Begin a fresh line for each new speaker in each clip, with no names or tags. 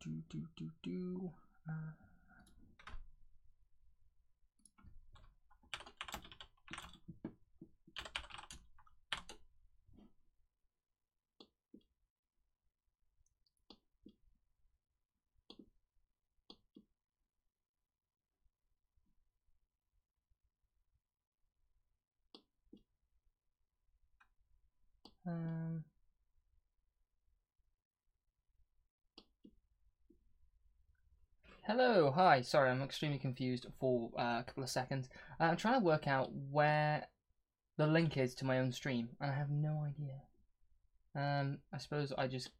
do do do do do. Uh, hello, hi. Sorry, I'm extremely confused for uh, a couple of seconds. Uh, I'm trying to work out where the link is to my own stream, and I have no idea. Um, I suppose I just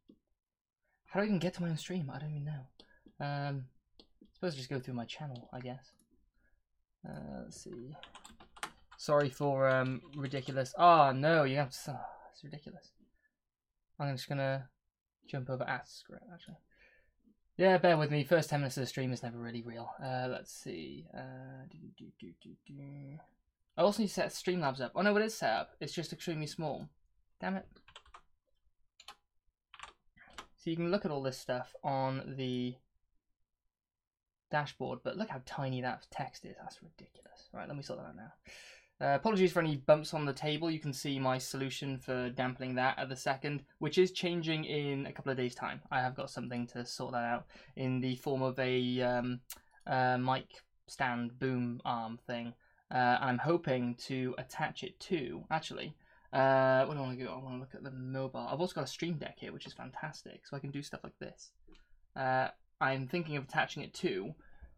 how do I even get to my own stream? I don't even know. Um, I suppose I just go through my channel, I guess. Uh, let's see. Sorry for um ridiculous. Oh no, you have to. Oh, it's ridiculous. I'm just gonna jump over at script actually. Yeah, bear with me. First ten minutes of the stream is never really real. Uh, let's see. Uh, do, do, do. I also need to set Streamlabs up. Oh no, it is set up. It's just extremely small. Damn it. So you can look at all this stuff on the dashboard, but look how tiny that text is. That's ridiculous. Right, let me sort that out now. Uh, apologies for any bumps on the table. You can see my solution for dampening that at the second, which is changing in a couple of days' time. I have got something to sort that out in the form of a um, uh, mic stand boom arm thing. Uh, I'm hoping to attach it to, actually, uh, where do I want to go? I want to look at the mobile. I've also got a Stream Deck here, which is fantastic, so I can do stuff like this. Uh, I'm thinking of attaching it to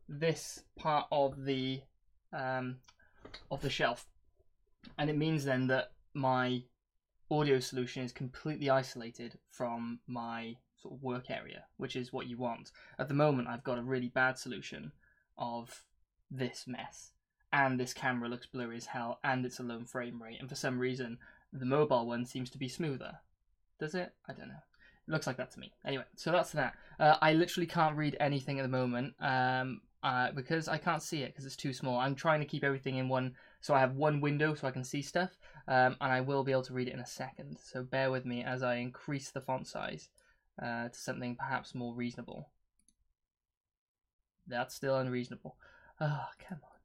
this part of the um, of the shelf. And it means then that my audio solution is completely isolated from my sort of work area, which is what you want. At the moment, I've got a really bad solution of this mess. And this camera looks blurry as hell, and it's a low frame rate. And for some reason, the mobile one seems to be smoother. Does it? I don't know. It looks like that to me. Anyway, so that's that. Uh, I literally can't read anything at the moment. Um, uh, because I can't see it because it's too small. I'm trying to keep everything in one, so I have one window so I can see stuff, um, and I will be able to read it in a second. So bear with me as I increase the font size uh, to something perhaps more reasonable. That's still unreasonable. Oh, come on.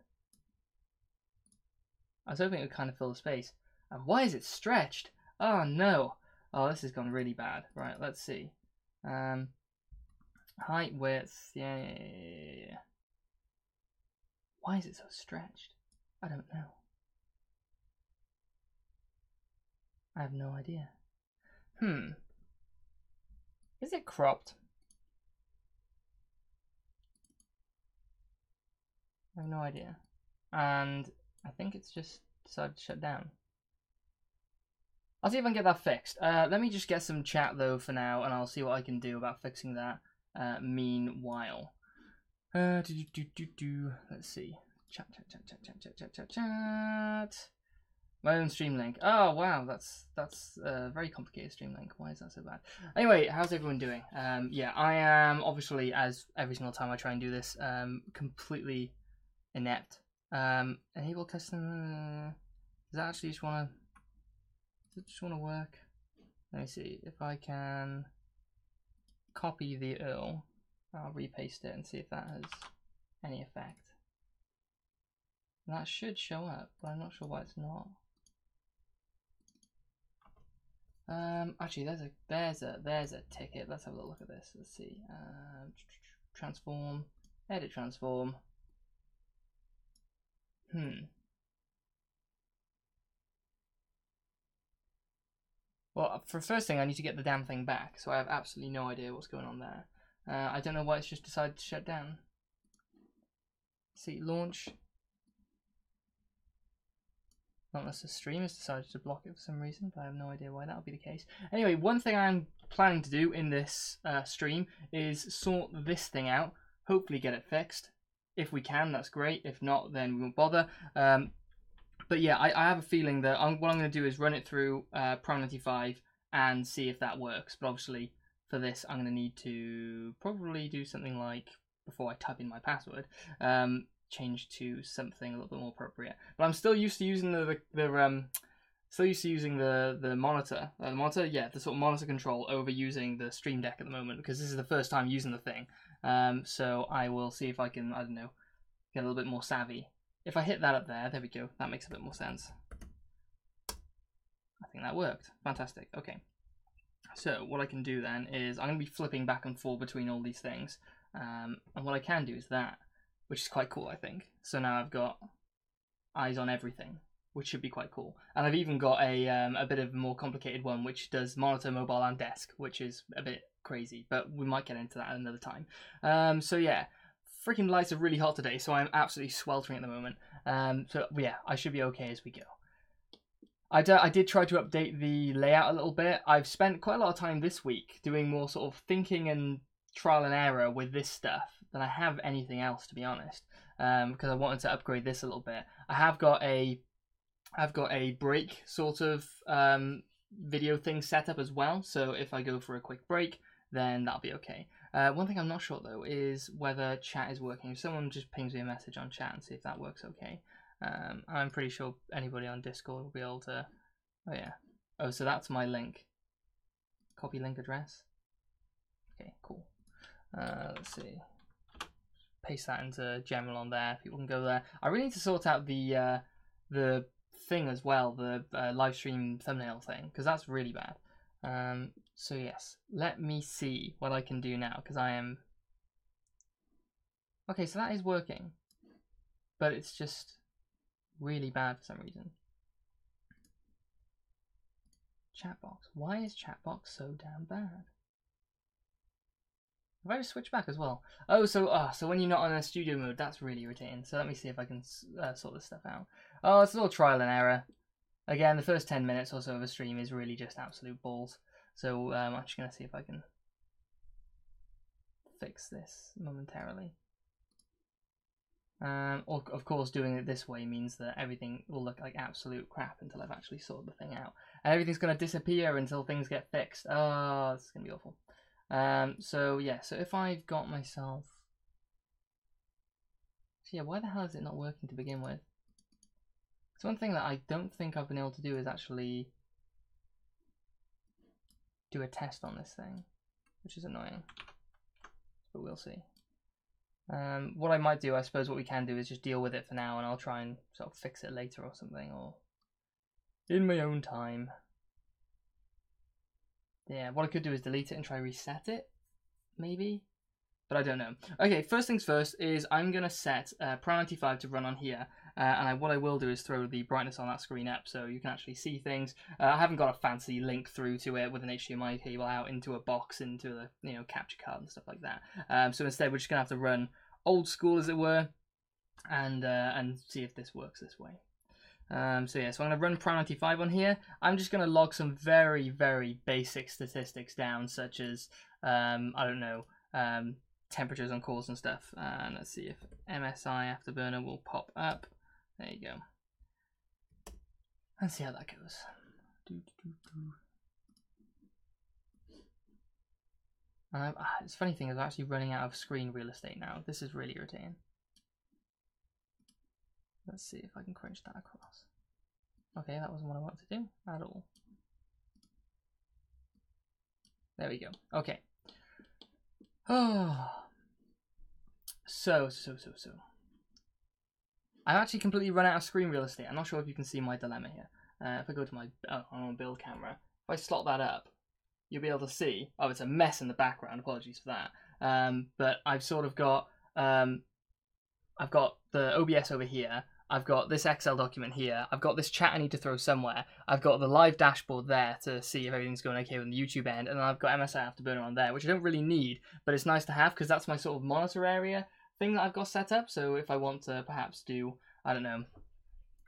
I was hoping it would kind of fill the space. And why is it stretched? Oh no. Oh, this has gone really bad. Right, let's see. Um, height, width, yeah, yeah, yeah, yeah. Why is it so stretched? I don't know. I have no idea. Hmm. Is it cropped? I have no idea. And I think it's just decided to shut down. I'll see if I can get that fixed. Uh, let me just get some chat though for now, and I'll see what I can do about fixing that. Uh, meanwhile, uh, do, do, do, do. Let's see. Chat, chat, chat, chat, chat, chat, chat, chat, chat. My own stream link. Oh wow, that's that's a very complicated stream link. Why is that so bad? Anyway, how's everyone doing? Um, yeah, I am obviously as every single time I try and do this, um, completely inept. Um, enable custom. Does that actually just want to? Just want to work? Let me see if I can copy the URL. I'll repaste it and see if that has any effect. That should show up, but I'm not sure why it's not. Um, actually, there's a there's a there's a ticket. Let's have a look at this. Let's see. Um, transform, edit transform. Hmm. Well, for first thing, I need to get the damn thing back, so I have absolutely no idea what's going on there. Uh, I don't know why it's just decided to shut down. See, launch. Not unless the stream has decided to block it for some reason, but I have no idea why that would be the case. Anyway, one thing I'm planning to do in this uh, stream is sort this thing out, hopefully get it fixed. If we can, that's great. If not, then we won't bother. Um, but yeah, I, I, have a feeling that I'm, what I'm going to do is run it through uh, Prime 95 and see if that works. But obviously, for this, I'm going to need to probably do something like, before I type in my password, um, change to something a little bit more appropriate. But I'm still used to using the, the, the um, still used to using the the monitor, uh, the monitor, yeah, the sort of monitor control over using the Stream Deck at the moment because this is the first time using the thing. Um, so I will see if I can, I don't know, get a little bit more savvy. If I hit that up there, there we go. That makes a bit more sense. I think that worked. Fantastic. Okay. So what I can do then is I'm going to be flipping back and forth between all these things. Um, and what I can do is that, which is quite cool, I think. So now I've got eyes on everything, which should be quite cool. And I've even got a um, a bit of a more complicated one, which does monitor, mobile, and desk, which is a bit crazy, but we might get into that another time. Um, so yeah, freaking lights are really hot today, so I'm absolutely sweltering at the moment. Um, so yeah, I should be okay as we go. I, did try to update the layout a little bit. I've spent quite a lot of time this week doing more sort of thinking and trial and error with this stuff than I have anything else, to be honest. Um, because I wanted to upgrade this a little bit. I have got a, I've got a break sort of um, video thing set up as well. So if I go for a quick break, then that'll be okay. Uh, one thing I'm not sure though is whether chat is working. If someone just pings me a message on chat and see if that works okay. Um, I'm pretty sure anybody on Discord will be able to. Oh yeah. Oh, so that's my link. Copy link address. Okay, cool. Uh, let's see. Paste that into general on there. People can go there. I really need to sort out the uh, the thing as well, the uh, live stream thumbnail thing, because that's really bad. Um, so yes, let me see what I can do now, because I am. Okay, so that is working, but it's just really bad for some reason. Chatbox. Why is Chatbox so damn bad? Have I just switched back as well? Oh, so uh, so when you're not on a studio mode, that's really irritating. So let me see if I can uh, sort this stuff out. Oh, it's a little trial and error. Again, the first 10 minutes or so of a stream is really just absolute balls. So um, I'm just going to see if I can fix this momentarily. Um, or, of course, doing it this way means that everything will look like absolute crap until I've actually sorted the thing out. Everything's going to disappear until things get fixed. Oh, this is going to be awful. Um, so, yeah, so if I've got myself... So, yeah, why the hell is it not working to begin with? So one thing that I don't think I've been able to do is actually do a test on this thing, which is annoying, but we'll see. Um, what I might do, I suppose what we can do is just deal with it for now and I'll try and sort of fix it later or something or in my own time. Yeah, what I could do is delete it and try reset it, maybe? But I don't know. Okay, first things first is I'm to set uh, Prime 95 to run on here. Uh, and I, what I will do is throw the brightness on that screen up so you can actually see things. Uh, I haven't got a fancy link through to it with an HDMI cable out into a box into the you know capture card and stuff like that. Um, so instead, we're just gonna have to run old school, as it were, and uh, and see if this works this way. Um, so yeah, so I'm going to run Prime 95 on here. I'm just going to log some very, very basic statistics down, such as, um, I don't know, um, temperatures on cores and stuff. And let's see if MSI Afterburner will pop up. There you go. Let's see how that goes. Do, do, do, uh, it's funny thing is I'm actually running out of screen real estate now. This is really irritating. Let's see if I can crunch that across. Okay, that wasn't what I wanted to do at all. There we go. Okay. Oh. So, so, so, so. I've actually completely run out of screen real estate. I'm not sure if you can see my dilemma here. Uh, if I go to my oh, on build camera, if I slot that up, you'll be able to see. Oh, it's a mess in the background. Apologies for that. Um, but I've sort of got um, I've got the OBS over here. I've got this Excel document here. I've got this chat I need to throw somewhere. I've got the live dashboard there to see if everything's going okay with the YouTube end, and then I've got MSI Afterburner on there, which I don't really need, but it's nice to have because that's my sort of monitor area thing that I've got set up. So if I want to perhaps do, I don't know,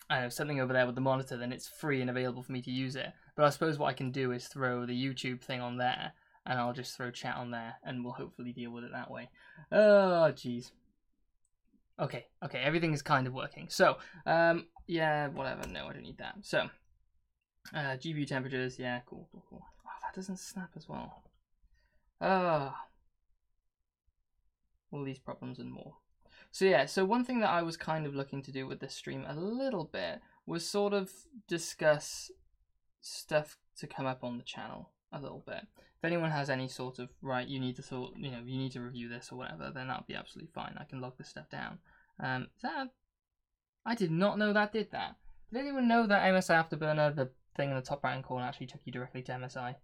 I know something over there with the monitor, then it's free and available for me to use it. But I suppose what I can do is throw the YouTube thing on there, and I'll just throw chat on there, and we'll hopefully deal with it that way. Oh, jeez. Okay, okay, everything is kind of working. So, um, yeah, whatever. No, I don't need that. So, uh, GPU temperatures, yeah, cool, cool, cool. Oh, that doesn't snap as well. Ah. All these problems and more. So yeah, so one thing that I was kind of looking to do with this stream a little bit was sort of discuss stuff to come up on the channel a little bit. If anyone has any sort of right, you need to sort, you know, you need to review this or whatever, then that'll be absolutely fine. I can log this stuff down. Um, is that? Did not know that did that. Did anyone know that MSI Afterburner, the thing in the top right hand corner, actually took you directly to MSI?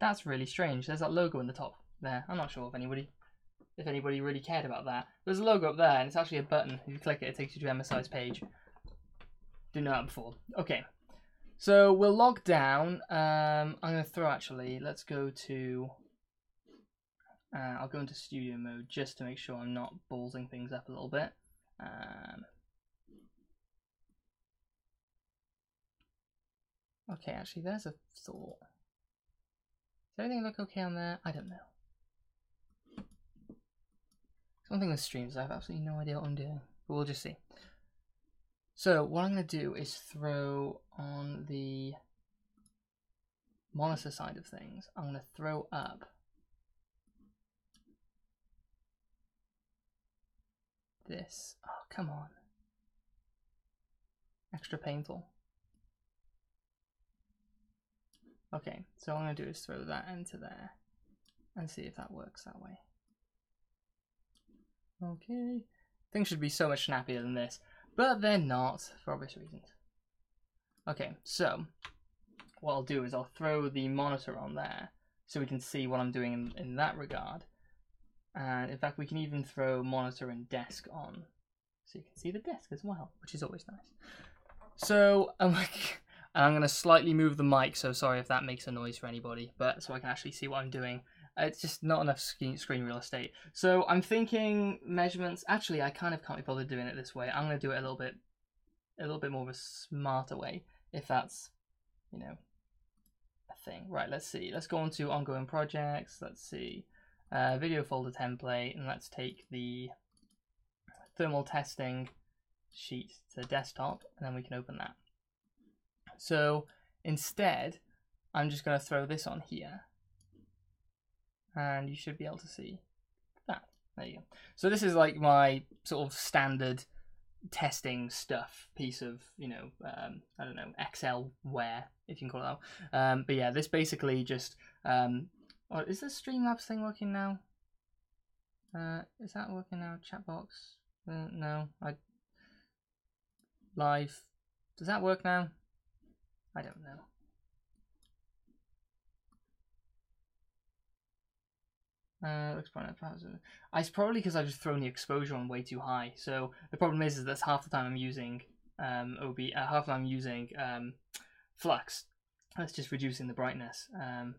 That's really strange. There's that logo in the top there. I'm not sure if anybody, if anybody really cared about that. There's a logo up there, and it's actually a button. If you click it, it takes you to MSI's page. Didn't know that before. Okay, so we'll log down. Um, I'm going to throw actually, let's go to, uh, I'll go into studio mode just to make sure I'm not ballsing things up a little bit. Um, okay, actually there's a thought. Does everything look okay on there? I don't know. Something with streams, I have absolutely no idea what I'm doing, but we'll just see. So what I'm going to do is throw on the monitor side of things, I'm going to throw up this. Oh, come on. Extra painful. Okay, so all I'm going to do is throw that into there and see if that works that way. Okay, things should be so much snappier than this but they're not for obvious reasons. Okay, so what I'll do is I'll throw the monitor on there so we can see what I'm doing in, in that regard. And in fact, we can even throw monitor and desk on so you can see the desk as well, which is always nice. So I'm like, I'm going to slightly move the mic, so sorry if that makes a noise for anybody, but so I can actually see what I'm doing it's just not enough screen, screen real estate. So I'm thinking measurements. Actually, I kind of can't be bothered doing it this way. I'm going to do it a little bit, a little bit more of a smarter way, if that's, you know, a thing. Right. Let's see. Let's go on to ongoing projects. Let's see, uh, video folder template, and let's take the thermal testing sheet to desktop, and then we can open that. So instead, I'm just going to throw this on here and you should be able to see that. There you go. So this is like my sort of standard testing stuff piece of you know um, I don't know Excel ware if you can call it that. Um, but yeah, this basically just um, oh, is the Streamlabs thing working now? Uh, is that working now? Chat box? Uh, no, I live. Does that work now? I don't know. Uh, looks I probably because I've just thrown the exposure on way too high. So the problem is, is that's half the time I'm using um, OB, uh, half the time I'm using um, flux. That's just reducing the brightness. Um,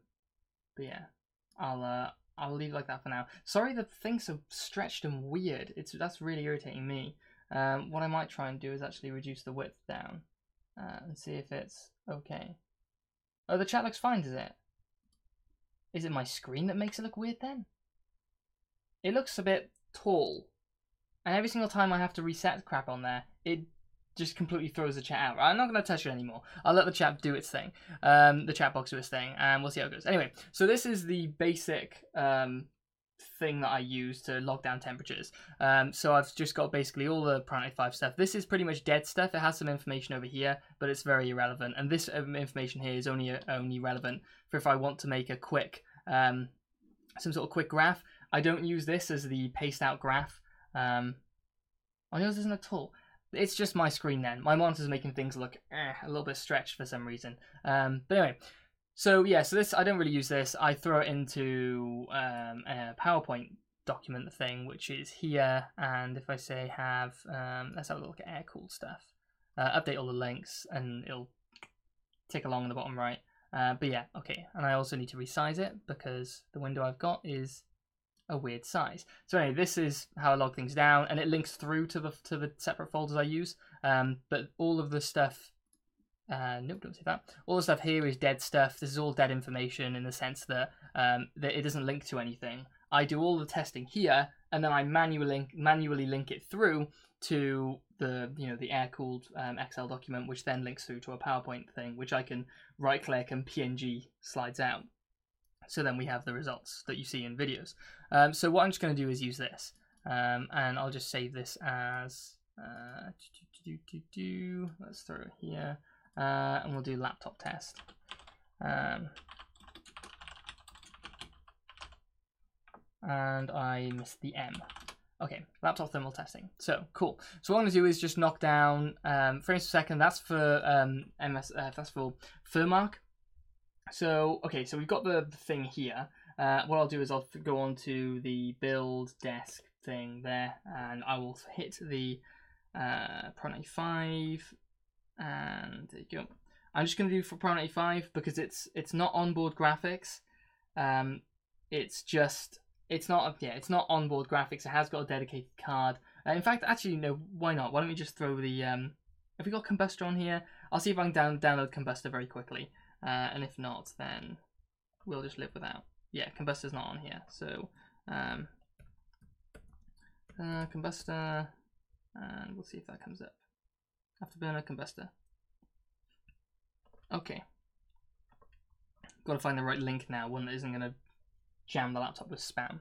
but yeah, I'll uh, I'll leave it like that for now. Sorry, the thing's so stretched and weird. It's that's really irritating me. Um, what I might try and do is actually reduce the width down uh, and see if it's okay. Oh, the chat looks fine, does it? Is it my screen that makes it look weird then? It looks a bit tall. And every single time I have to reset crap on there, it just completely throws the chat out. I'm not going to touch it anymore. I'll let the chat do its thing. Um, the chat box do its thing, and we'll see how it goes. Anyway, so this is the basic um, thing that I use to log down temperatures. Um, so I've just got basically all the Prime 95 stuff. This is pretty much dead stuff. It has some information over here, but it's very irrelevant. And this um, information here is only only relevant for if I want to make a quick, um, some sort of quick graph. I don't use this as the paste out graph. Um, oh, yours isn't at all. It's just my screen then. My monitor's making things look eh, a little bit stretched for some reason. Um, but anyway, so yeah, so this I don't really use this. I throw it into um, a PowerPoint document thing, which is here. And if I say have, um, let's have a look at air cooled stuff. Uh, update all the links, and it'll tick along in the bottom right. Uh, but yeah, okay. And I also need to resize it because the window I've got is a weird size. So anyway, this is how I log things down, and it links through to the to the separate folders I use. Um, but all of the stuff, uh, nope, don't say that. All the stuff here is dead stuff. This is all dead information in the sense that um, that it doesn't link to anything. I do all the testing here, and then I manually link, manually link it through to the you know the air cooled um, Excel document, which then links through to a PowerPoint thing, which I can right click and PNG slides out. So then we have the results that you see in videos. Um, so what I'm just going to do is use this, um, and I'll just save this as uh, let's throw it here, uh, and we'll do laptop test. Um, and I missed the M. Okay, laptop thermal testing. So cool. So what I'm gonna do is just knock down um, frames per second. That's for um, MS. Uh, that's for Furmark. So okay, so we've got the thing here. Uh, what I'll do is I'll go on to the build desk thing there, and I will hit the uh, Prime 95, and there you go. I'm just gonna do for Prime 95 because it's it's not onboard graphics. Um, it's just it's not yeah it's not onboard graphics. It has got a dedicated card. Uh, in fact, actually no, why not? Why don't we just throw the um, have we got Kombustor on here? I'll see if I can down, download Kombustor very quickly, uh, and if not, then we'll just live without. Yeah, Kombustor's not on here, so um, uh, Kombustor, and we'll see if that comes up. Afterburner Kombustor. Okay. Got to find the right link now, one that isn't going to jam the laptop with spam.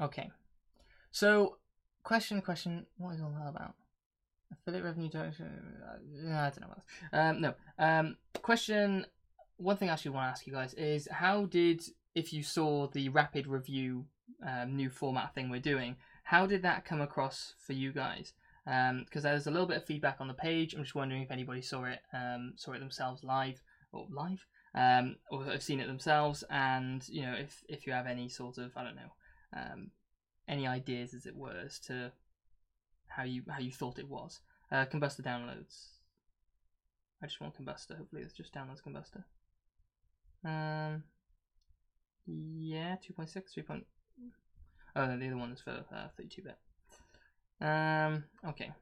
Okay. So, question, question, what is all that about? Affiliate revenue direction? Uh, I don't know what um, no. Um, question, one thing I actually want to ask you guys is how did, if you saw the rapid review um, new format thing we're doing, how did that come across for you guys? Because um, there's a little bit of feedback on the page. I'm just wondering if anybody saw it, um, saw it themselves live or live, um, or have seen it themselves, and you know if if you have any sort of I don't know, um, any ideas as it were as to how you how you thought it was. Uh, Kombustor downloads. I just want Kombustor. Hopefully, it's just downloads Kombustor. Um, yeah, 2.6, 3. Oh, the other one is for 32-bit. Uh, um, okay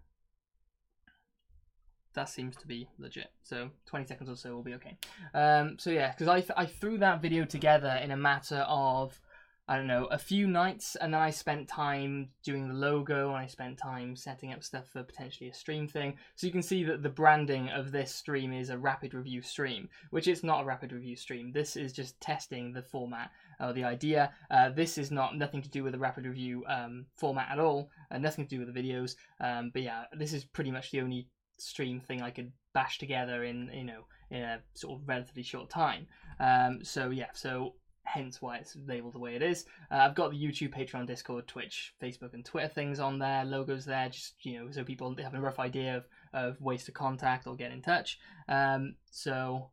that seems to be legit. So 20 seconds or so will be okay. Um, so yeah, because I, th- I threw that video together in a matter of, I don't know, a few nights, and then I spent time doing the logo, and I spent time setting up stuff for potentially a stream thing. So you can see that the branding of this stream is a rapid review stream, which is not a rapid review stream. This is just testing the format or the idea. Uh, this is not nothing to do with the rapid review um, format at all, and nothing to do with the videos. Um, but yeah, this is pretty much the only stream thing I could bash together in you know in a sort of relatively short time. Um, so yeah, so hence why it's labeled the way it is. Uh, I've got the YouTube, Patreon, Discord, Twitch, Facebook, and Twitter things on there, logos there, just you know, so people have a rough idea of, of ways to contact or get in touch. Um, so.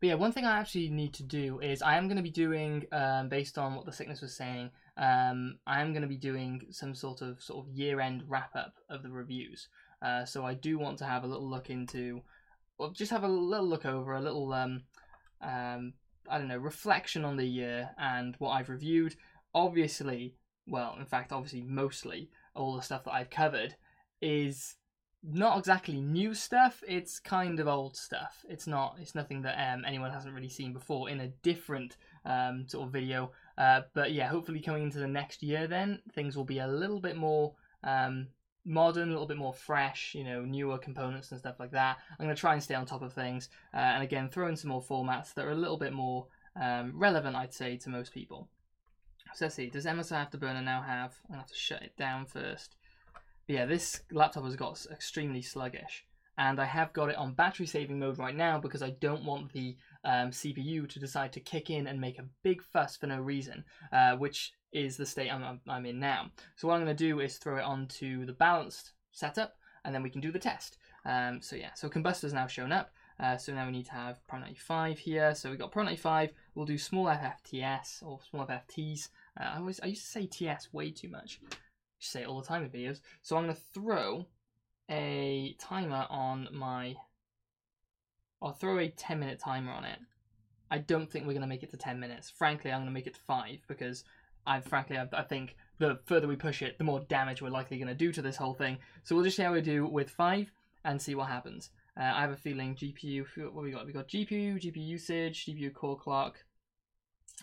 But yeah, one thing I actually need to do is I am going to be doing, um, based on what the sickness was saying, um, I am going to be doing some sort of sort of year-end wrap-up of the reviews. Uh, so I do want to have a little look into, or just have a little look over, a little, um, um, I don't know, reflection on the year and what I've reviewed. Obviously, well, in fact, obviously, mostly all the stuff that I've covered is not exactly new stuff. It's kind of old stuff. It's not. It's nothing that um, anyone hasn't really seen before in a different um, sort of video. Uh, but yeah, hopefully coming into the next year, then things will be a little bit more um, modern, a little bit more fresh, you know, newer components and stuff like that. I'm going to try and stay on top of things, uh, and again, throw in some more formats that are a little bit more um, relevant, I'd say, to most people. So let's see, does MSI Afterburner now have? I'm going to have to shut it down first. But yeah, this laptop has got extremely sluggish, and I have got it on battery saving mode right now because I don't want the um, CPU to decide to kick in and make a big fuss for no reason, uh, which is the state I'm, I'm in now. So what I'm going to do is throw it onto the balanced setup, and then we can do the test. Um, so yeah, so Kombustor's now shown up. Uh, so now we need to have Prime 95 here. So we've got Prime 95. We'll do small FFTS or small FFTs. Uh, I always I used to say TS way too much. I say it all the time in videos. So I'm going to throw a timer on my I'll throw a 10 minute timer on it. I don't think we're going to make it to 10 minutes. Frankly, I'm going to make it 5 because I frankly I, I think the further we push it, the more damage we're likely going to do to this whole thing. So we'll just see how we do with 5 and see what happens. Uh, I have a feeling GPU, what we got? We got GPU, GPU usage, GPU core clock,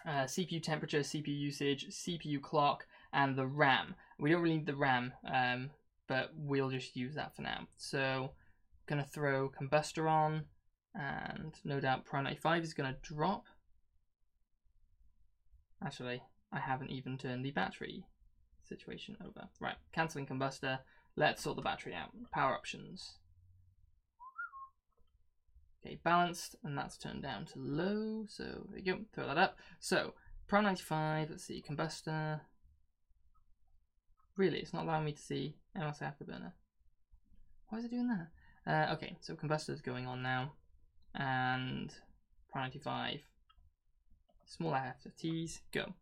uh, CPU temperature, CPU usage, CPU clock, and the RAM. We don't really need the RAM, um, but we'll just use that for now. So, gonna throw Kombustor on, and no doubt Prime 95 is going to drop. Actually, I haven't even turned the battery situation over. Right, cancelling Kombustor, Let's sort the battery out. Power options. Okay, balanced, and that's turned down to low. So there you go. Throw that up. So Prime 95. Let's see. Kombustor. Really, it's not allowing me to see MS afterburner. Why is it doing that? Uh, okay, so kombustor is going on now, and Prime 95. Small FFTs, go.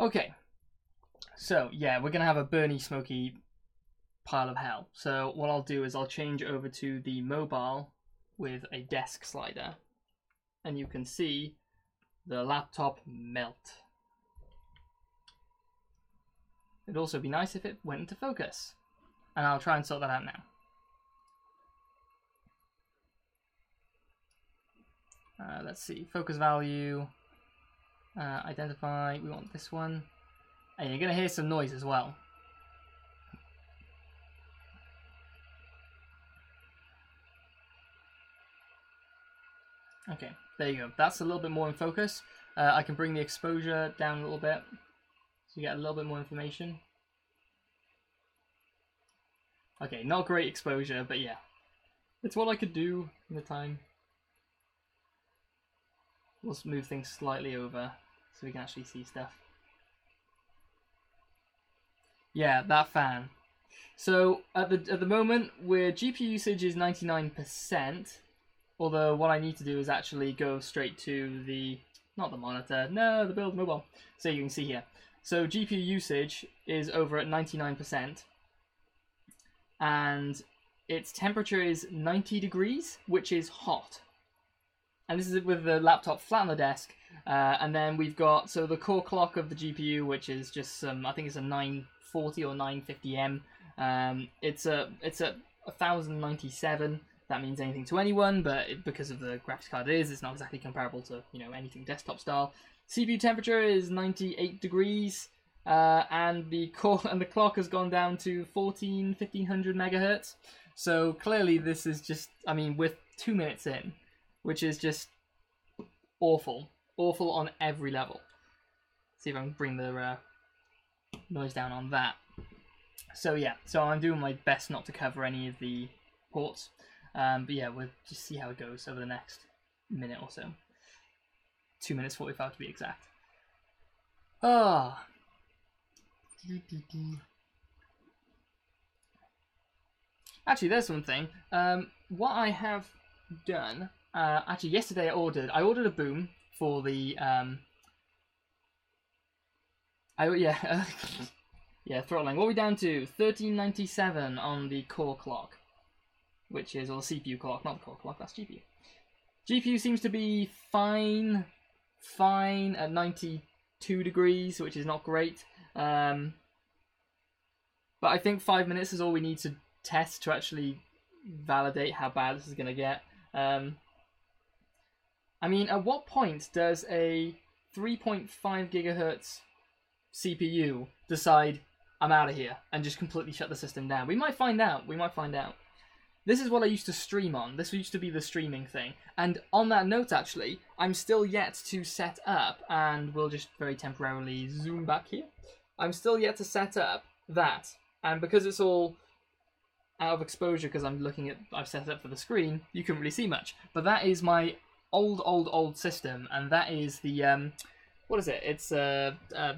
Okay, so yeah, we're gonna have a burny, smoky pile of hell. So what I'll do is I'll change over to the mobile with a desk slider, and you can see the laptop melt. It'd also be nice if it went into focus, and I'll try and sort that out now. Uh, let's see, focus value, uh, identify, we want this one. And you're going to hear some noise as well. Okay, there you go. That's a little bit more in focus. Uh, I can bring the exposure down a little bit so you get a little bit more information. Okay, not great exposure, but yeah. It's what I could do in the time. We'll move things slightly over so we can actually see stuff. Yeah, that fan. So at the at the moment, where GPU usage is 99%, although what I need to do is actually go straight to the not the monitor, no, the build mobile. So you can see here. So GPU usage is over at 99%, and its temperature is 90 degrees, which is hot and this is with the laptop flat on the desk. Uh, and then we've got so the core clock of the GPU, which is just some I think it's a 940 or 950M. Um, it's a it's a 1097. That means anything to anyone, but it, because of the graphics card it is, it's not exactly comparable to you know anything desktop style. CPU temperature is 98 degrees, uh, and the core and the clock has gone down to 14 1500 megahertz. So clearly, this is just I mean, with two minutes in, which is just awful, awful on every level. See if I can bring the uh, noise down on that. So yeah, so I'm doing my best not to cover any of the ports, um, but yeah, we'll just see how it goes over the next minute or so. Two minutes forty-five to be exact. Ah. Actually, there's something. Um, what I have done uh, actually, yesterday I ordered. I ordered a boom for the. Um, I yeah, yeah, throttling. What are we down to? Thirteen ninety seven on the core clock, which is or CPU clock, not the core clock. That's GPU. GPU seems to be fine, fine at ninety two degrees, which is not great. Um, but I think five minutes is all we need to test to actually validate how bad this is going to get. Um, I mean, at what point does a 3.5 gigahertz CPU decide I'm out of here and just completely shut the system down? We might find out. We might find out. This is what I used to stream on. This used to be the streaming thing. And on that note, actually, I'm still yet to set up, and we'll just very temporarily zoom back here. I'm still yet to set up that. And because it's all out of exposure, because I'm looking at, I've set it up for the screen, you couldn't really see much. But that is my old, old, old system, and that is the um, what is it? It's a, a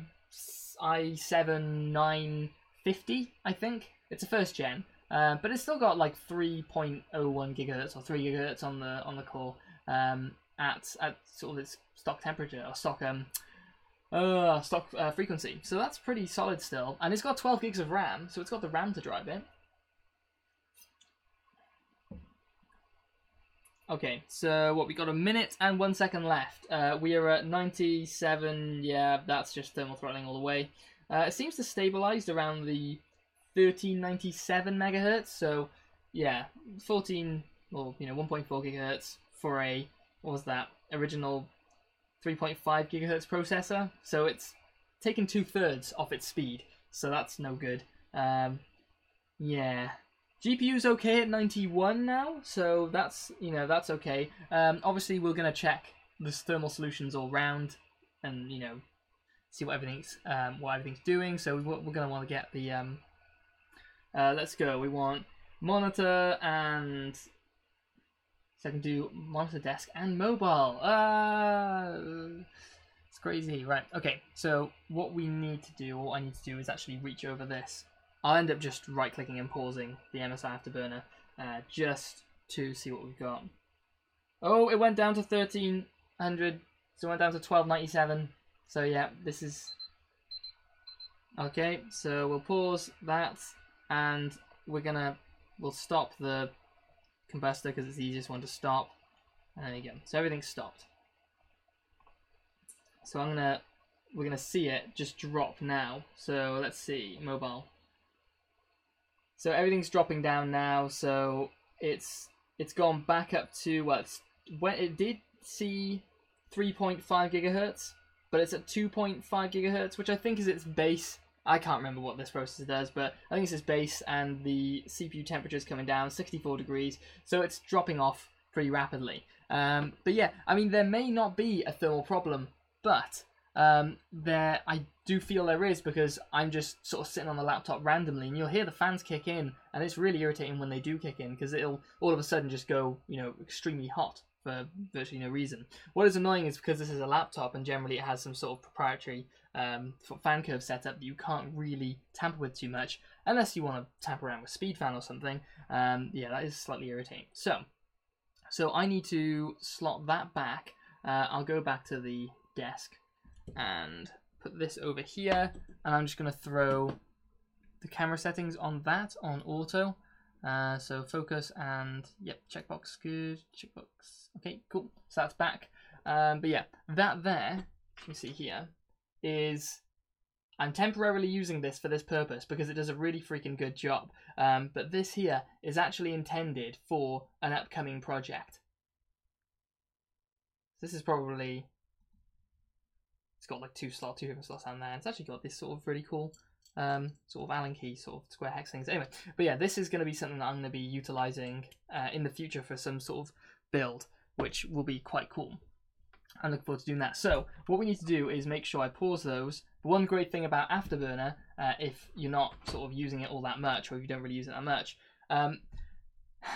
i7 950, I think. It's a first gen, uh, but it's still got like 3.01 gigahertz or 3 gigahertz on the on the core um, at at sort of its stock temperature or stock um uh, stock uh, frequency. So that's pretty solid still, and it's got 12 gigs of RAM, so it's got the RAM to drive it. Okay, so what we got a minute and one second left. Uh, we are at 97. Yeah, that's just thermal throttling all the way. Uh, it seems to stabilize around the 1397 megahertz. So yeah, 14 or you know 1.4 gigahertz for a what was that original 3.5 gigahertz processor. So it's taken two thirds off its speed. So that's no good. Um, yeah, GPU's okay at 91 now, so that's you know that's okay. Um, obviously, we're gonna check the thermal solutions all round, and you know see what everything's um, what everything's doing. So we, we're going to want to get the um, uh, let's go. We want monitor and so I can do monitor desk and mobile. Uh, it's crazy, right? Okay, so what we need to do, what I need to do is actually reach over this. I'll end up just right clicking and pausing the MSI Afterburner uh, just to see what we've got. Oh, it went down to 1300, so it went down to 1297. So yeah, this is okay. So we'll pause that, and we're gonna we'll stop the kombustor because it's the easiest one to stop. And there you go. So everything's stopped. So I'm gonna we're gonna see it just drop now. So let's see mobile. So everything's dropping down now. So it's it's gone back up to well, it's when it did see 3.5 gigahertz, but it's at 2.5 gigahertz, which I think is its base. I can't remember what this processor does, but I think it's its base, and the CPU temperature is coming down 64 degrees, so it's dropping off pretty rapidly. Um, but yeah, I mean, there may not be a thermal problem, but um, there I do feel there is because I'm just sort of sitting on the laptop randomly, and you'll hear the fans kick in, and it's really irritating when they do kick in because it'll all of a sudden just go, you know, extremely hot for virtually no reason. What is annoying is because this is a laptop and generally it has some sort of proprietary um, fan curve setup that you can't really tamper with too much unless you want to tamper around with SpeedFan or something. Um, yeah, that is slightly irritating. So, so I need to slot that back. Uh, I'll go back to the desk and put this over here, and I'm just going to throw the camera settings on that on auto. Uh, so focus and yep, checkbox good, checkbox. Okay, cool. So that's back. Um, but yeah, that there, you see here, is I'm temporarily using this for this purpose because it does a really freaking good job. Um, but this here is actually intended for an upcoming project. This is probably it's got like two slots, two different slots down there. It's actually got this sort of really cool um, sort of Allen key, sort of square hex things. Anyway, but yeah, this is going to be something that I'm going to be utilizing uh, in the future for some sort of build, which will be quite cool. I'm looking forward to doing that. So what we need to do is make sure I pause those. one great thing about Afterburner, uh, if you're not sort of using it all that much, or if you don't really use it that much, um,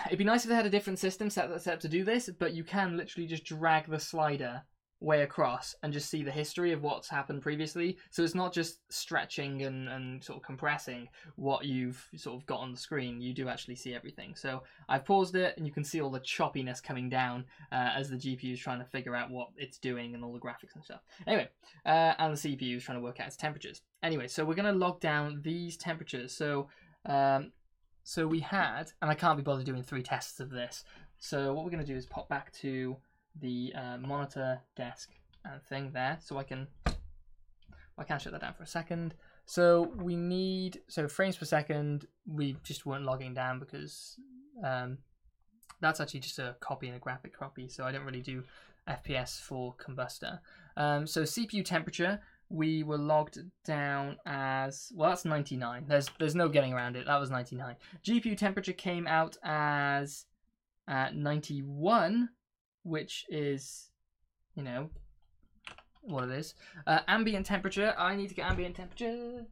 it'd be nice if they had a different system set, set up to do this, but you can literally just drag the slider way across and just see the history of what's happened previously. So it's not just stretching and, and sort of compressing what you've sort of got on the screen. You do actually see everything. So I've paused it and you can see all the choppiness coming down uh, as the GPU is trying to figure out what it's doing and all the graphics and stuff. Anyway, uh, and the CPU is trying to work out its temperatures. Anyway, so we're going to log down these temperatures. So um, so we had, and I can't be bothered doing three tests of this. So what we're going to do is pop back to the uh, monitor desk and thing there so I can I can shut that down for a second. So we need so frames per second we just weren't logging down because um, that's actually just a copy and a graphic copy so I don't really do FPS for Kombustor um, so CPU temperature we were logged down as well that's 99 there's there's no getting around it. That was 99 GPU temperature came out as uh, 91 which is, you know, what it is. Uh, ambient temperature. I need to get ambient temperature.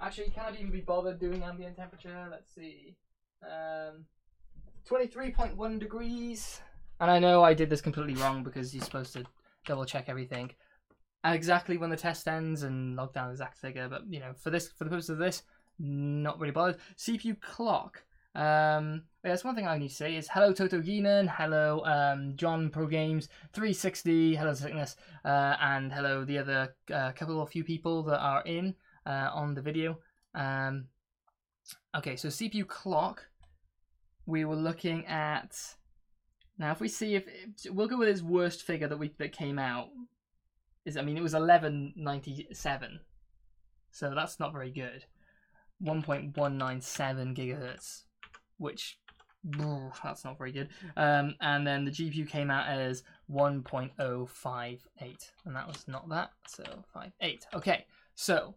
Actually, you can I even be bothered doing ambient temperature? Let's see. Um, 23.1 degrees. And I know I did this completely wrong because you're supposed to double check everything exactly when the test ends and log down the exact figure. But you know, for this, for the purpose of this, not really bothered. CPU clock. Um, that's one thing I need to say is hello Toto Geenan, hello um, John Pro Games 360, hello Sickness, uh, and hello the other uh, couple of few people that are in uh, on the video. Um, okay, so CPU clock, we were looking at. Now, if we see if we'll go with his worst figure that we that came out is I mean it was 1197, so that's not very good. 1.197 gigahertz which that's not very good. Um, and then the GPU came out as 1.058, and that was not that, so 58. Okay, so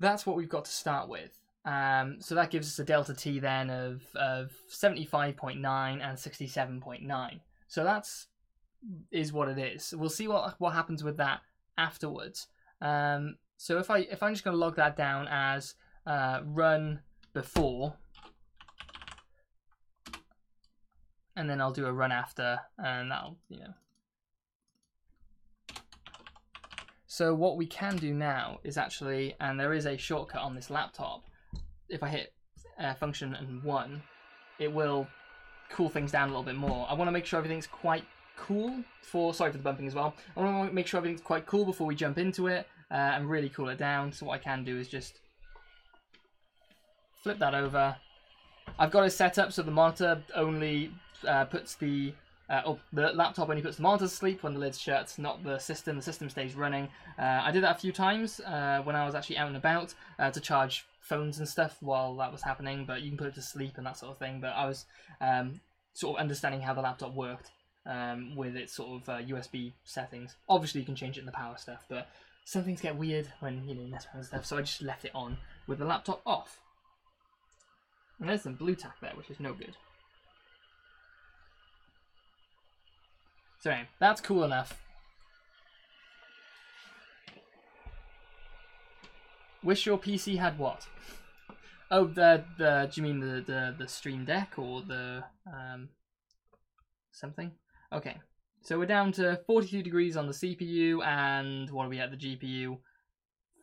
that's what we've got to start with. Um, so that gives us a delta T then of, of 75.9 and 67.9. So that's is what it is. We'll see what what happens with that afterwards. Um, so if I if I'm just going to log that down as uh, run before, and then I'll do a run after, and that'll you know. So what we can do now is actually, and there is a shortcut on this laptop. If I hit uh, function and one, it will cool things down a little bit more. I want to make sure everything's quite cool for, sorry for the bumping as well. I want to make sure everything's quite cool before we jump into it uh, and really cool it down. So what I can do is just flip that over. I've got it set up so the monitor only uh, puts the uh, oh, the laptop only puts the monitor to sleep when the lid's shut, not the system. The system stays running. Uh, I did that a few times uh, when I was actually out and about uh, to charge phones and stuff while that was happening, but you can put it to sleep and that sort of thing. But I was um, sort of understanding how the laptop worked um, with its sort of USB uh, settings. Obviously, you can change it in the power stuff, but some things get weird when you know mess around with stuff. So I just left it on with the laptop off. And there's some blue tack there, which is no good. That's cool enough. Wish your PC had what? Oh, the the. Do you mean the the the Stream Deck or the um something? Okay, so we're down to 42 degrees on the CPU, and what are we at the GPU?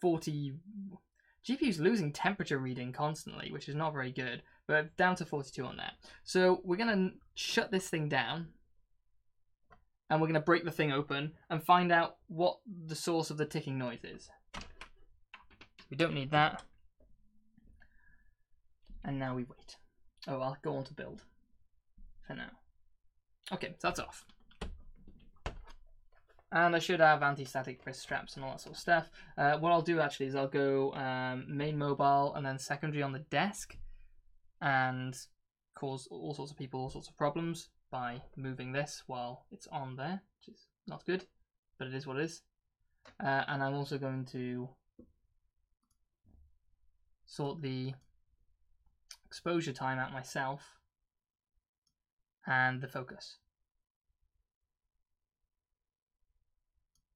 40. GPU's losing temperature reading constantly, which is not very good. But down to 42 on that. So we're gonna shut this thing down and we're going to break the thing open and find out what the source of the ticking noise is. We don't need that. And now we wait. Oh, I'll go on to build for now. Okay, so that's off. And I should have anti-static wrist straps and all that sort of stuff. Uh, what I'll do actually is I'll go um, main mobile and then secondary on the desk and cause all sorts of people all sorts of problems by moving this while it's on there, which is not good, but it is what it is. Uh, and I'm also going to sort the exposure time out myself and the focus.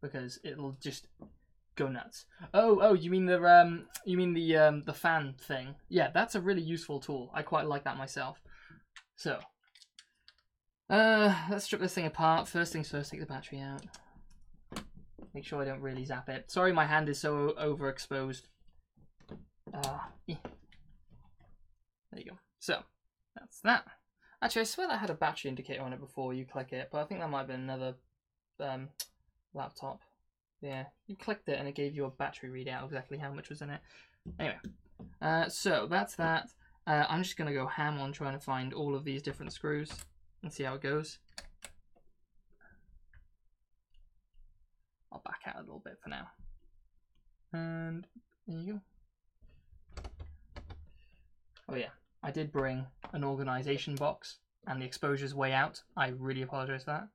Because it'll just go nuts. Oh, oh, you mean the um, you mean the um, the fan thing? Yeah, that's a really useful tool. I quite like that myself. So uh, let's strip this thing apart. First things first, take the battery out. Make sure I don't really zap it. Sorry, my hand is so overexposed. Uh, yeah. There you go. So, that's that. Actually, I swear I had a battery indicator on it before you click it, but I think that might have been another um, laptop. Yeah, you clicked it and it gave you a battery readout exactly how much was in it. Anyway, uh, so that's that. Uh, I'm just going to go ham on trying to find all of these different screws and see how it goes. I'll back out a little bit for now. And there you go. Oh yeah, I did bring an organization box and the exposure's way out. I really apologize for that.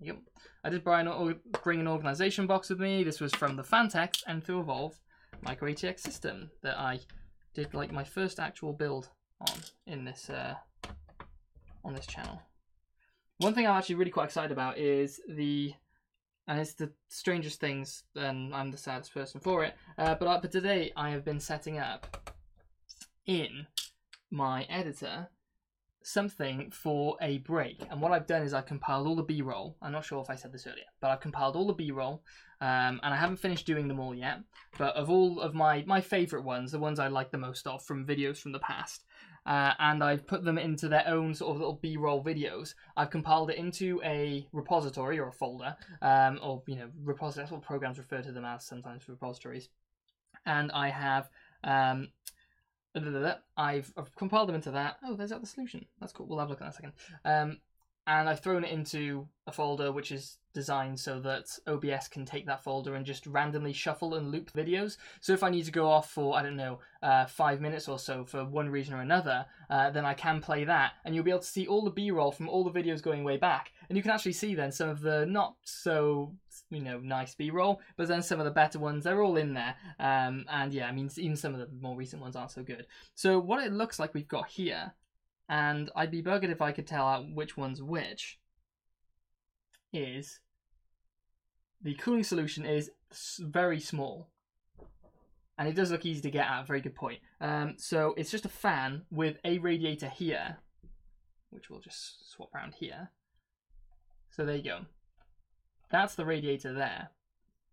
Yep. I did bring an, bring an organization box with me. This was from the Phanteks Enthoo Evolve Micro ATX system that I did like my first actual build on in this uh, on this channel. One thing I'm actually really quite excited about is the, and it's the strangest things, and I'm the saddest person for it. Uh, but uh, but today I have been setting up in my editor something for a break. And what I've done is I've compiled all the B-roll. I'm not sure if I said this earlier, but I've compiled all the B-roll, um, and I haven't finished doing them all yet. But of all of my my favorite ones, the ones I like the most of from videos from the past, uh, and I've put them into their own sort of little B-roll videos. I've compiled it into a repository or a folder, um, or you know, repository. That's what programs refer to them as sometimes repositories. And I have um, I've, I've, compiled them into that. Oh, there's that the solution. That's cool. We'll have a look at that in a second. Um, and I've thrown it into a folder which is designed so that OBS can take that folder and just randomly shuffle and loop videos. So if I need to go off for, I don't know, uh, five minutes or so for one reason or another, uh, then I can play that and you'll be able to see all the B-roll from all the videos going way back. And you can actually see then some of the not so, you know, nice B-roll, but then some of the better ones, they're all in there. Um, and yeah, I mean, even some of the more recent ones aren't so good. So what it looks like we've got here and I'd be buggered if I could tell out which one's which, is the cooling solution is very small. And it does look easy to get at, very good point. Um, so it's just a fan with a radiator here, which we'll just swap around here. So there you go. That's the radiator there.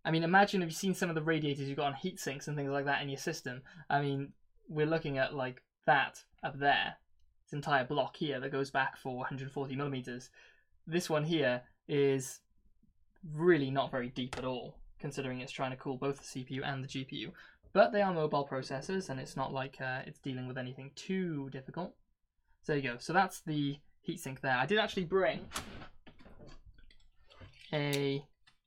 I mean, imagine if you've seen some of the radiators you've got on heat sinks and things like that in your system. I mean, we're looking at like that up there. This entire block here that goes back for 140 millimeters. This one here is really not very deep at all, considering it's trying to cool both the CPU and the GPU. But they are mobile processors, and it's not like uh, it's dealing with anything too difficult. So there you go. So that's the heatsink there. I did actually bring a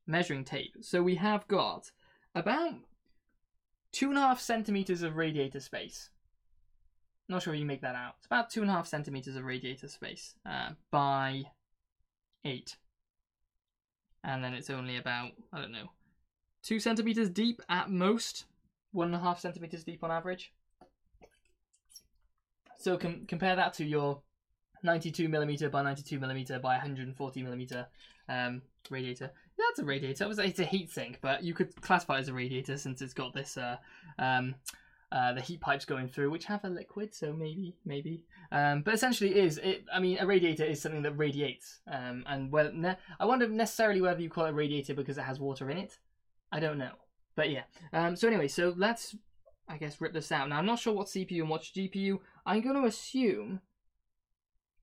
measuring tape. So we have got about two and a half centimeters of radiator space. Not sure you make that out. It's about two and a half centimeters of radiator space uh, by eight. And then it's only about, I don't know, two centimeters deep at most, one and a half centimeters deep on average. So com- compare that to your 92 millimeter by 92 millimeter by 140 millimeter um, radiator. That's a radiator. It's a heatsink, but you could classify it as a radiator since it's got this uh, um, uh, the heat pipes going through, which have a liquid, so maybe, maybe. Um, but essentially, is it? I mean, a radiator is something that radiates, um, and well, ne- I wonder necessarily whether you call it a radiator because it has water in it. I don't know, but yeah. Um, so anyway, so let's, I guess, rip this out. Now I'm not sure what CPU and what GPU. I'm going to assume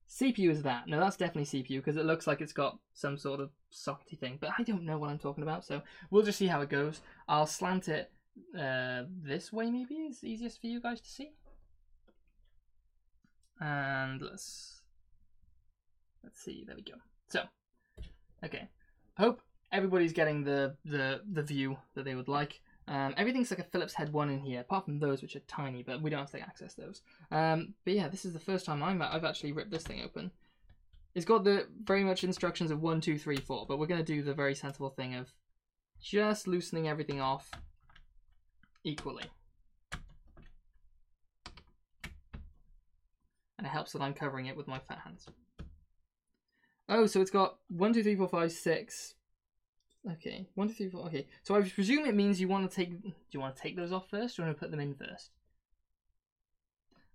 CPU is that. No, that's definitely CPU because it looks like it's got some sort of sockety thing, but I don't know what I'm talking about, so we'll just see how it goes. I'll slant it uh, this way maybe is easiest for you guys to see. And let's let's see. There we go. So, okay. Hope everybody's getting the the the view that they would like. Um, everything's like a Phillips Head 1 in here, apart from those which are tiny, but we don't have to access those. Um, but yeah, this is the first time I'm, I've actually ripped this thing open. It's got the very much instructions of 1, 2, 3, 4, but we're going to do the very sensible thing of just loosening everything off equally. And it helps that I'm covering it with my fat hands. Oh, so it's got 1, 2, 3, 4, 5, 6. Okay, 1, 2, 3, 4. Okay, so I presume it means you want to take. Do you want to take those off first or want to put them in first?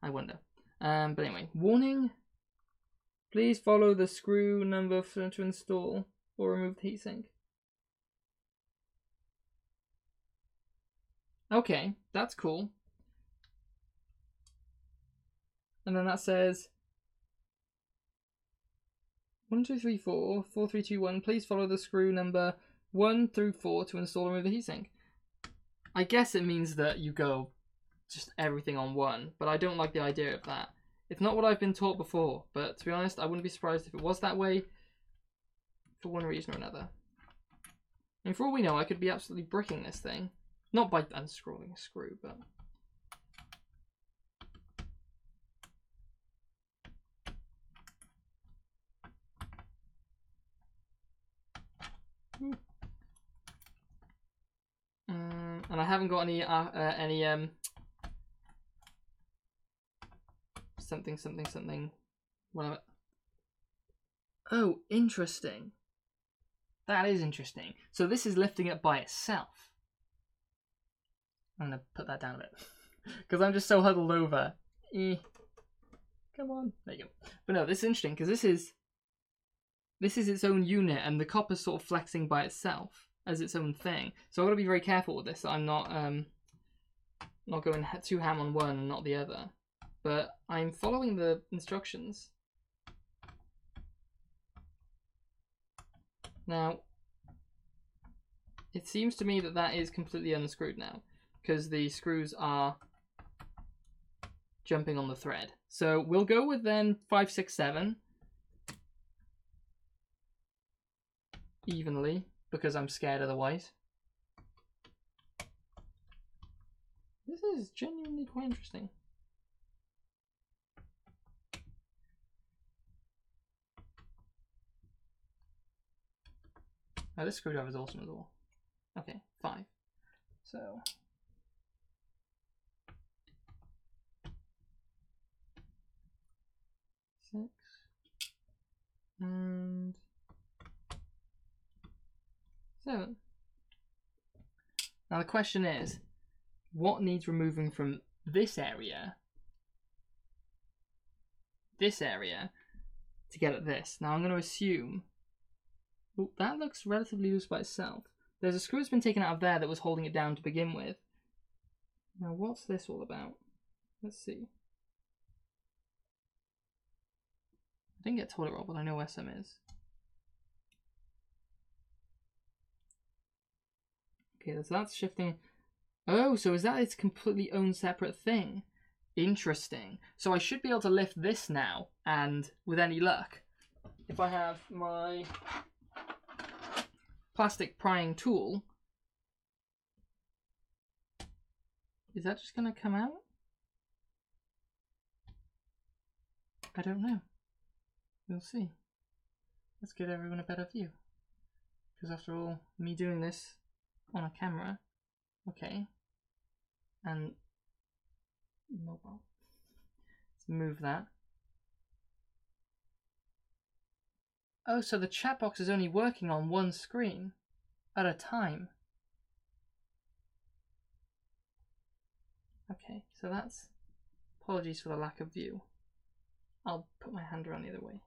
I wonder. Um, but anyway, warning. Please follow the screw number to install or remove the heatsink. Okay, that's cool. And then that says one, two, three, four, four, three, two, one. Please follow the screw number one through four to install and remove the heatsink. I guess it means that you go just everything on one, but I don't like the idea of that. It's not what I've been taught before, but to be honest, I wouldn't be surprised if it was that way for one reason or another. And for all we know, I could be absolutely bricking this thing. Not by unscrewing a screw, but... Um, and I haven't got any, uh, uh, any, um, something, something, something, whatever. Oh, interesting. That is interesting. So this is lifting it by itself. I'm gonna put that down a bit because I'm just so huddled over. Eh. Come on, there you go. But no, this is interesting because this is this is its own unit, and the copper's sort of flexing by itself as its own thing. So I've got to be very careful with this. I'm not um not going too ham on one and not the other, but I'm following the instructions. Now, it seems to me that that is completely unscrewed now because the screws are jumping on the thread. So we'll go with then 5, 6, 7 evenly because I'm scared otherwise. This is genuinely quite interesting. Now this screwdriver is awesome as well. Okay, five. So six and seven. Now the question is, what needs removing from this area, this area, to get at this? Now I'm going to assume, oh, that looks relatively loose by itself. There's a screw that's been taken out of there that was holding it down to begin with. Now what's this all about? Let's see. I didn't get toilet roll, but I know where some is. Okay, so that's shifting. Oh, so is that its completely own separate thing? Interesting. So I should be able to lift this now, and with any luck, if I have my plastic prying tool, is that just going to come out? I don't know. We'll see. Let's give everyone a better view. Because after all, me doing this on a camera, okay, and mobile. Let's move that. Oh, so the chat box is only working on one screen at a time. Okay, so that's apologies for the lack of view. I'll put my hand around the other way.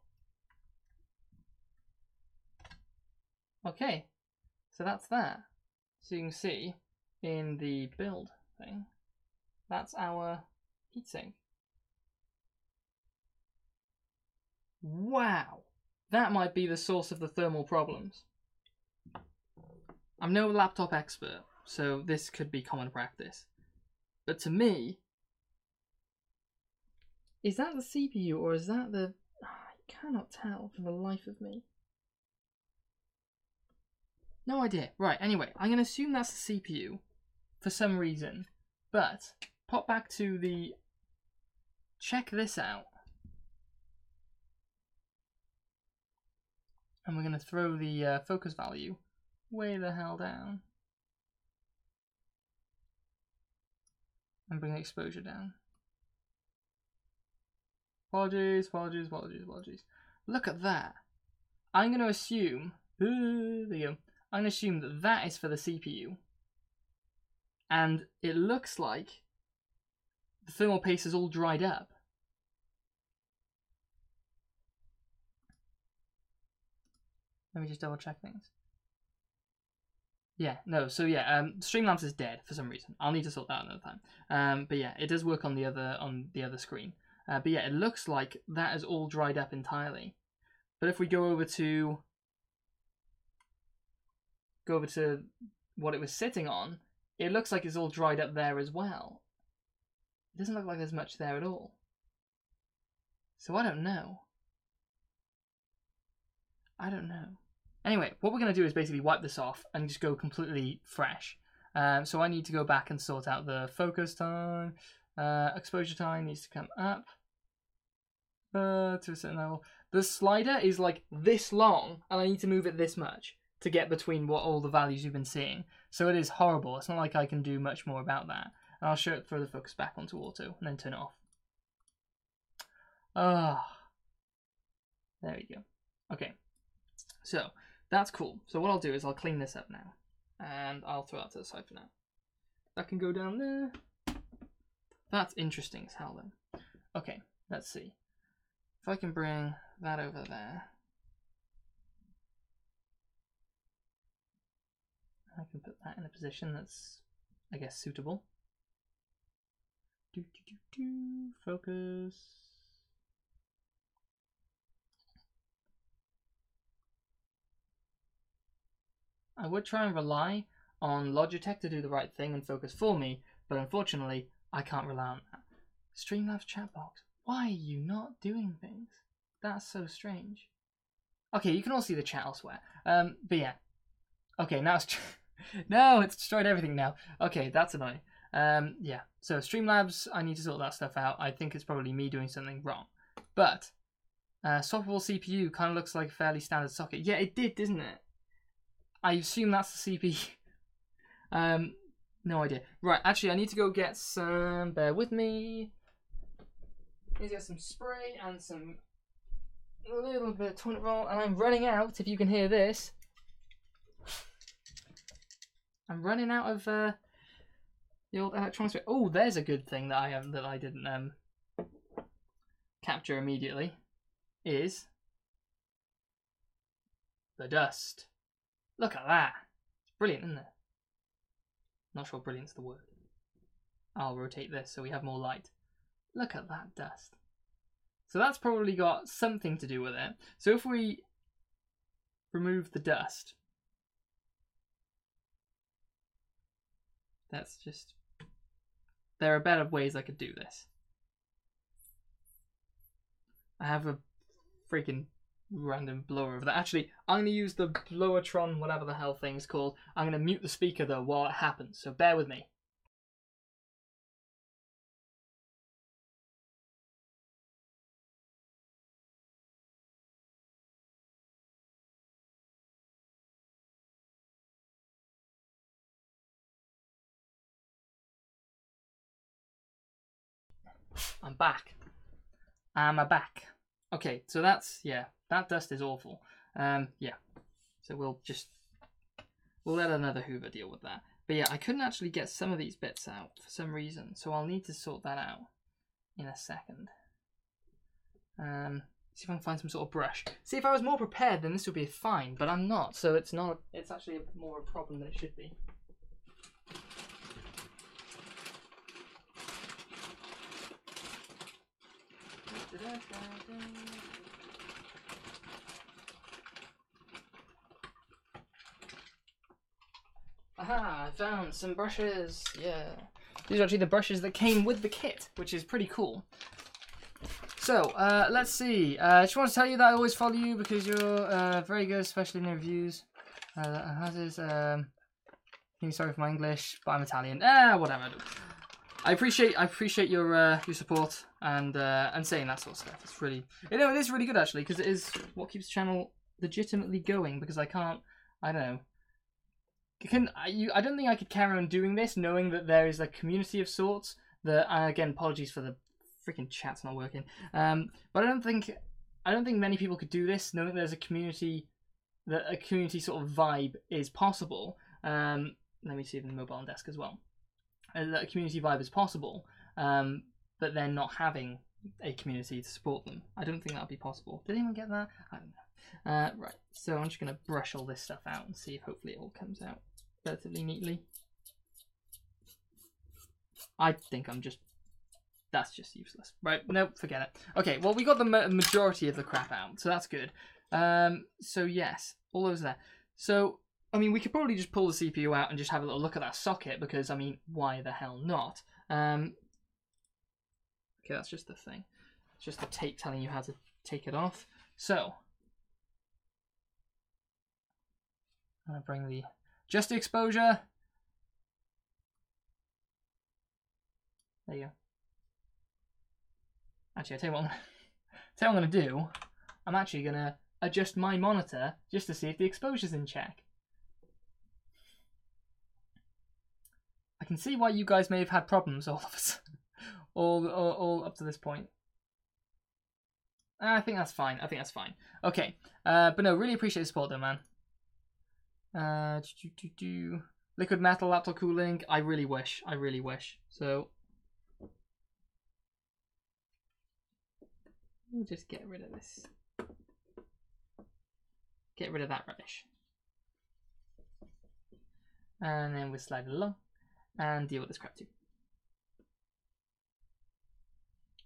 Okay, so that's that. So you can see in the build thing, that's our heatsink. Wow, that might be the source of the thermal problems. I'm no laptop expert, so this could be common practice. But to me, is that the CPU or is that the... I cannot tell for the life of me. No idea. Right, anyway, I'm going to assume that's the CPU for some reason. But, pop back to the... Check this out. And we're going to throw the uh, focus value way the hell down. And bring the exposure down. Apologies, apologies, apologies, apologies. Look at that. I'm going to assume... Uh, there you go. I'm going to assume that that is for the CPU. And it looks like the thermal paste is all dried up. Let me just double check things. Yeah, no, so yeah, um, Streamlabs is dead for some reason. I'll need to sort that out another time. Um, but yeah, it does work on the other on the other screen. Uh, but yeah, it looks like that is all dried up entirely. But if we go over to go over to what it was sitting on, it looks like it's all dried up there as well. It doesn't look like there's much there at all. So I don't know. I don't know. Anyway, what we're going to do is basically wipe this off and just go completely fresh. Um, so I need to go back and sort out the focus time. Uh, exposure time needs to come up uh, to a certain level. The slider is like this long, and I need to move it this much to get between what all the values you've been seeing. So it is horrible. It's not like I can do much more about that. And I'll show it, throw the focus back onto auto and then turn it off. Ah, there we go. Okay, so that's cool. So what I'll do is I'll clean this up now, and I'll throw that to the side for now. That can go down there. That's interesting as hell then. Okay, let's see. If I can bring that over there. I can put that in a position that's, I guess, suitable. Do, do, do, do. Focus. I would try and rely on Logitech to do the right thing and focus for me, but unfortunately, I can't rely on that. Streamlabs chat box. Why are you not doing things? That's so strange. Okay, you can all see the chat elsewhere. Um, but yeah. Okay, now it's... no, it's destroyed everything now. Okay, that's annoying. Um, yeah, so Streamlabs, I need to sort that stuff out. I think it's probably me doing something wrong. But, uh, swappable CPU kind of looks like a fairly standard socket. Yeah, it did, didn't it? I assume that's the CPU. um, no idea. Right, actually, I need to go get some. Bear with me. I need to get some spray and some a little bit of toilet roll, and I'm running out. If you can hear this, I'm running out of uh, the old electronics. Oh, there's a good thing that I have that I didn't um capture immediately. Is the dust. Look at that. It's brilliant, isn't it? Not sure brilliant's the word. I'll rotate this so we have more light. Look at that dust. So that's probably got something to do with it. So if we remove the dust, that's just. There are better ways I could do this. I have a freaking random blower over there. Actually, I'm going to use the Blowertron, whatever the hell thing's called. I'm going to mute the speaker though while it happens, so bear with me. I'm back. I'm a back. Okay, so that's yeah, that dust is awful. Um, yeah, so we'll just we'll let another Hoover deal with that. But yeah, I couldn't actually get some of these bits out for some reason, so I'll need to sort that out in a second. Um, see if I can find some sort of brush. See, if I was more prepared, then this would be fine, but I'm not, so it's not. It's actually more a problem than it should be. Aha, I found some brushes. Yeah. These are actually the brushes that came with the kit, which is pretty cool. So, uh, let's see. Uh, I just want to tell you that I always follow you because you're uh, very good, especially in reviews. Uh, how's this? Um, sorry for my English, but I'm Italian. Ah, whatever. I appreciate I appreciate your uh, your support and uh, and saying that sort of stuff. It's really you know it is really good actually because it is what keeps the channel legitimately going because I can't I don't know. Can I, you I don't think I could carry on doing this knowing that there is a community of sorts that uh, again apologies for the freaking chat's not working. Um but I don't think I don't think many people could do this knowing that there's a community that a community sort of vibe is possible. Um let me see the mobile and desk as well a community vibe is possible, um, but then not having a community to support them. I don't think that would be possible. Did anyone get that? I don't know. Uh, right, so I'm just going to brush all this stuff out and see if hopefully it all comes out relatively neatly. I think I'm just... That's just useless. Right, nope, forget it. Okay, well, we got the ma majority of the crap out, so that's good. Um, so yes, all those there. So I mean, we could probably just pull the CPU out and just have a little look at that socket because, I mean, why the hell not? Um, okay, that's just the thing. It's just the tape telling you how to take it off. So, I'm going to bring the just the exposure. There you go. Actually, I tell you what, I'm, tell you what I'm going to do. I'm actually going to adjust my monitor just to see if the exposure's in check. I can see why you guys may have had problems, all of us, all, all, all up to this point. I think that's fine. I think that's fine. Okay, uh, but no, really appreciate the support, though, man. Uh, do, do, do, liquid metal laptop cooling. I really wish. I really wish. So we'll just get rid of this. Get rid of that rubbish. And then we slide along and deal with this crap too.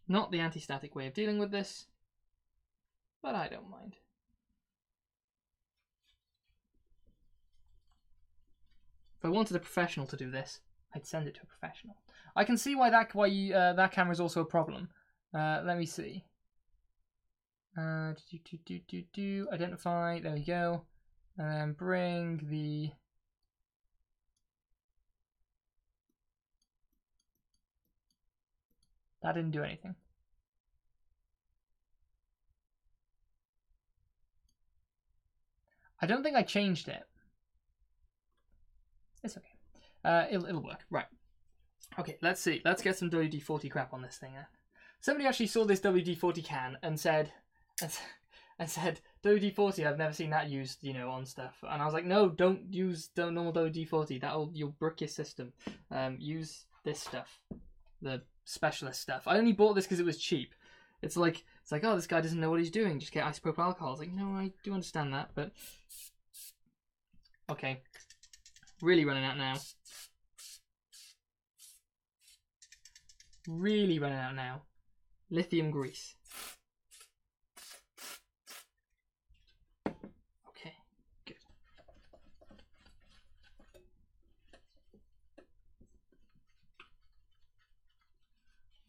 Not the anti-static way of dealing with this, but I don't mind. If I wanted a professional to do this, I'd send it to a professional. I can see why that why you, uh, that camera is also a problem. Uh, let me see. Uh, do, do, do, do, do, identify. There we go. And then bring the That didn't do anything. I don't think I changed it. It's okay. Uh, it'll, it'll work. Right. Okay, let's see. Let's get some WD-40 crap on this thing. Somebody actually saw this WD-40 can and said, and said WD-40. I've never seen that used, you know, on stuff. And I was like, no, don't use the normal WD-40. That'll you'll brick your system. Um, use this stuff, the specialist stuff. I only bought this because it was cheap. It's like it's like, oh, this guy doesn't know what he's doing. Just get isopropyl alcohol. It's like, no, I do understand that, but okay, really running out now. Really running out now. Lithium grease. Okay, good.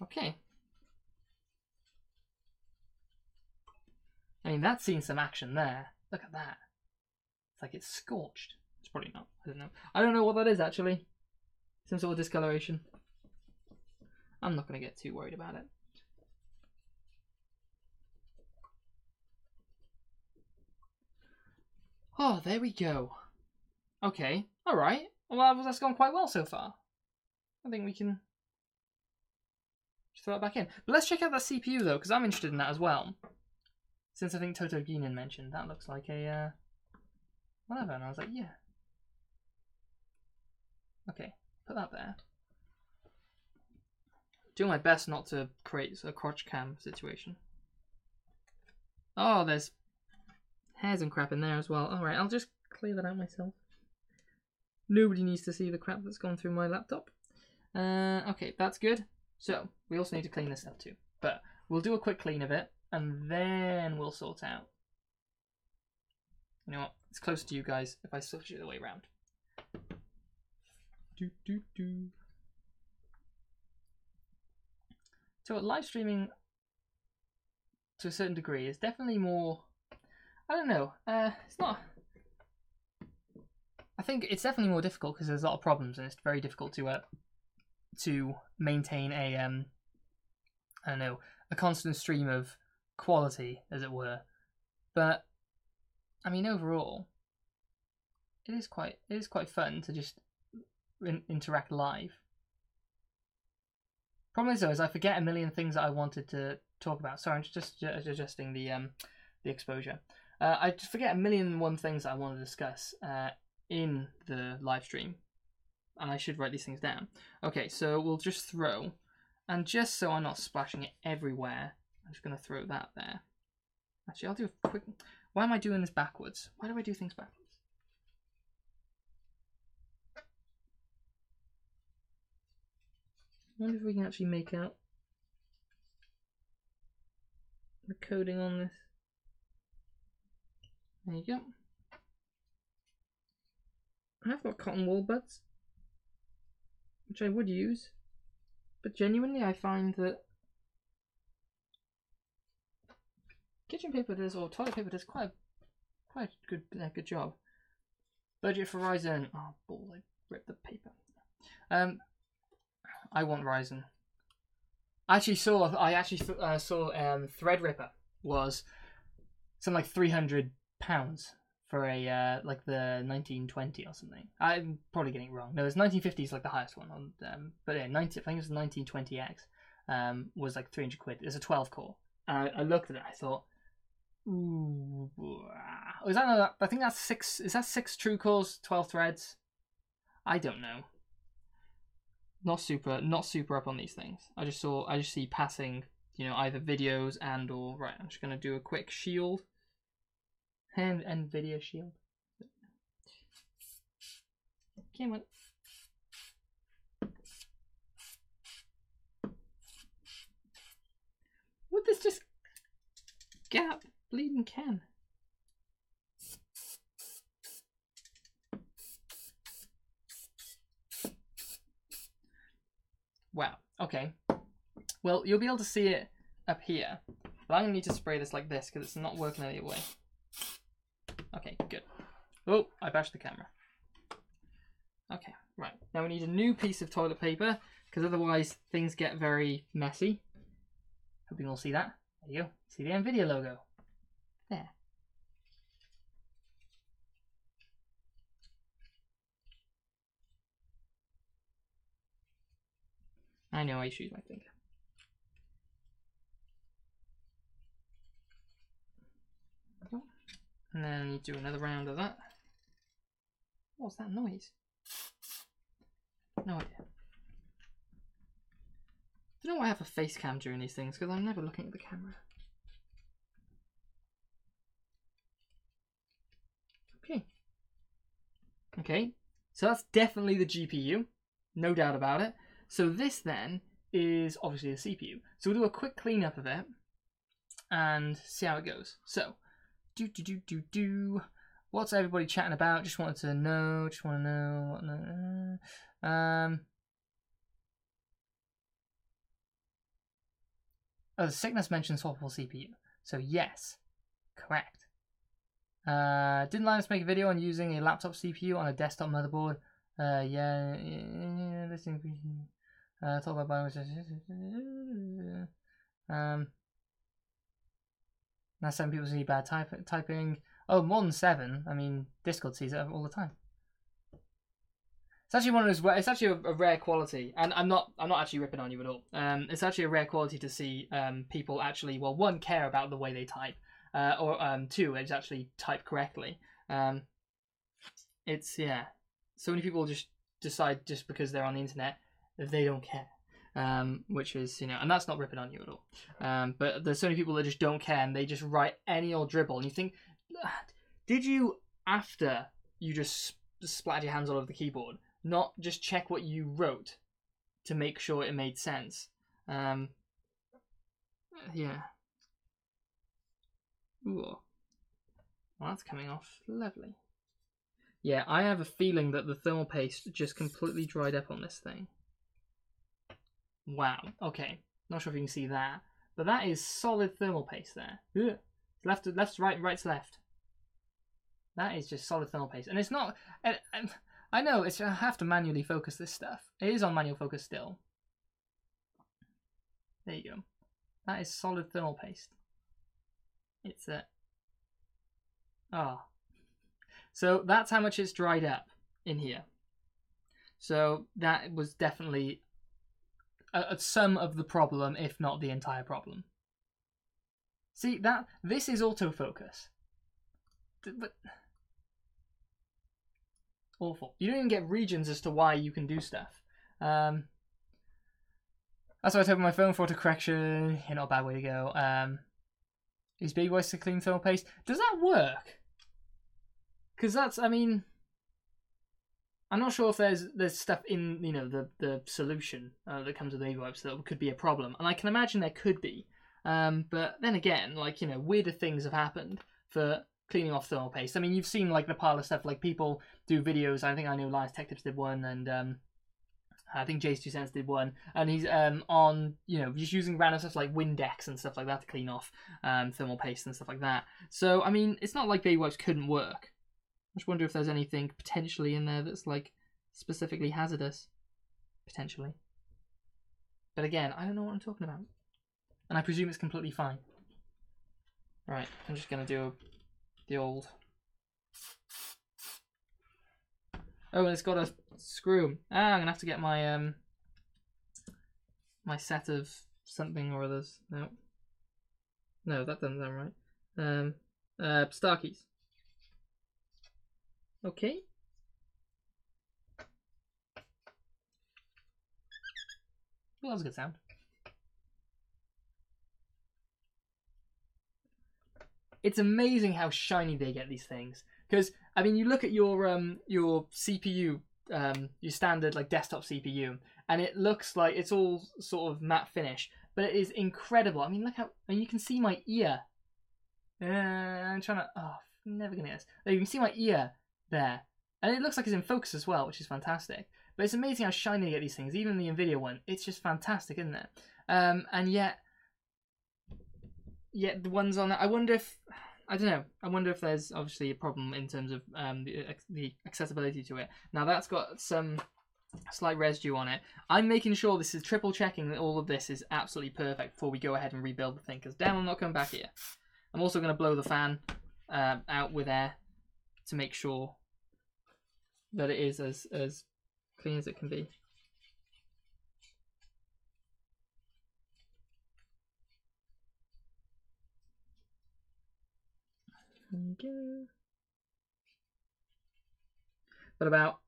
Okay. I mean, that's seen some action there. Look at that. It's like it's scorched. It's probably not. I don't know. I don't know what that is actually. Some sort of discoloration. I'm not going to get too worried about it. Oh, there we go. Okay, alright. Well, that's gone quite well so far. I think we can throw it back in. But let's check out that CPU though, because I'm interested in that as well. Since I think Toto Geenan mentioned, that looks like a, uh, whatever, and I was like, yeah. Okay, put that there. Doing my best not to create a crotch cam situation. Oh, there's hairs and crap in there as well. Alright, I'll just clear that out myself. Nobody needs to see the crap that's gone through my laptop. Uh, okay, that's good. So, we also need to clean this up too. But we'll do a quick clean of it, and then we'll sort out. You know what? It's closer to you guys if I switch it the way around. Do, do, do. So live streaming to a certain degree is definitely more I don't know. Uh, it's not. I think it's definitely more difficult because there's a lot of problems and it's very difficult to uh, to maintain a um I don't know a constant stream of quality, as it were. But I mean, overall, it is quite it is quite fun to just in- interact live. Problem is though, is I forget a million things that I wanted to talk about. Sorry, I'm just adjusting the um the exposure. Uh, I just forget a million and one things I want to discuss uh, in the live stream, and I should write these things down. Okay, so we'll just throw, and just so I'm not splashing it everywhere, I'm just going to throw that there. Actually, I'll do a quick. Why am I doing this backwards? Why do I do things backwards? I wonder if we can actually make out the coding on this. There you go. I've got cotton wool buds, which I would use, but genuinely I find that kitchen paper does or toilet paper does quite a, quite a good uh, good job. Budget for Ryzen. Oh, ball! I ripped the paper. Um, I want Ryzen. I actually saw. I actually uh, saw um, Threadripper was something like three hundred pounds for a uh, like the 1920 or something. I'm probably getting it wrong. No, it's 1950 is like the highest one on. Um, but yeah, 90. I think it was 1920x. Um, was like 300 quid. It's a 12 core. And I, I looked at it. I thought, ooh, is that? I think that's six. Is that six true cores, 12 threads? I don't know. Not super, not super up on these things. I just saw. I just see passing. You know, either videos and or right. I'm just gonna do a quick shield and NVIDIA Shield. Came on. Would this just gap bleeding can? Wow. Okay. Well, you'll be able to see it up here. But I'm going to need to spray this like this because it's not working any way. Okay, good. Oh, I bashed the camera. Okay, right. Now we need a new piece of toilet paper, because otherwise things get very messy. Hope you can all see that. There you go. See the NVIDIA logo. There. I know I use my finger. And then you do another round of that. What's that noise? No idea. I don't know why I have a face cam during these things because I'm never looking at the camera. Okay. Okay, so that's definitely the GPU, no doubt about it. So this then is obviously the CPU. So we'll do a quick cleanup of it and see how it goes. So, do do do do do. What's everybody chatting about? Just wanted to know. Just want to know. What, uh, um. Oh, the sickness mentioned swappable CPU. So yes, correct. Uh, didn't Linus make a video on using a laptop CPU on a desktop motherboard? Uh, yeah, yeah, this thing. uh, talk about buying. um. Now some people see bad type, typing. Oh, more than seven. I mean, Discord sees it all the time. It's actually one of those. It's actually a, a, rare quality, and I'm not. I'm not actually ripping on you at all. Um, it's actually a rare quality to see um, people actually, well, one care about the way they type, uh, or um, two, it's actually type correctly. Um, it's yeah. So many people just decide just because they're on the internet that they don't care um, which is you know, and that's not ripping on you at all. Um, but there's so many people that just don't care and they just write any old dribble, and you think, did you after you just splattered your hands all over the keyboard, not just check what you wrote to make sure it made sense? Um, yeah. Ooh. Well, that's coming off lovely. Yeah, I have a feeling that the thermal paste just completely dried up on this thing. Wow. Okay. Not sure if you can see that, but that is solid thermal paste there. Ugh. Left to left, right, right to left. That is just solid thermal paste, and it's not. I, I know it's. I have to manually focus this stuff. It is on manual focus still. There you go. That is solid thermal paste. It's a. Ah. Oh. So that's how much it's dried up in here. So that was definitely uh, some of the problem, if not the entire problem. See that this is autofocus, but awful. You don't even get regions as to why you can do stuff. Um, that's why I opened my phone for autocorrection. Yeah, not a bad way to go. Um, is Baby Voice to clean thermal paste? Does that work? Because that's, I mean, I'm not sure if there's there's stuff in you know the the solution uh, that comes with wipes that could be a problem, and I can imagine there could be. Um, but then again, like you know, weirder things have happened for cleaning off thermal paste. I mean, you've seen like the pile of stuff like people do videos. I think I know Linus Tech Tips did one, and um, I think JayzTwoCents did one, and he's um, on you know just using random stuff like Windex and stuff like that to clean off um, thermal paste and stuff like that. So I mean, it's not like baby wipes couldn't work. I just wonder if there's anything potentially in there that's like specifically hazardous. Potentially. But again, I don't know what I'm talking about. And I presume it's completely fine. Right, I'm just gonna do the old. Oh, and it's got a screw. Ah, I'm gonna have to get my um my set of something or others. No. No, that doesn't sound right. Um uh star keys. Okay. Well, that was a good sound. It's amazing how shiny they get these things. Because I mean, you look at your um your CPU, um your standard like desktop CPU, and it looks like it's all sort of matte finish, but it is incredible. I mean, look how I mean, you can see my ear. Uh, I'm trying to. Oh, I'm never gonna get this. You can see my ear there. And it looks like it's in focus as well, which is fantastic. But it's amazing how shiny they get these things. Even the Nvidia one, it's just fantastic, isn't it? Um, and yet, yet the ones on that, I wonder if, I don't know. I wonder if there's obviously a problem in terms of um, the, the accessibility to it. Now that's got some slight residue on it. I'm making sure this is triple checking that all of this is absolutely perfect before we go ahead and rebuild the thing. Because damn, I'm not coming back here. I'm also going to blow the fan uh, out with air to make sure that it is as as clean as it can be. But about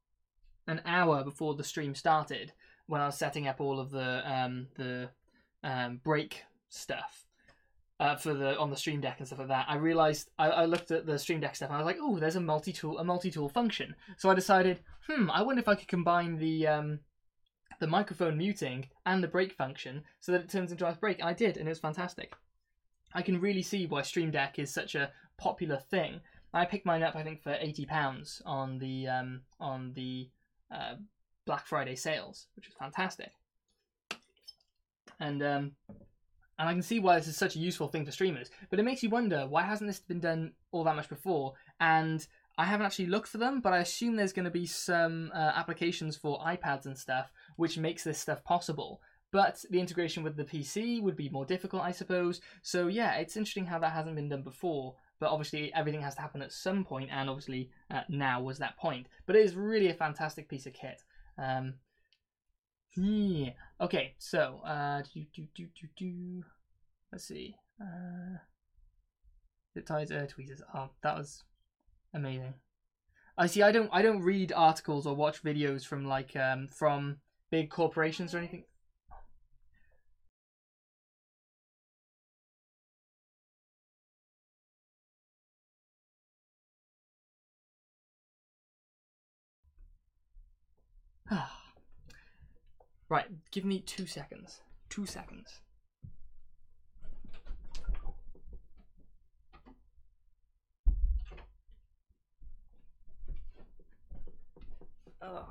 an hour before the stream started, when I was setting up all of the um, the um, break stuff uh, for the on the Stream Deck and stuff like that, I realized I, I looked at the Stream Deck stuff and I was like, oh, there's a multi tool a multi tool function. So I decided, hmm, I wonder if I could combine the um, the microphone muting and the break function so that it turns into a break. And I did, and it was fantastic. I can really see why Stream Deck is such a popular thing. I picked mine up, I think, for eighty pounds on the um, on the uh, Black Friday sales, which was fantastic. And um, and I can see why this is such a useful thing for streamers. But it makes you wonder why hasn't this been done all that much before? And I haven't actually looked for them, but I assume there's going to be some uh, applications for iPads and stuff which makes this stuff possible. But the integration with the PC would be more difficult, I suppose. So yeah, it's interesting how that hasn't been done before. But obviously, everything has to happen at some point, and obviously uh, now was that point. But it is really a fantastic piece of kit. Um, yeah. Okay, so uh, do do do do do. Let's see. Uh, it ties uh, tweezers. Oh, that was amazing. I see. I don't. I don't read articles or watch videos from like um from big corporations or anything. Right, give me two seconds. Two seconds. Ugh.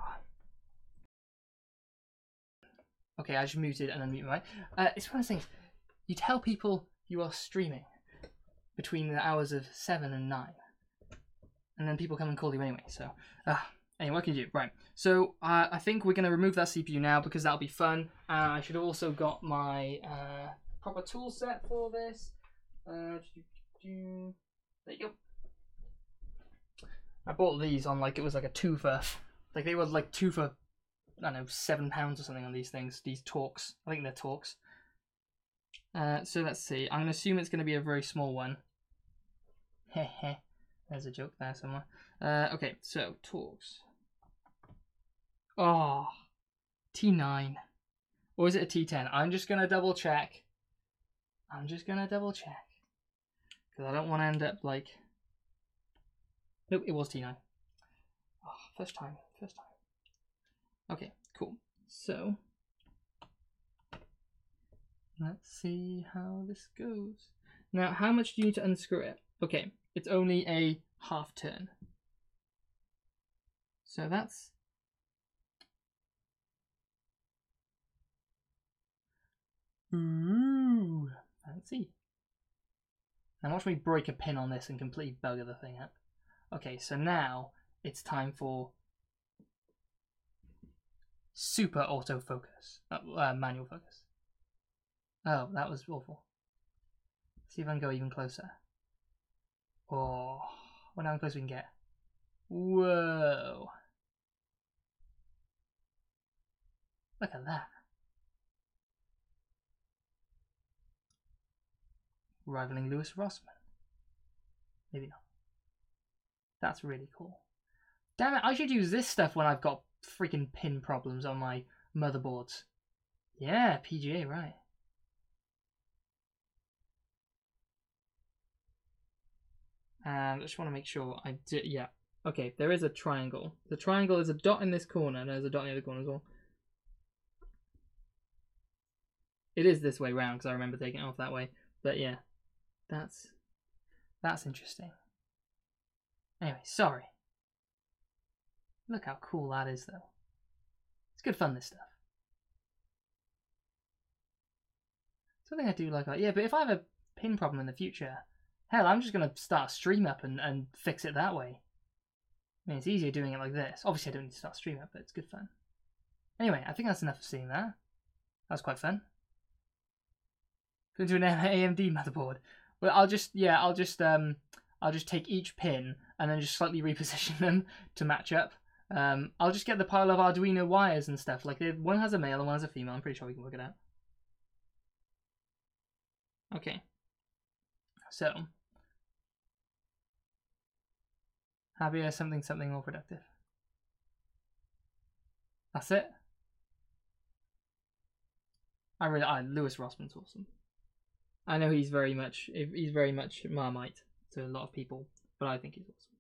Okay, I just muted and unmuted my. Uh, it's one of those things. You tell people you are streaming between the hours of seven and nine, and then people come and call you anyway. So, uh, anyway, what can you do? Right. So uh, I think we're going to remove that CPU now because that'll be fun. Uh, I should have also got my uh, proper tool set for this. Uh, there you go. I bought these on like it was like a two for like they were like two for I don't know seven pounds or something on these things. These Torx, I think they're Torx. Uh, so let's see. I'm gonna assume it's gonna be a very small one. Heh There's a joke there somewhere. Uh, okay, so Torx. Ah, oh, T9. Or is it a T10? I'm just gonna double check. I'm just gonna double check. Because I don't want to end up like. Nope, it was T9. Oh, ah, first time. First time. Okay, cool. So, let's see how this goes. Now, how much do you need to unscrew it? Okay, it's only a half turn. So that's Ooh, fancy. Now watch me break a pin on this and completely bugger the thing up. Okay, so now it's time for super autofocus, uh, uh, manual focus. Oh, that was awful. See if I can go even closer. Oh, well, how close we can get. Whoa. Look at that. Rivaling Louis Rossmann. Maybe not. That's really cool. Damn it, I should use this stuff when I've got freaking pin problems on my motherboards. Yeah, PGA, right. And I just want to make sure I did, yeah. Okay, there is a triangle. The triangle is a dot in this corner, and there's a dot in the other corner as well. It is this way round, because I remember taking it off that way. But yeah, that's, that's interesting. Anyway, sorry. Look how cool that is, though. It's good fun, this stuff. Something I do like, yeah, but if I have a pin problem in the future, hell, I'm just going to start stream up and, and fix it that way. I mean, it's easier doing it like this. Obviously, I don't need to start stream up, but it's good fun. Anyway, I think that's enough of seeing that. That was quite fun. Go into an AMD motherboard. Well, I'll just, yeah, I'll just, um, I'll just take each pin and then just slightly reposition them to match up. Um, I'll just get the pile of Arduino wires and stuff. Like one has a male and one has a female. I'm pretty sure we can work it out. Okay. So Happier, something, something more productive. That's it. I really, I Louis Rossmann's awesome. I know he's very much, he's very much Marmite to a lot of people, but I think he's awesome.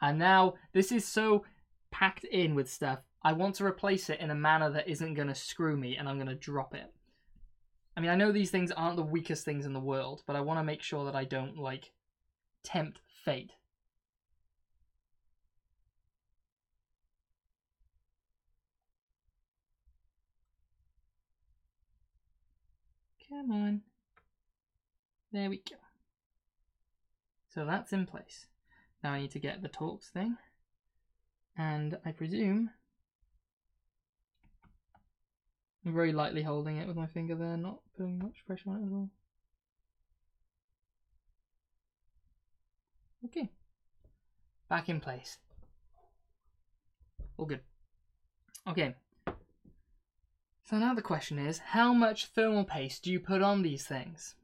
And now this is so packed in with stuff. I want to replace it in a manner that isn't going to screw me, and I'm going to drop it. I mean, I know these things aren't the weakest things in the world, but I want to make sure that I don't like tempt fate. Come on. There we go. So that's in place. Now I need to get the Torx thing. And I presume I'm very lightly holding it with my finger there, not putting much pressure on it at all. Okay. Back in place. All good. Okay. So now the question is, how much thermal paste do you put on these things?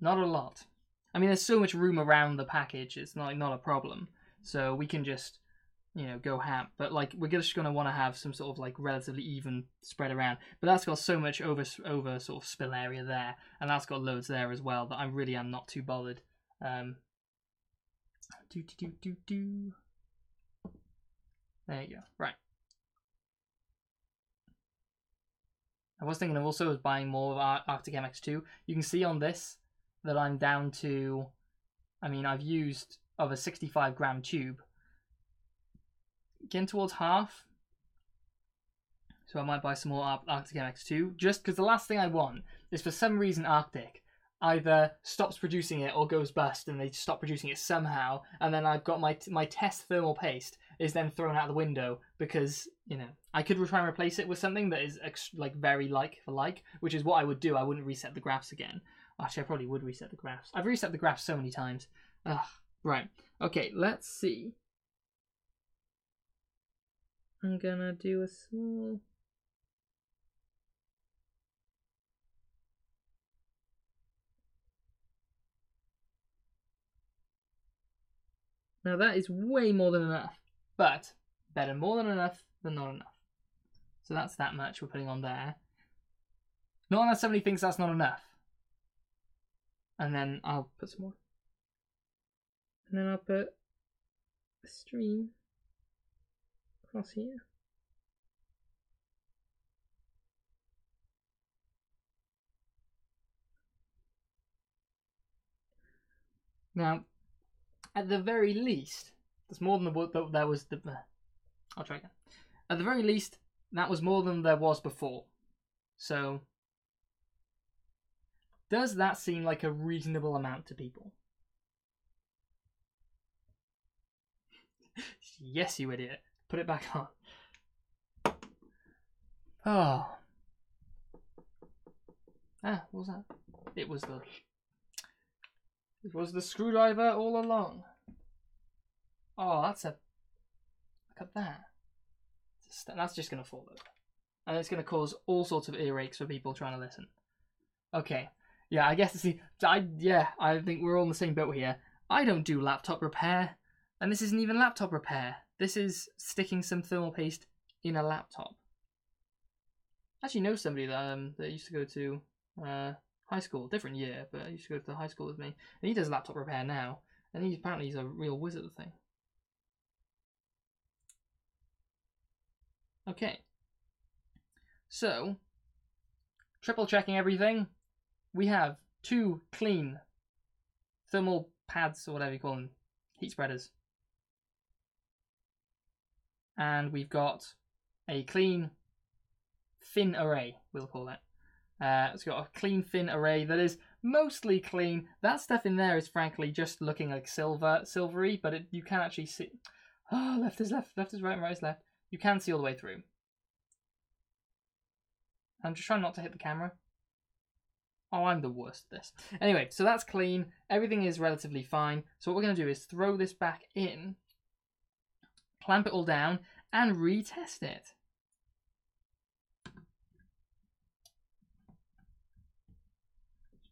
Not a lot. I mean, there's so much room around the package, it's not, not a problem. So we can just, you know, go ham. But, like, we're just going to want to have some sort of, like, relatively even spread around. But that's got so much over, over sort of spill area there. And that's got loads there as well that I really am not too bothered. Um, do, do, do, do, do. There you go. Right. I was thinking of also buying more of Arctic MX2. You can see on this that I'm down to, I mean, I've used of a 65 gram tube, getting towards half. So I might buy some more Arctic MX2, just because the last thing I want is for some reason Arctic either stops producing it or goes bust and they stop producing it somehow and then I've got my my test thermal paste is then thrown out the window because you know I could try and replace it with something that is ex- like very like for like which is what I would do. I wouldn't reset the graphs again. Actually I probably would reset the graphs. I've reset the graphs so many times. Ugh. right. Okay let's see. I'm gonna do a small Now that is way more than enough, but better more than enough than not enough. So that's that much we're putting on there. Not unless somebody thinks that's not enough. And then I'll put some more. And then I'll put a stream across here. Now, at the very least, that's more than the that, that was the. Uh, I'll try again. At the very least, that was more than there was before. So, does that seem like a reasonable amount to people? yes, you idiot. Put it back on. Oh. Ah, what was that? It was the it was the screwdriver all along. Oh, that's a. Look at that. That's just going to fall over. And it's going to cause all sorts of earaches for people trying to listen. Okay. Yeah, I guess see, I yeah, I think we're all in the same boat here. I don't do laptop repair, and this isn't even laptop repair. This is sticking some thermal paste in a laptop. I actually know somebody that um that used to go to uh high school, different year, but I used to go to high school with me, and he does laptop repair now, and he's apparently he's a real wizard of thing. Okay. So, triple checking everything, we have two clean thermal pads, or whatever you call them, heat spreaders. And we've got a clean fin array, we'll call it. Uh, it's got a clean fin array that is mostly clean. That stuff in there is frankly just looking like silver, silvery, but it, you can actually see. Oh, left is left, left is right, right is left. You can see all the way through. I'm just trying not to hit the camera. Oh, I'm the worst at this. Anyway, so that's clean. Everything is relatively fine. So what we're going to do is throw this back in, clamp it all down, and retest it.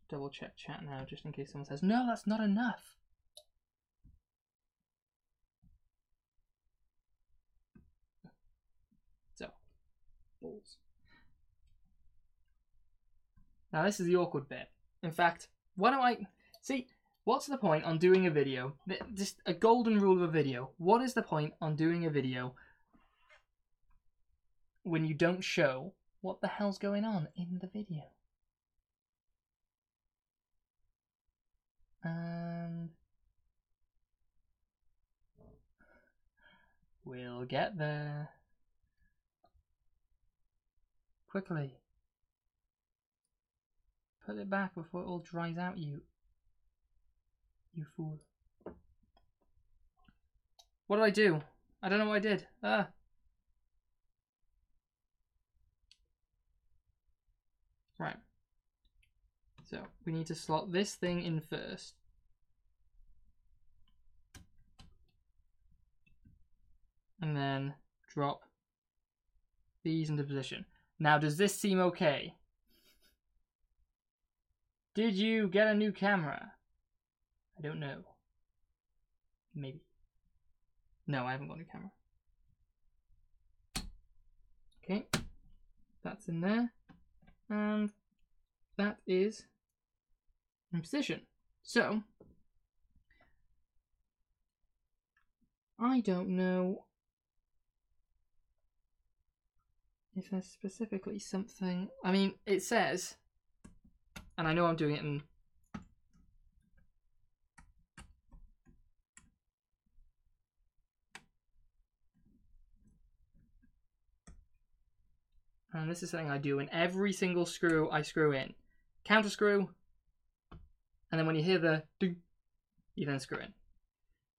double check chat now, just in case someone says, no, that's not enough. So, balls. Now, this is the awkward bit. In fact, why don't I. See, what's the point on doing a video? Just a golden rule of a video. What is the point on doing a video when you don't show what the hell's going on in the video? And we'll get there quickly. Put it back before it all dries out, you. You fool. What did I do? I don't know what I did. Ah. Right. So we need to slot this thing in first. And then drop these into position. Now, does this seem okay? Did you get a new camera? I don't know. Maybe. No, I haven't got a new camera. Okay. That's in there. And that is in position. So, I don't know if there's specifically something. I mean, it says and I know I'm doing it in And this is something I do in every single screw I screw in. Counter screw, and then when you hear the ding, you then screw in.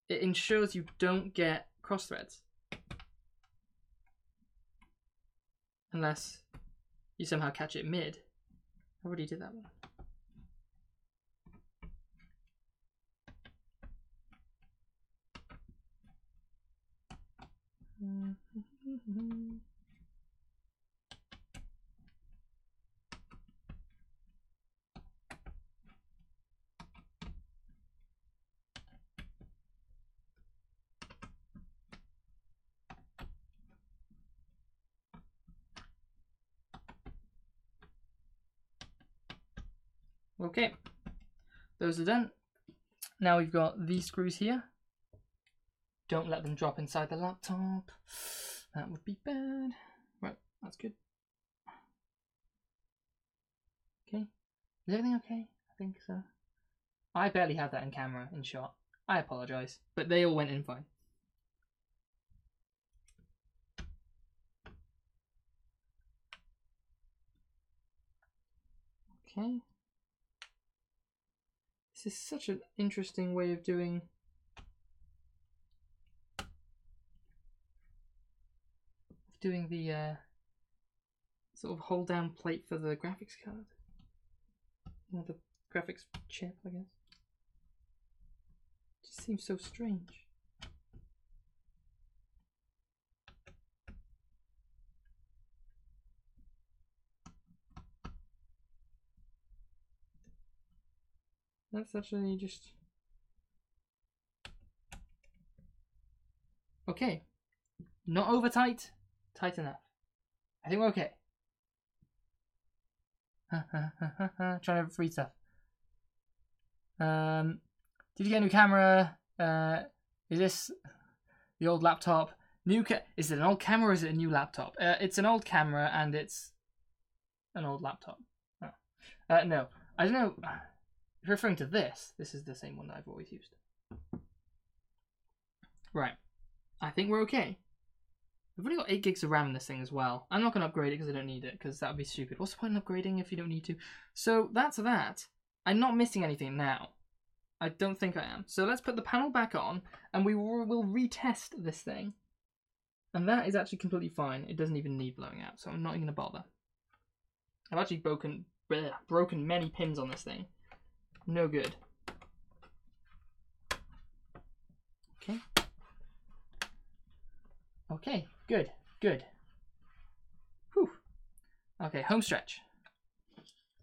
It ensures you don't get cross threads. Unless you somehow catch it mid. I already did that one. Mm-hmm. Okay, those are done. Now we've got these screws here. Don't let them drop inside the laptop. That would be bad. Right, that's good. Okay, is everything okay? I think so. I barely had that in camera, in shot. I apologise, but they all went in fine. Okay. This is such an interesting way of doing doing the uh, sort of hold down plate for the graphics card. Or the graphics chip, I guess. It just seems so strange. That's actually just... Okay. Not over tight, tight enough. I think we're okay. Trying to free stuff. Um, did you get a new camera? Uh, is this the old laptop? New ca- is it an old camera or is it a new laptop? Uh, it's an old camera and it's an old laptop. Oh. Uh, no, I don't know. If you're referring to this, this is the same one that I've always used. Right. I think we're okay. We've only got 8 gigs of RAM in this thing as well. I'm not going to upgrade it because I don't need it, because that would be stupid. What's the point in upgrading if you don't need to? So that's that. I'm not missing anything now. I don't think I am. So let's put the panel back on, and we will we'll retest this thing. And that is actually completely fine. It doesn't even need blowing out, so I'm not even going to bother. I've actually broken, bleh, broken many pins on this thing. No good. Okay. Okay, good, good. Whew. Okay, home stretch.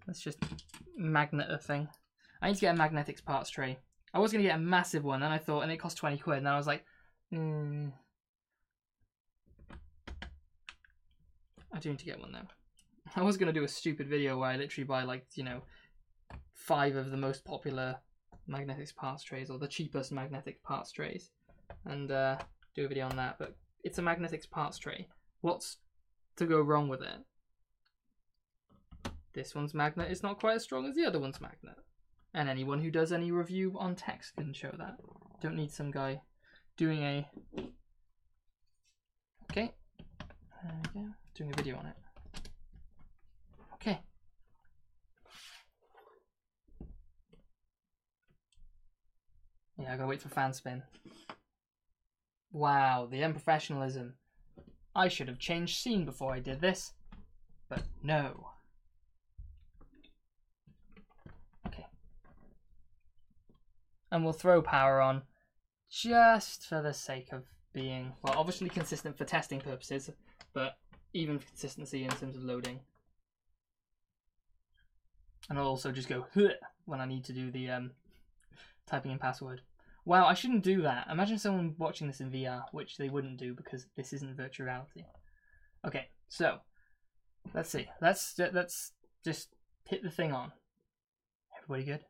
let's just magnet the thing. I need to get a magnetics parts tray. I was going to get a massive one, and I thought, and it cost 20 quid, and I was like, hmm. I do need to get one though. I was going to do a stupid video where I literally buy, like, you know, five of the most popular magnetics parts trays, or the cheapest magnetic parts trays, and uh, do a video on that, but it's a magnetics parts tray. What's to go wrong with it? This one's magnet is not quite as strong as the other one's magnet. And anyone who does any review on text can show that. Don't need some guy doing a... Okay. There we go. Doing a video on it. Okay. Yeah, I gotta wait for fan spin. Wow, the unprofessionalism. I should have changed scene before I did this. But no. Okay. And we'll throw power on just for the sake of being, well, obviously consistent for testing purposes, but even for consistency in terms of loading. And I'll also just go when I need to do the um, typing in password. Wow, I shouldn't do that. Imagine someone watching this in VR, which they wouldn't do because this isn't virtual reality. Okay, so let's see. Let's let's just hit the thing on. Everybody good?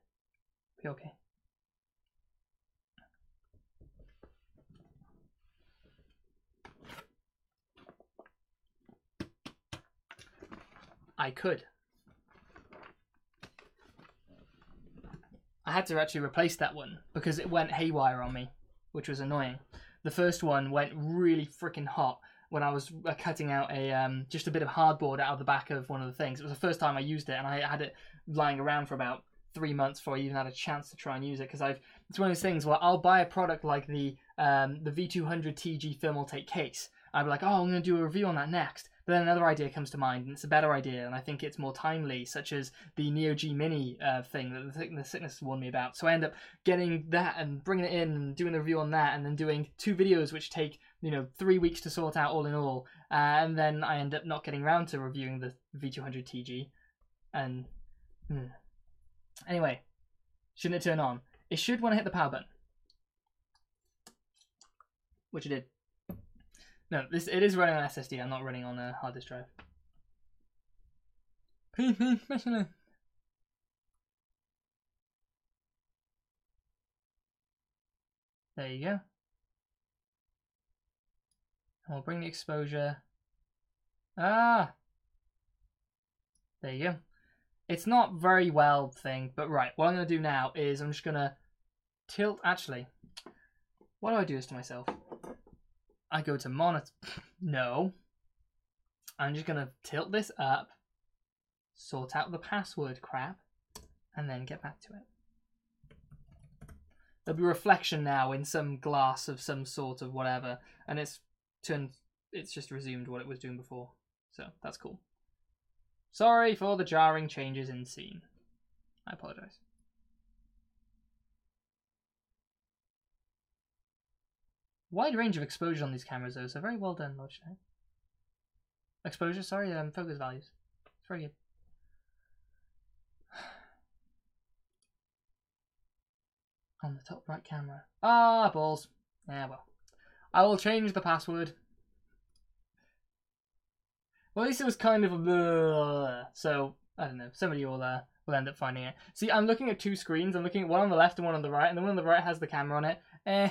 Be okay. I could. I had to actually replace that one because it went haywire on me, which was annoying. The first one went really freaking hot when I was uh, cutting out a um, just a bit of hardboard out of the back of one of the things. It was the first time I used it, and I had it lying around for about three months before I even had a chance to try and use it. Because I've it's one of those things where I'll buy a product like the um, the V200 TG Thermaltake case. I'd be like, oh, I'm going to do a review on that next. But then another idea comes to mind, and it's a better idea, and I think it's more timely, such as the Neo G Mini uh, thing that the, the sickness warned me about. So I end up getting that and bringing it in and doing the review on that, and then doing two videos which take you know three weeks to sort out all in all, uh, and then I end up not getting around to reviewing the V200 TG. And hmm. anyway, shouldn't it turn on? It should when I hit the power button, which it did. No, this it is running on SSD. I'm not running on a hard disk drive. There you go. And we'll bring the exposure. Ah! There you go. It's not very well thing, but right, what I'm going to do now is I'm just going to tilt, actually, what do I do this to myself? I go to monitor. no. I'm just going to tilt this up, sort out the password crap, and then get back to it. There'll be reflection now in some glass of some sort of whatever, and it's turned, it's just resumed what it was doing before. So that's cool. Sorry for the jarring changes in scene. I apologize. Wide range of exposure on these cameras though, so very well done, Logitech. Exposure, sorry, um, focus values. It's very good. on the top right camera. Ah, balls. Yeah, well. I will change the password. Well, at least it was kind of a so I don't know. Somebody will uh, will end up finding it. See, I'm looking at two screens. I'm looking at one on the left and one on the right, and the one on the right has the camera on it. Eh,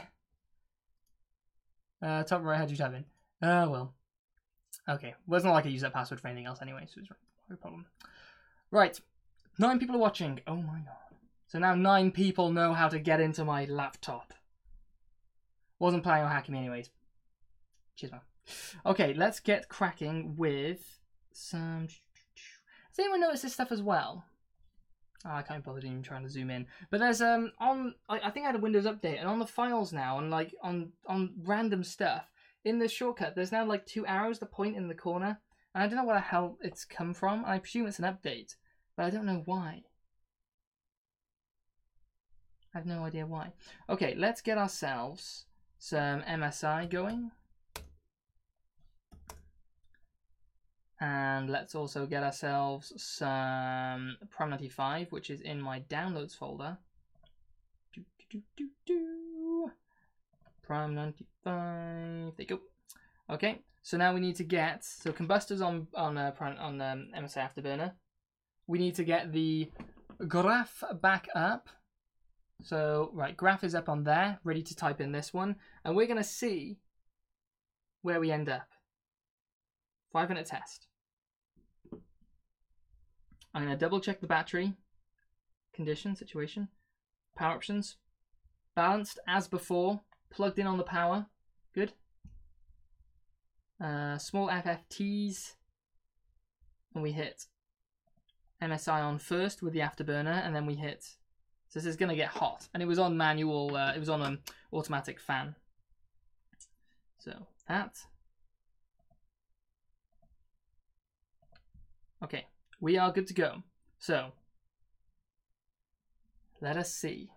uh, top right, how'd you type in? Oh, well. Okay. Wasn't like I use that password for anything else anyway, so it's no problem. Right. Nine people are watching. Oh my god. So now nine people know how to get into my laptop. Wasn't planning on hacking me anyways. Cheers, man. Okay, let's get cracking with some... Has anyone noticed this stuff as well? Oh, I can't bother even trying to zoom in. But there's um on I, I think I had a Windows update and on the files now and like on on random stuff in the shortcut there's now like two arrows that point in the corner and I don't know where the hell it's come from. I presume it's an update, but I don't know why. I have no idea why. Okay, let's get ourselves some MSI going. And let's also get ourselves some Prime 95, which is in my downloads folder. Do, do, do, do, Prime 95. There you go. Okay, so now we need to get so Kombustors on on uh, on um, Afterburner. We need to get the graph back up. So right, graph is up on there, ready to type in this one, and we're gonna see where we end up. Five minute test. I'm going to double check the battery condition situation. Power options. Balanced as before. Plugged in on the power. Good. Uh, small FFTs. And we hit MSI on first with the afterburner. And then we hit. So this is going to get hot. And it was on manual. Uh, it was on an automatic fan. So that. Okay, we are good to go. So, let us see.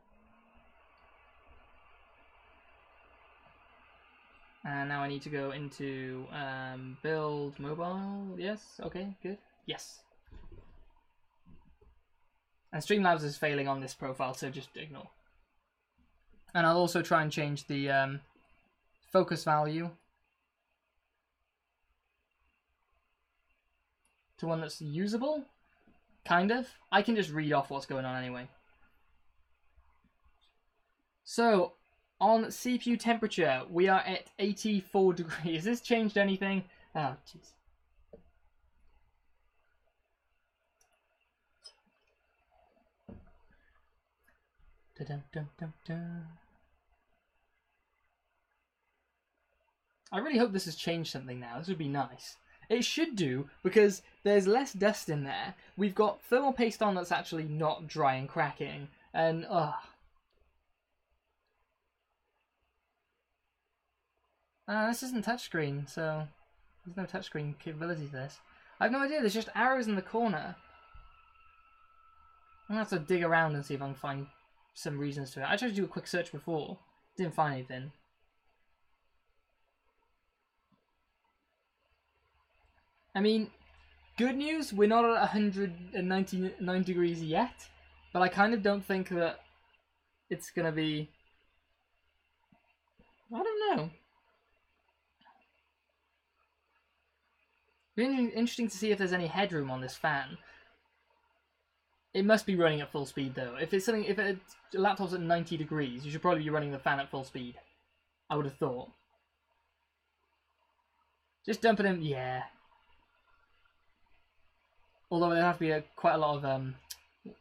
And now I need to go into um, build mobile. Yes, okay, good. Yes. And Streamlabs is failing on this profile, so just ignore. And I'll also try and change the um, focus value to one that's usable? Kind of. I can just read off what's going on anyway. So, on CPU temperature, we are at 84 degrees. Has this changed anything? Oh, jeez. I really hope this has changed something now. This would be nice. It should do because there's less dust in there. We've got thermal paste on that's actually not dry and cracking, and ugh. Uh, this isn't touchscreen, so there's no touchscreen capability to this. I have no idea. There's just arrows in the corner. I'm gonna have to dig around and see if I can find some reasons to it. I tried to do a quick search before, didn't find anything. I mean, good news, we're not at 199 degrees yet, but I kind of don't think that it's going to be. I don't know. Be interesting to see if there's any headroom on this fan. It must be running at full speed though. If it's something, if a laptop's at 90 degrees, you should probably be running the fan at full speed. I would have thought. Just dump it in. Yeah, Although there have to be a, quite a lot of um,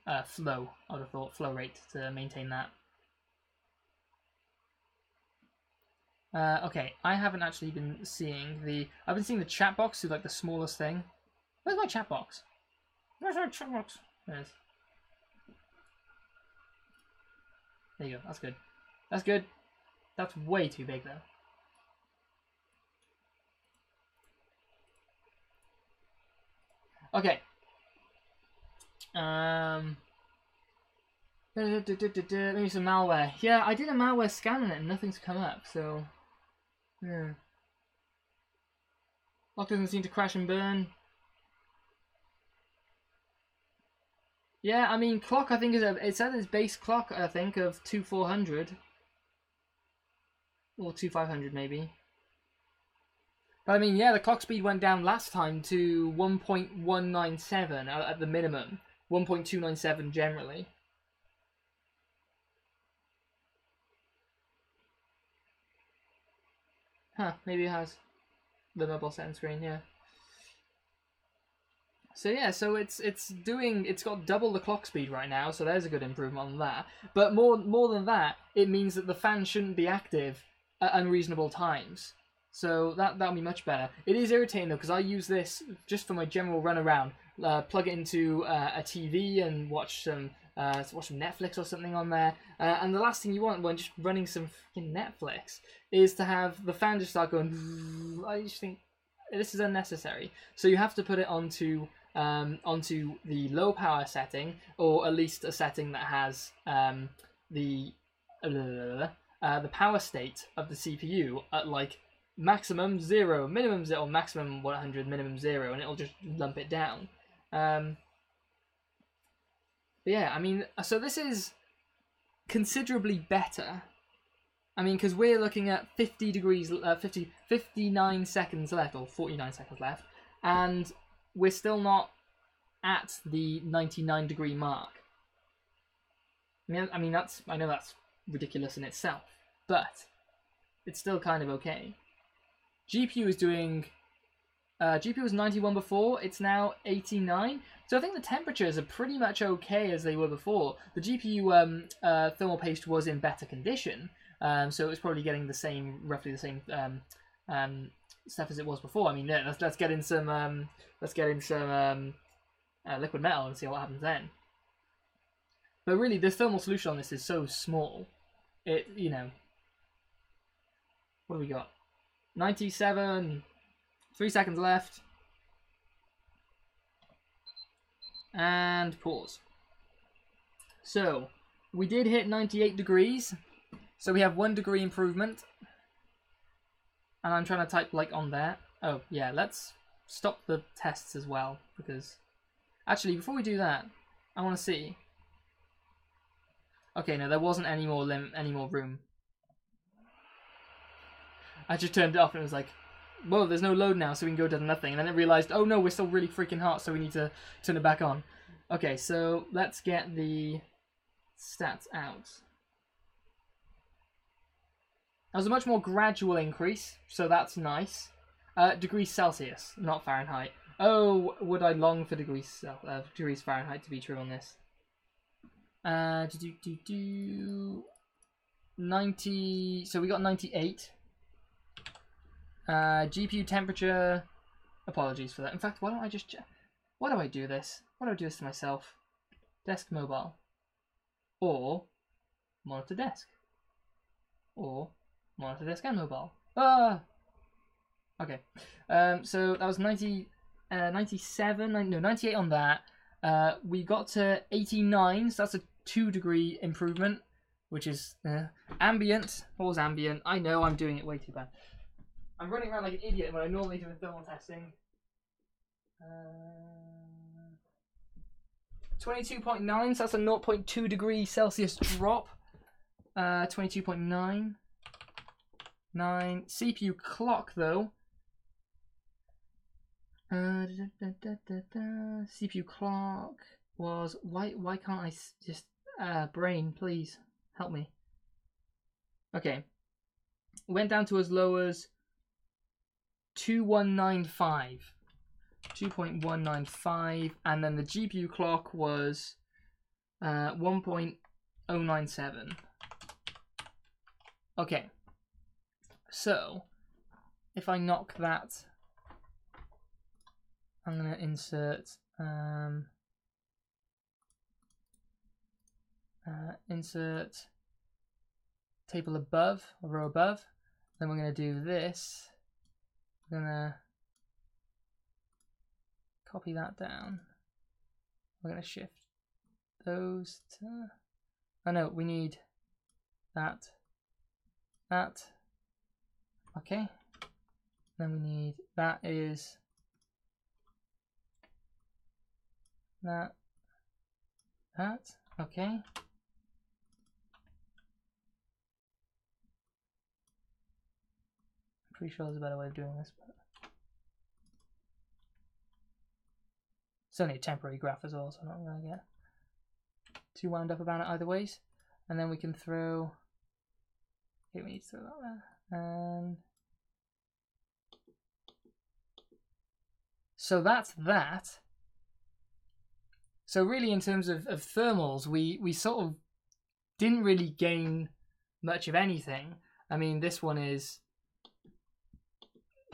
uh, flow, I would have thought, flow rate to maintain that. Uh, okay, I haven't actually been seeing the... I've been seeing the chat box through like the smallest thing. Where's my chat box? Where's my chat box? There it is. There you go, that's good. That's good. That's way too big though. Okay, um, maybe some malware. Yeah, I did a malware scan on it and nothing's come up, so... Yeah. Lock doesn't seem to crash and burn. Yeah, I mean, clock I think is a, it's at its base clock, I think, of 2400. Or 2500 maybe. But I mean, yeah, the clock speed went down last time to 1.197 at the minimum. 1.297 generally. Huh, maybe it has the mobile setting screen, yeah. So yeah, so it's it's doing it's got double the clock speed right now, so there's a good improvement on that. But more more than that, it means that the fan shouldn't be active at unreasonable times. So that that'll be much better. It is irritating though because I use this just for my general run around uh, plug it into uh, a TV and watch some uh, watch some Netflix or something on there. Uh, and the last thing you want when just running some freaking Netflix is to have the fan just start going. I just think this is unnecessary. So you have to put it onto um, onto the low power setting, or at least a setting that has um, the uh, the power state of the CPU at like maximum zero, minimum zero, maximum 100, minimum zero, and it'll just lump it down. Um, but yeah, I mean, so this is considerably better. I mean, because we're looking at 50 degrees, uh, 50, 59 seconds left, or 49 seconds left, and we're still not at the 99 degree mark. I mean, I mean that's I know that's ridiculous in itself, but it's still kind of okay. GPU is doing. Uh, GPU was 91 before, it's now 89. So I think the temperatures are pretty much okay as they were before. The GPU um, uh, thermal paste was in better condition, um, so it was probably getting the same, roughly the same um, um, stuff as it was before. I mean, yeah, let's let's get in some um, let's get in some um, uh, liquid metal and see what happens then. But really, the thermal solution on this is so small. It you know. What do we got? 97, three seconds left. And pause. So, we did hit 98 degrees. So we have one degree improvement. And I'm trying to type like on there. Oh, yeah, let's stop the tests as well. Because, actually, before we do that, I want to see. Okay, no, there wasn't any more lim any more room I just turned it off and it was like, whoa, there's no load now, so we can go to nothing. And then I realized, oh no, we're still really freaking hot, so we need to turn it back on. Okay, so let's get the stats out. That was a much more gradual increase, so that's nice. Uh, degrees Celsius, not Fahrenheit. Oh, would I long for degrees uh, degrees Fahrenheit to be true on this? Uh, do do do do 90. So we got 98. Uh, GPU temperature. Apologies for that. In fact, why don't I just? Why do I do this? Why do I do this to myself? Desk mobile. Or monitor desk. Or monitor desk and mobile. Ah! Okay. Um, so that was 90, uh, 97, no, 98 on that. Uh, we got to 89, so that's a 2 degree improvement, which is uh, ambient. What was ambient? I know I'm doing it way too bad. I'm running around like an idiot when I normally do thermal testing. Uh, 22.9, so that's a 0.2 degree Celsius drop. Uh, 22.9. 9. CPU clock, though. Uh, da, da, da, CPU clock was why why can't I just uh brain please help me okay went down to as low as 2195. 2.195 and then the GPU clock was uh, 1.097. Okay, so if I knock that, I'm going to insert um, uh, insert table above, row above. Then we're going to do this gonna copy that down. We're gonna shift those to. Oh no, we need that, that. Okay. Then we need that is that, that. Okay. Pretty sure there's a better way of doing this, but it's only a temporary graph as well, so I'm not gonna get too wound up about it either ways. And then we can throw. Okay, we need to throw that there, and so that's that. So really, in terms of, of thermals, we we sort of didn't really gain much of anything. I mean, this one is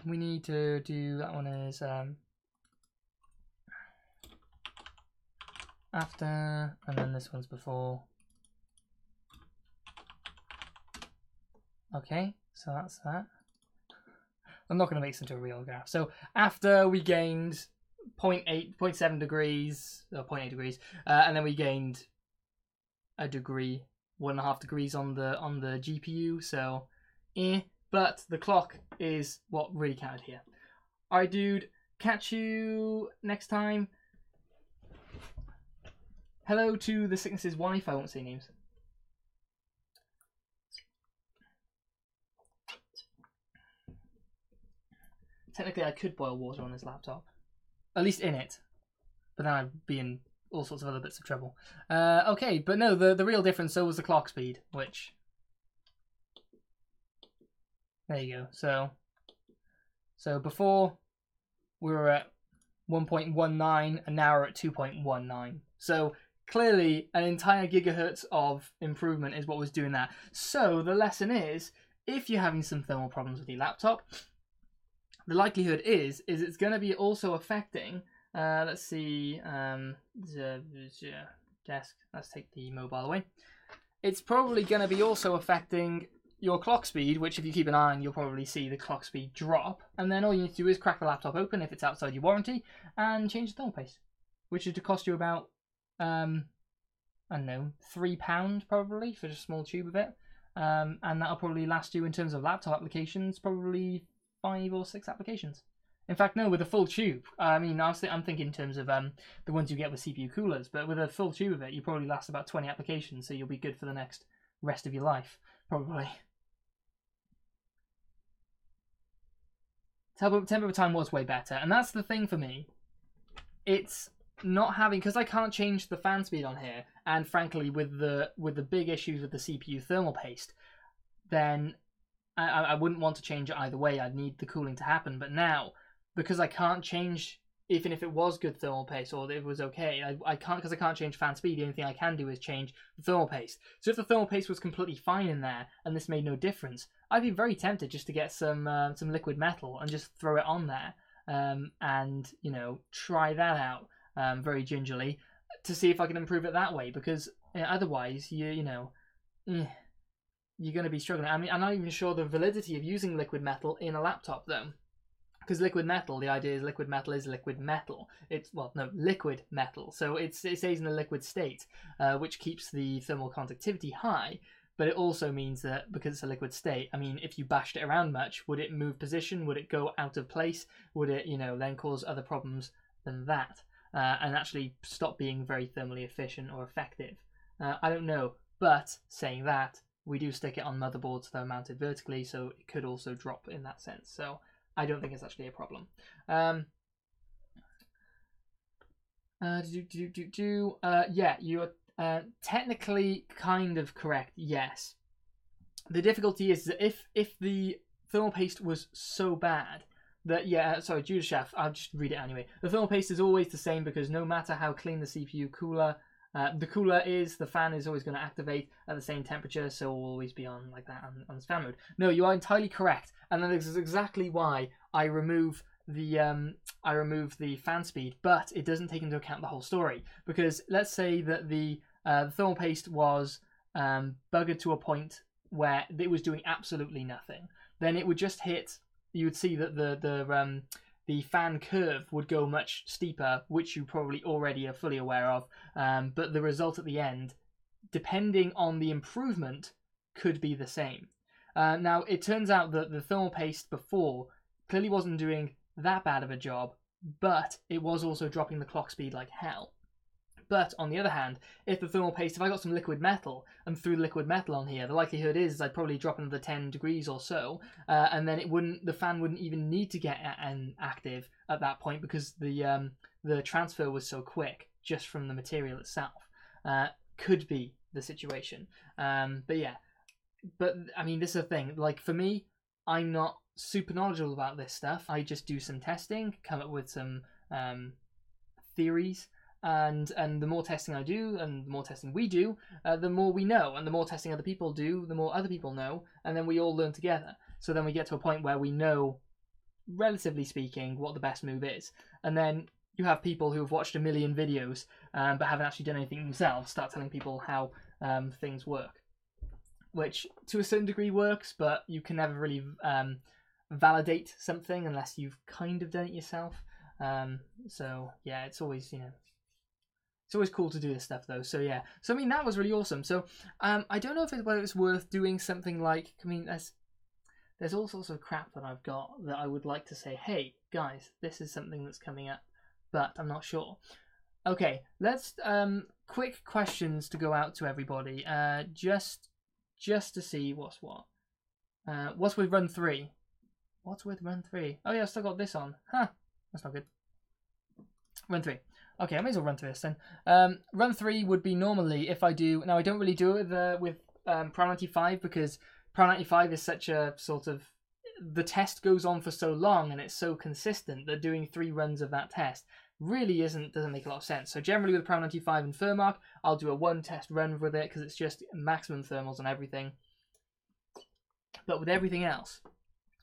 we need to do that one is um, after and then this one's before. Okay so that's that. I'm not going to make this into a real graph. So after we gained 0.8 0.7 degrees or 0.8 degrees uh, and then we gained a degree one and a half degrees on the on the GPU so eh but the clock is what really counted here. Alright, dude. Catch you next time. Hello to the sickness's wife. I won't say names. Technically, I could boil water on this laptop, at least in it, but then I'd be in all sorts of other bits of trouble. Uh, okay, but no, the the real difference. So was the clock speed, which there you go. So so before we were at 1.19 and now we're at 2.19. So clearly an entire gigahertz of improvement is what was doing that. So the lesson is if you're having some thermal problems with your laptop, the likelihood is is it's going to be also affecting uh, let's see um, the, the desk let's take the mobile away it's probably going to be also affecting your clock speed, which if you keep an eye on, you'll probably see the clock speed drop. And then all you need to do is crack the laptop open if it's outside your warranty and change the thermal paste, which is to cost you about, um, I don't know, three pound probably for just a small tube of it. Um, and that'll probably last you in terms of laptop applications, probably five or six applications. In fact, no, with a full tube. I mean, honestly, I am thinking in terms of um, the ones you get with CPU coolers, but with a full tube of it, you probably last about 20 applications, so you'll be good for the next rest of your life, probably. Tempo, tempo time was way better, and that's the thing for me. It's not having because I can't change the fan speed on here, and frankly, with the with the big issues with the CPU thermal paste, then I, I wouldn't want to change it either way. I'd need the cooling to happen. But now, because I can't change even if it was good thermal paste or it was okay, I, I can't because I can't change fan speed. The only thing I can do is change the thermal paste. So if the thermal paste was completely fine in there and this made no difference, I'd be very tempted just to get some uh, some liquid metal and just throw it on there um, and you know try that out um, very gingerly to see if I can improve it that way. Because uh, otherwise, you you know. Eh, you're going to be struggling. I mean, I'm not even sure the validity of using liquid metal in a laptop, though because liquid metal, the idea is liquid metal is liquid metal. It's well, no, liquid metal. So it's it stays in a liquid state, uh, which keeps the thermal conductivity high. But it also means that because it's a liquid state, I mean, if you bashed it around much, would it move position? Would it go out of place? Would it, you know, then cause other problems than that, uh, and actually stop being very thermally efficient or effective? Uh, I don't know. But saying that, we do stick it on motherboards that are mounted vertically, so it could also drop in that sense. So I don't think it's actually a problem. Um, uh, do, do, do, do, uh, yeah, you're uh, technically kind of correct, yes. The difficulty is that if, if the thermal paste was so bad that, yeah, uh, sorry, Judas Chef, I'll just read it anyway. The thermal paste is always the same because no matter how clean the CPU cooler uh, the cooler is, the fan is always going to activate at the same temperature, so we'll always be on like that on, on fan mode. No, you are entirely correct, and that is exactly why I remove the um, I remove the fan speed, but it doesn't take into account the whole story because let's say that the, uh, the thermal paste was um, buggered to a point where it was doing absolutely nothing, then it would just hit. You would see that the the um, the fan curve would go much steeper, which you probably already are fully aware of. Um, but the result at the end, depending on the improvement, could be the same. Uh, now, it turns out that the thermal paste before clearly wasn't doing that bad of a job, but it was also dropping the clock speed like hell. But on the other hand, if the thermal paste, if I got some liquid metal and threw liquid metal on here, the likelihood is I'd probably drop another 10 degrees or so, uh, and then it wouldn't, the fan wouldn't even need to get an active at that point because the um, the transfer was so quick just from the material itself. Uh, could be the situation. Um, but yeah, but I mean, this is a thing. Like for me, I'm not super knowledgeable about this stuff. I just do some testing, come up with some um, theories, and and the more testing I do, and the more testing we do, uh, the more we know, and the more testing other people do, the more other people know, and then we all learn together. So then we get to a point where we know, relatively speaking, what the best move is, and then you have people who have watched a million videos um, but haven't actually done anything themselves start telling people how um, things work, which to a certain degree works, but you can never really um, validate something unless you've kind of done it yourself. Um, so yeah, it's always you know it's always cool to do this stuff though. So yeah. So I mean that was really awesome. So um I don't know if it, whether it's worth doing something like I mean let's there's all sorts of crap that I've got that I would like to say, hey guys, this is something that's coming up, but I'm not sure. Okay, let's um quick questions to go out to everybody. Uh, just just to see what's what. Uh, what's with run three? What's with run three? Oh yeah, I still got this on. Huh, that's not good. Run three. Okay, I may as well run through this then. Um, run three would be normally if I do. Now I don't really do it with uh, with um, Prime 95 because Prime 95 is such a sort of the test goes on for so long and it's so consistent that doing three runs of that test really isn't doesn't make a lot of sense. So generally with Prime 95 and Furmark, I'll do a one test run with it because it's just maximum thermals and everything. But with everything else,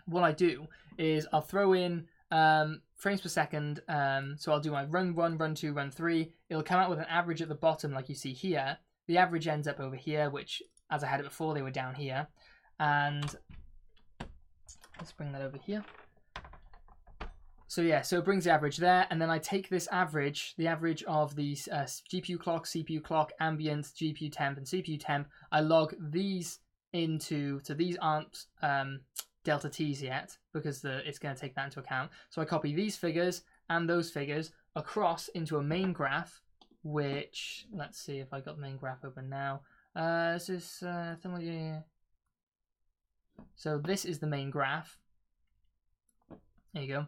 what I do is I'll throw in um, frames per second. Um, so I'll do my run one, run two, run three. It'll come out with an average at the bottom, like you see here. The average ends up over here, which, as I had it before, they were down here. And let's bring that over here. So yeah, so it brings the average there, and then I take this average, the average of the uh, GPU clock, CPU clock, ambient, GPU temp, and CPU temp. I log these into, so these aren't um, delta t's yet because the, it's going to take that into account. So I copy these figures and those figures across into a main graph, which let's see if I got the main graph open now. Uh, this is uh, so this is the main graph. There you go.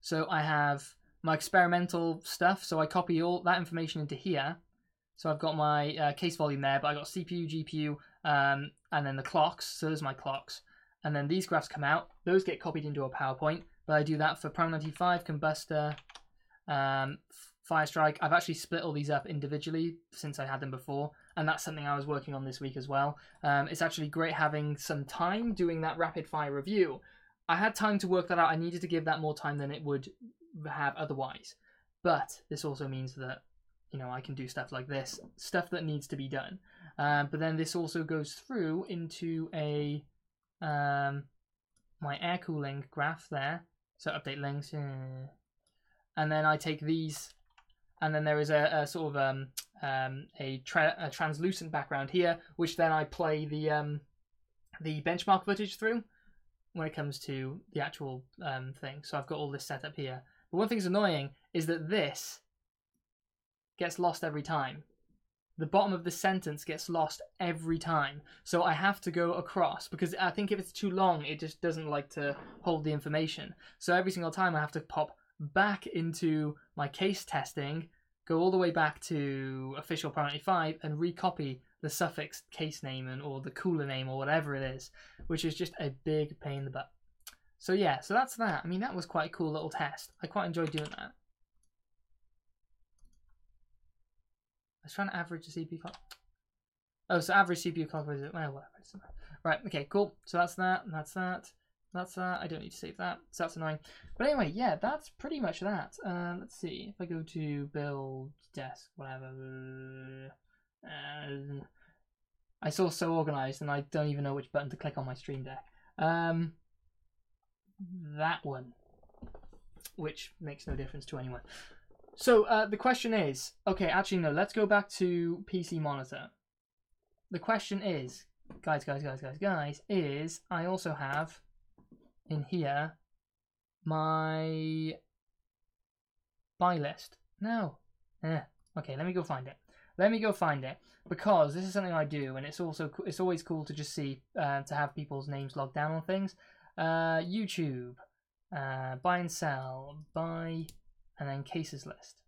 So I have my experimental stuff. So I copy all that information into here. So I've got my uh, case volume there, but I got CPU, GPU, um, and then the clocks. So there's my clocks and then these graphs come out. Those get copied into a PowerPoint, but I do that for Prime 95, Kombustor, um, Firestrike. I've actually split all these up individually since I had them before, and that's something I was working on this week as well. Um, it's actually great having some time doing that rapid fire review. I had time to work that out. I needed to give that more time than it would have otherwise. But this also means that you know I can do stuff like this, stuff that needs to be done. Uh, but then this also goes through into a um, my air cooling graph there. So update links. And then I take these, and then there is a, a sort of um, um, a, tra- a, translucent background here, which then I play the um, the benchmark footage through when it comes to the actual um, thing. So I've got all this set up here. But one thing that's annoying is that this gets lost every time the bottom of the sentence gets lost every time. So I have to go across because I think if it's too long, it just doesn't like to hold the information. So every single time I have to pop back into my case testing, go all the way back to official priority five, and recopy the suffix case name and or the cooler name or whatever it is, which is just a big pain in the butt. So yeah, so that's that. I mean, that was quite a cool little test. I quite enjoyed doing that. Was trying to average the CPU clock. Oh, so average CPU clock is it? Well, whatever. Right, okay, cool. So that's that, that's that, that's that. I don't need to save that, so that's annoying. But anyway, yeah, that's pretty much that. Uh, let's see. If I go to build desk, whatever. Uh, I saw so organized and I don't even know which button to click on my stream deck. Um, that one, which makes no difference to anyone. So uh, the question is, okay, actually no, let's go back to PC monitor. The question is, guys, guys, guys, guys, guys, is I also have in here my buy list. No. Eh. Okay, let me go find it. Let me go find it because this is something I do, and it's also it's always cool to just see uh, to have people's names logged down on things. Uh, YouTube, uh, buy and sell, buy and then cases list.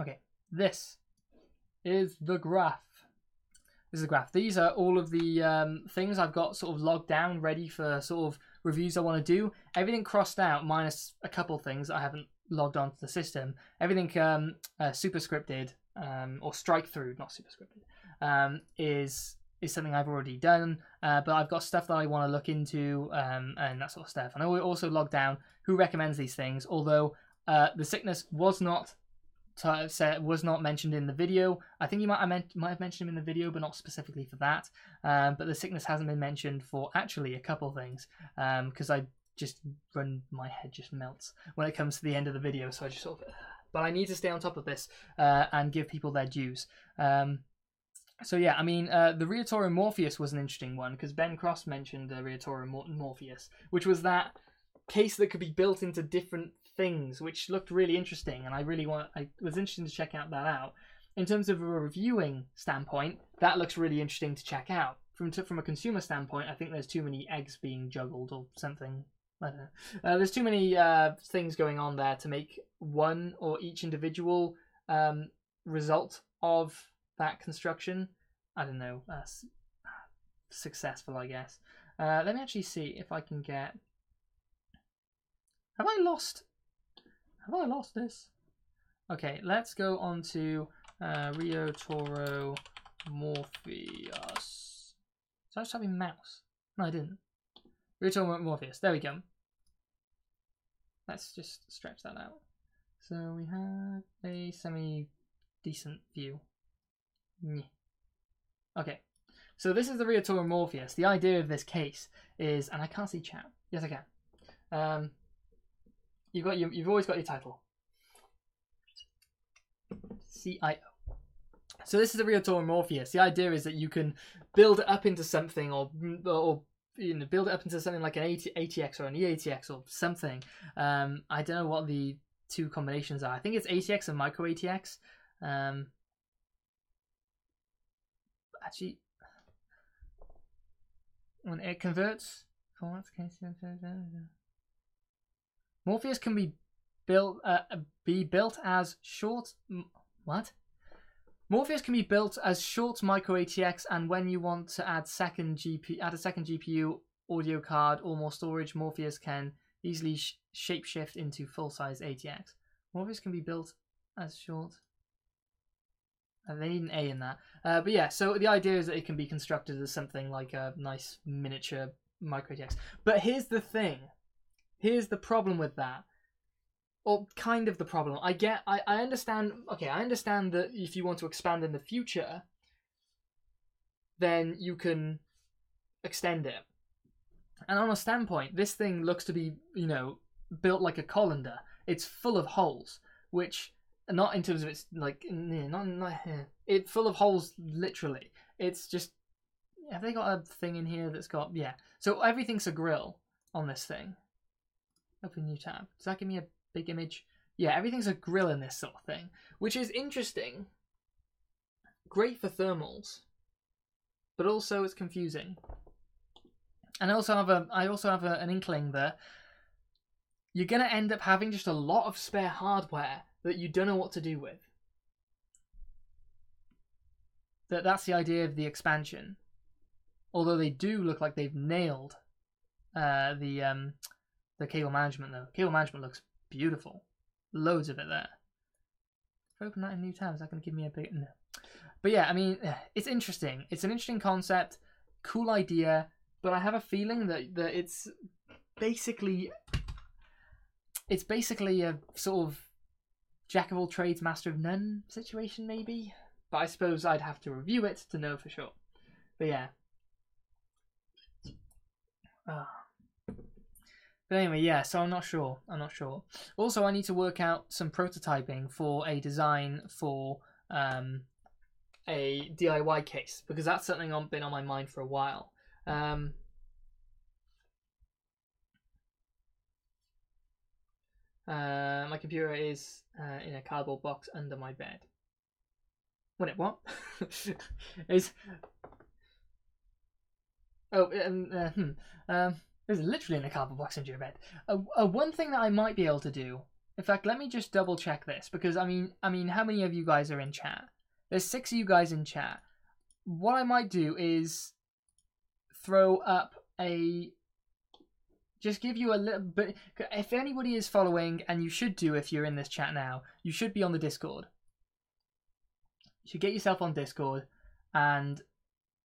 Okay, this is the graph. This is the graph. These are all of the um, things I've got sort of logged down, ready for sort of reviews I want to do. Everything crossed out, minus a couple things I haven't logged onto the system. Everything um, uh, superscripted um, or strike through, not superscripted, um, is is something I've already done. Uh, but I've got stuff that I want to look into um, and that sort of stuff. And I also log down who recommends these things. Although uh, the sickness was not t- was not mentioned in the video. I think you might I meant, might have mentioned him in the video, but not specifically for that. Um, but the sickness hasn't been mentioned for actually a couple things because um, I just run my head just melts when it comes to the end of the video. So I just sort of. But I need to stay on top of this uh, and give people their dues. Um, So yeah, I mean, uh, the Riotoro Morpheus was an interesting one because Ben Cross mentioned the Riotoro Mor- Morpheus, which was that case that could be built into different things, which looked really interesting, and I really want. I was interested to check out that out. In terms of a reviewing standpoint, that looks really interesting to check out. From t- from a consumer standpoint, I think there's too many eggs being juggled or something. I don't know. Uh, there's too many uh, things going on there to make one or each individual um, result of that construction. I don't know. Uh, successful, I guess. Uh, let me actually see if I can get. Have I lost? Have I lost this? Okay, let's go on to uh, Riotoro Morpheus. So I was typing mouse. No, I didn't. Riotoro Morpheus. There we go. Let's just stretch that out. So we have a semi decent view. Okay. So this is the Rio Morpheus. The idea of this case is, and I can't see chat. Yes, I can. Um, you've got your, you've always got your title. CIO. So this is the Rio Morpheus. The idea is that you can build it up into something, or or you know, build it up into something like an AT, ATX or an EATX or something. Um, I don't know what the two combinations are. I think it's ATX and micro ATX. Um, actually, when it converts, formats Morpheus can be built uh, be built as short. What? Morpheus can be built as short micro ATX, and when you want to add second GP, add a second GPU, audio card, or more storage, Morpheus can easily sh- shapeshift into full size ATX. Morpheus can be built as short. They need an A in that. Uh, but yeah, so the idea is that it can be constructed as something like a nice miniature micro ATX. But here's the thing. Here's the problem with that or kind of the problem. I get, I, I understand. Okay, I understand that if you want to expand in the future, then you can extend it. And on a standpoint, this thing looks to be, you know, built like a colander. It's full of holes, which not in terms of its like, not not eh, it full of holes literally. It's just have they got a thing in here that's got yeah. So everything's a grill on this thing. Open new tab. Does that give me a big image? Yeah, everything's a grill in this sort of thing, which is interesting. Great for thermals, but also it's confusing. And I also have a I also have a, an inkling that you're gonna end up having just a lot of spare hardware that you don't know what to do with. That that's the idea of the expansion. Although they do look like they've nailed uh, the um, the cable management though. Cable management looks beautiful. Loads of it there. If I open that in new tab, is that to give me a big no? But yeah, I mean, it's interesting. It's an interesting concept, cool idea, but I have a feeling that that it's basically it's basically a sort of jack of all trades, master of none situation, maybe. But I suppose I'd have to review it to know for sure. But yeah. Ah. But anyway, yeah, so I'm not sure. I'm not sure. Also, I need to work out some prototyping for a design for um, a DIY case because that's something I've been on my mind for a while. Um, uh, my computer is uh, in a cardboard box under my bed. What? It what? is oh um, uh, hmm. um it's literally in a cardboard box under your bed. Uh, uh, one thing that I might be able to do. In fact, let me just double check this because I mean, I mean, how many of you guys are in chat? There's six of you guys in chat. What I might do is throw up a just give you a little bit if anybody is following and you should do if you're in this chat now you should be on the discord. You should get yourself on discord and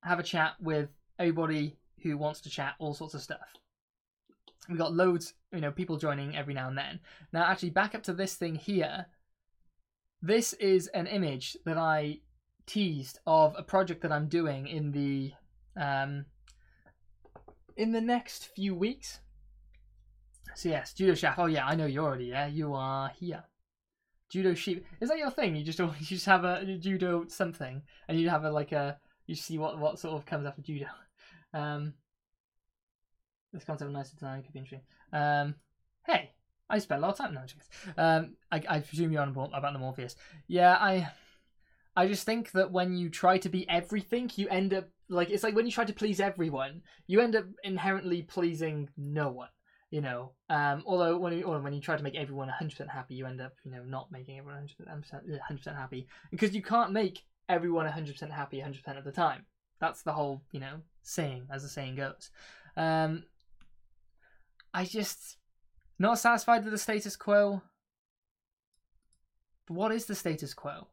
have a chat with everybody who wants to chat all sorts of stuff. We got loads you know people joining every now and then. Now actually back up to this thing here. This is an image that i teased of a project that i'm doing in the um in the next few weeks so yes, judo shaft. Oh yeah, I know you're already there. You are here. Judo sheep. Is that your thing? You just you just have a judo something, and you have a like a you see what what sort of comes after judo. Um, this concept of nice design could be interesting. Um, hey, I spent a lot of time. No, um, I, I presume you're on about the Morpheus. Yeah, I, I just think that when you try to be everything, you end up like it's like when you try to please everyone, you end up inherently pleasing no one. You know, um, although when you when you try to make everyone 100% happy, you end up you know not making everyone 100%, 100% happy because you can't make everyone 100% happy 100% of the time. That's the whole you know saying, as the saying goes. Um, I just not satisfied with the status quo. What is the status quo?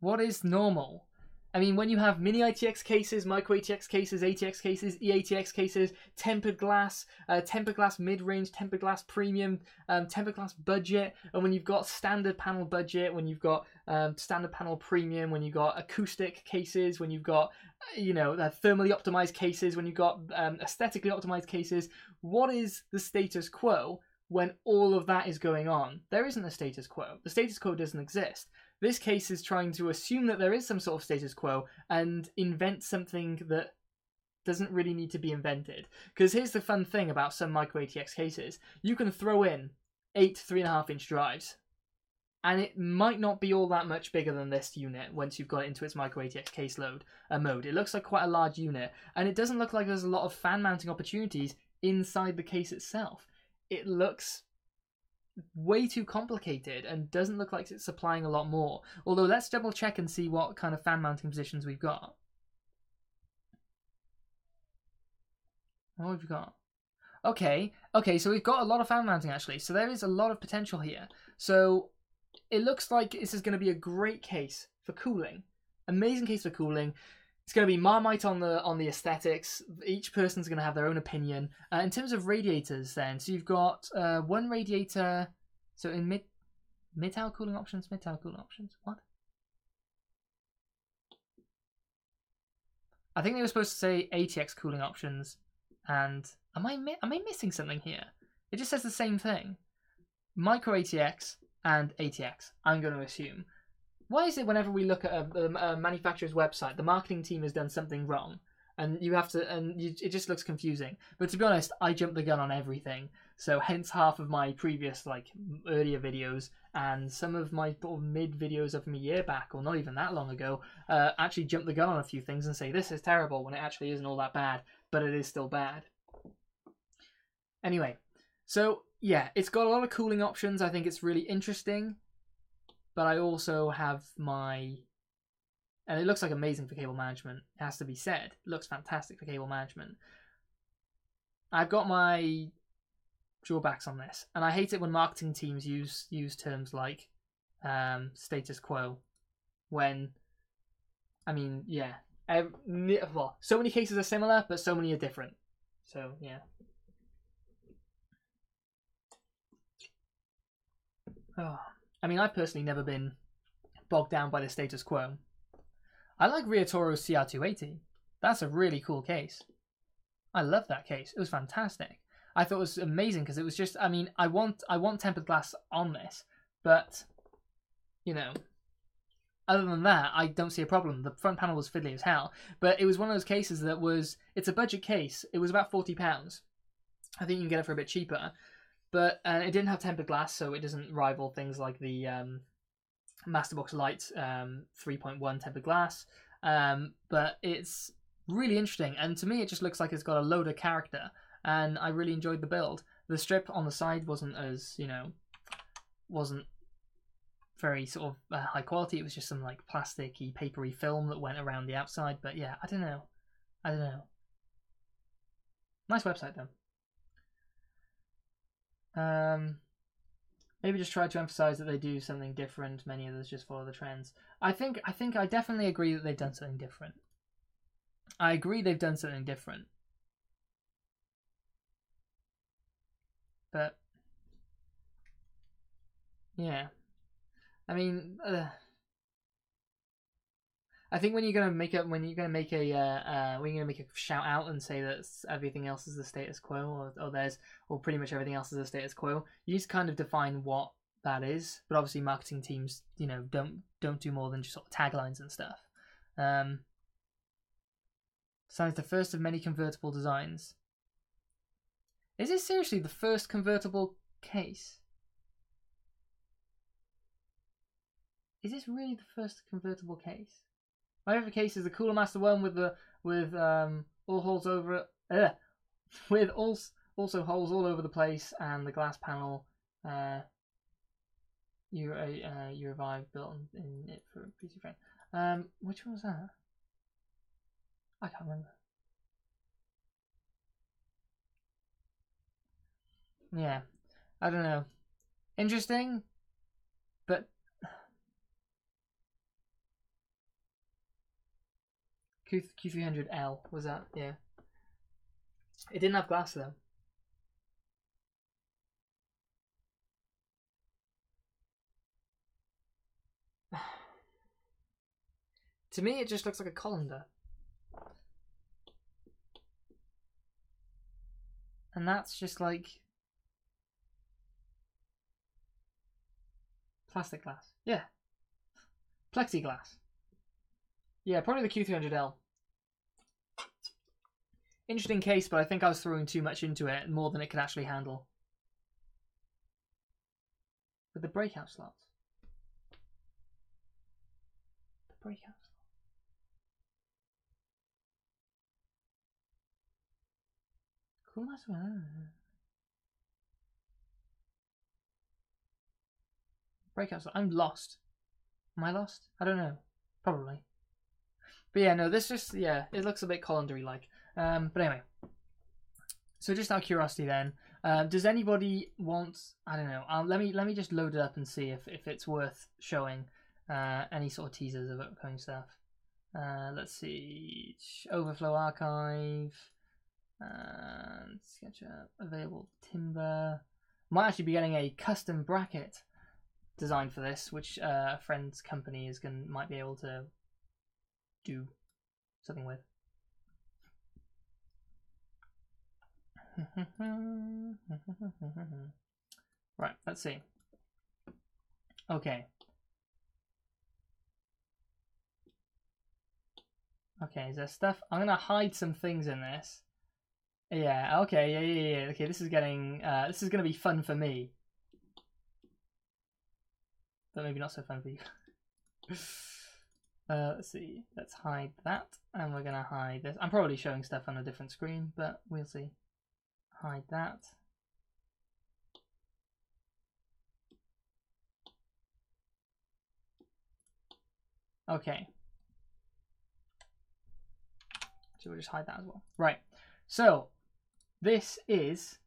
What is normal? I mean, when you have mini ITX cases, micro ATX cases, ATX cases, EATX cases, tempered glass, uh, tempered glass mid range, tempered glass premium, um, tempered glass budget, and when you've got standard panel budget, when you've got um, standard panel premium, when you've got acoustic cases, when you've got, you know, uh, thermally optimized cases, when you've got um, aesthetically optimized cases, what is the status quo when all of that is going on? There isn't a status quo. The status quo doesn't exist. This case is trying to assume that there is some sort of status quo and invent something that doesn't really need to be invented. Because here's the fun thing about some micro ATX cases you can throw in eight three and a half inch drives, and it might not be all that much bigger than this unit once you've got it into its micro ATX case load uh, mode. It looks like quite a large unit, and it doesn't look like there's a lot of fan mounting opportunities inside the case itself. It looks way too complicated and doesn't look like it's supplying a lot more. Although let's double check and see what kind of fan mounting positions we've got. What have we got? Okay, okay, so we've got a lot of fan mounting actually. So there is a lot of potential here. So it looks like this is going to be a great case for cooling. Amazing case for cooling. It's going to be Marmite on the on the aesthetics. Each person's going to have their own opinion. Uh, in terms of radiators, then, so you've got uh, one radiator. So in mid mid tower cooling options, mid tower cooling options. What? I think they were supposed to say ATX cooling options, and am I am I missing something here? It just says the same thing. Micro ATX and ATX. I'm going to assume. Why is it whenever we look at a, a, manufacturer's website, the marketing team has done something wrong, and you have to, and you, it just looks confusing. But to be honest, I jump the gun on everything, so hence half of my previous like earlier videos and some of my mid videos of a year back, or not even that long ago, uh, actually jump the gun on a few things and say this is terrible when it actually isn't all that bad, but it is still bad. Anyway, so yeah, it's got a lot of cooling options. I think it's really interesting but I also have my and it looks like amazing for cable management. It has to be said. It looks fantastic for cable management. I've got my drawbacks on this, and I hate it when marketing teams use use terms like um, status quo when I mean, yeah, every, well, so many cases are similar, but so many are different. So yeah. Oh. I mean, I've personally never been bogged down by the status quo. I like Riotoro's CR280. That's a really cool case. I love that case. It was fantastic. I thought it was amazing because it was just. I mean, I want I want tempered glass on this, but you know, other than that, I don't see a problem. The front panel was fiddly as hell, but it was one of those cases that was. It's a budget case. It was about forty pounds. I think you can get it for a bit cheaper, but uh, it didn't have tempered glass, so it doesn't rival things like the um, Masterbox Lite um, 3.1 tempered glass. Um, but it's really interesting, and to me, it just looks like it's got a load of character, and I really enjoyed the build. The strip on the side wasn't as you know, wasn't very sort of uh, high quality. It was just some like plasticky, papery film that went around the outside. But yeah, I don't know. I don't know. Nice website though. Um, maybe just try to emphasize that they do something different. Many others just follow the trends. I think I think I definitely agree that they've done something different. I agree they've done something different. But yeah, I mean, uh, I think when you're gonna make a when you're gonna make a uh, uh, when you're gonna make a shout out and say that everything else is the status quo, or, or there's or pretty much everything else is the status quo, you to kind of define what that is. But obviously, marketing teams, you know, don't don't do more than just sort of taglines and stuff. Um, Signs the first of many convertible designs. Is this seriously the first convertible case? Is this really the first convertible case? My favorite case is the Cooler Master one with the with um all holes over it, uh, with also also holes all over the place and the glass panel. Uh, you uh, you revive built in, it for a PC frame. Um, which one was that? I can't remember. Yeah, I don't know. Interesting, but Q Q300L was that? Yeah. It didn't have glass though. to me, it just looks like a colander. And that's just like plastic glass. Yeah. Plexiglass. Yeah, probably the Q300L. Interesting case, but I think I was throwing too much into it, more than it could actually handle. With the breakout slots. The breakout slot. Cool as well. Breakout slot. I'm lost. Am I lost? I don't know. Probably. But yeah, no, this just yeah, it looks a bit colandry like. Um, but anyway, so just out of curiosity, then, uh, does anybody want? I don't know. I'll, let me let me just load it up and see if if it's worth showing uh, any sort of teasers of upcoming stuff. Uh, let's see, Overflow Archive, and SketchUp available timber. Might actually be getting a custom bracket designed for this, which uh, a friend's company is going might be able to do something with. right, let's see. Okay. Okay, is there stuff? I'm gonna hide some things in this. Yeah, okay, yeah, yeah, yeah. Okay, this is getting, uh, this is gonna be fun for me. But maybe not so fun for you. Uh, let's see. Let's hide that, and we're gonna hide this. I'm probably showing stuff on a different screen, but we'll see. Hide that. Okay. So we'll just hide that as well. Right. So this is.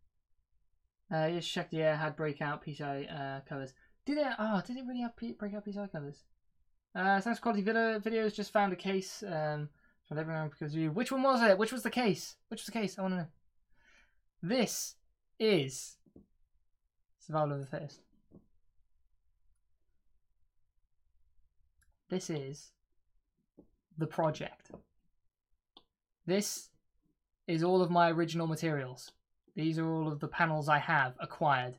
Uh, just checked. Yeah, had breakout PCI uh, covers. Did it? Oh, did it really have P breakout PCI covers? Uh, thanks, quality video videos. Just found a case. Um, from everyone because you. Which one was it? Which was the case? Which was the case? I want to know. This is survival of the fittest. This is the project. This is all of my original materials. These are all of the panels I have acquired.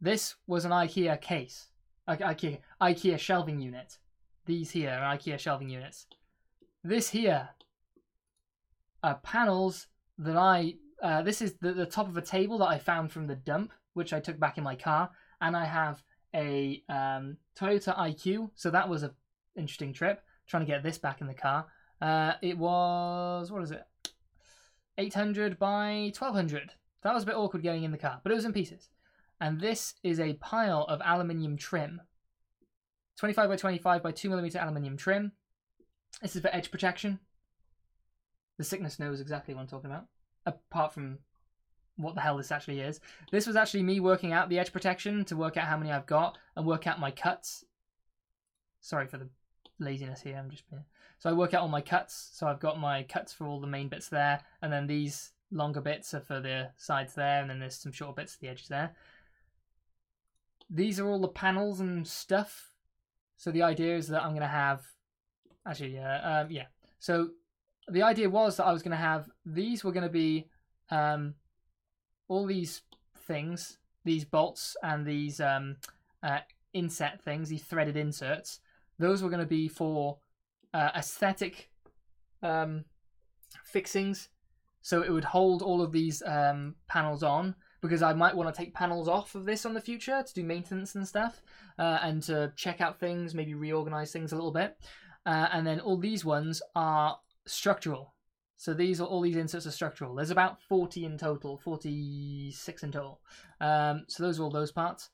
This was an IKEA case, IKEA, IKEA shelving unit. These here are IKEA shelving units. This here are panels that I, uh, this is the, the top of a table that I found from the dump, which I took back in my car. And I have a um, Toyota IQ, so that was a interesting trip, trying to get this back in the car. Uh, it was, what is it? 800 by 1200. That was a bit awkward getting in the car, but it was in pieces. And this is a pile of aluminium trim 25 by 25 by 2 millimeter aluminium trim. This is for edge protection. The sickness knows exactly what I'm talking about. Apart from what the hell this actually is. This was actually me working out the edge protection to work out how many I've got and work out my cuts. Sorry for the laziness here. I'm just being... so I work out all my cuts. So I've got my cuts for all the main bits there, and then these longer bits are for the sides there, and then there's some short bits at the edges there. These are all the panels and stuff so the idea is that I'm going to have, actually, yeah, um, yeah. So the idea was that I was going to have these were going to be um, all these things, these bolts and these um, uh, inset things, these threaded inserts. Those were going to be for uh, aesthetic um, fixings, so it would hold all of these um, panels on because I might want to take panels off of this on the future to do maintenance and stuff, uh, and to check out things, maybe reorganize things a little bit. Uh, and then all these ones are structural. So these are all these inserts are structural. There's about 40 in total, 46 in total. Um, so those are all those parts.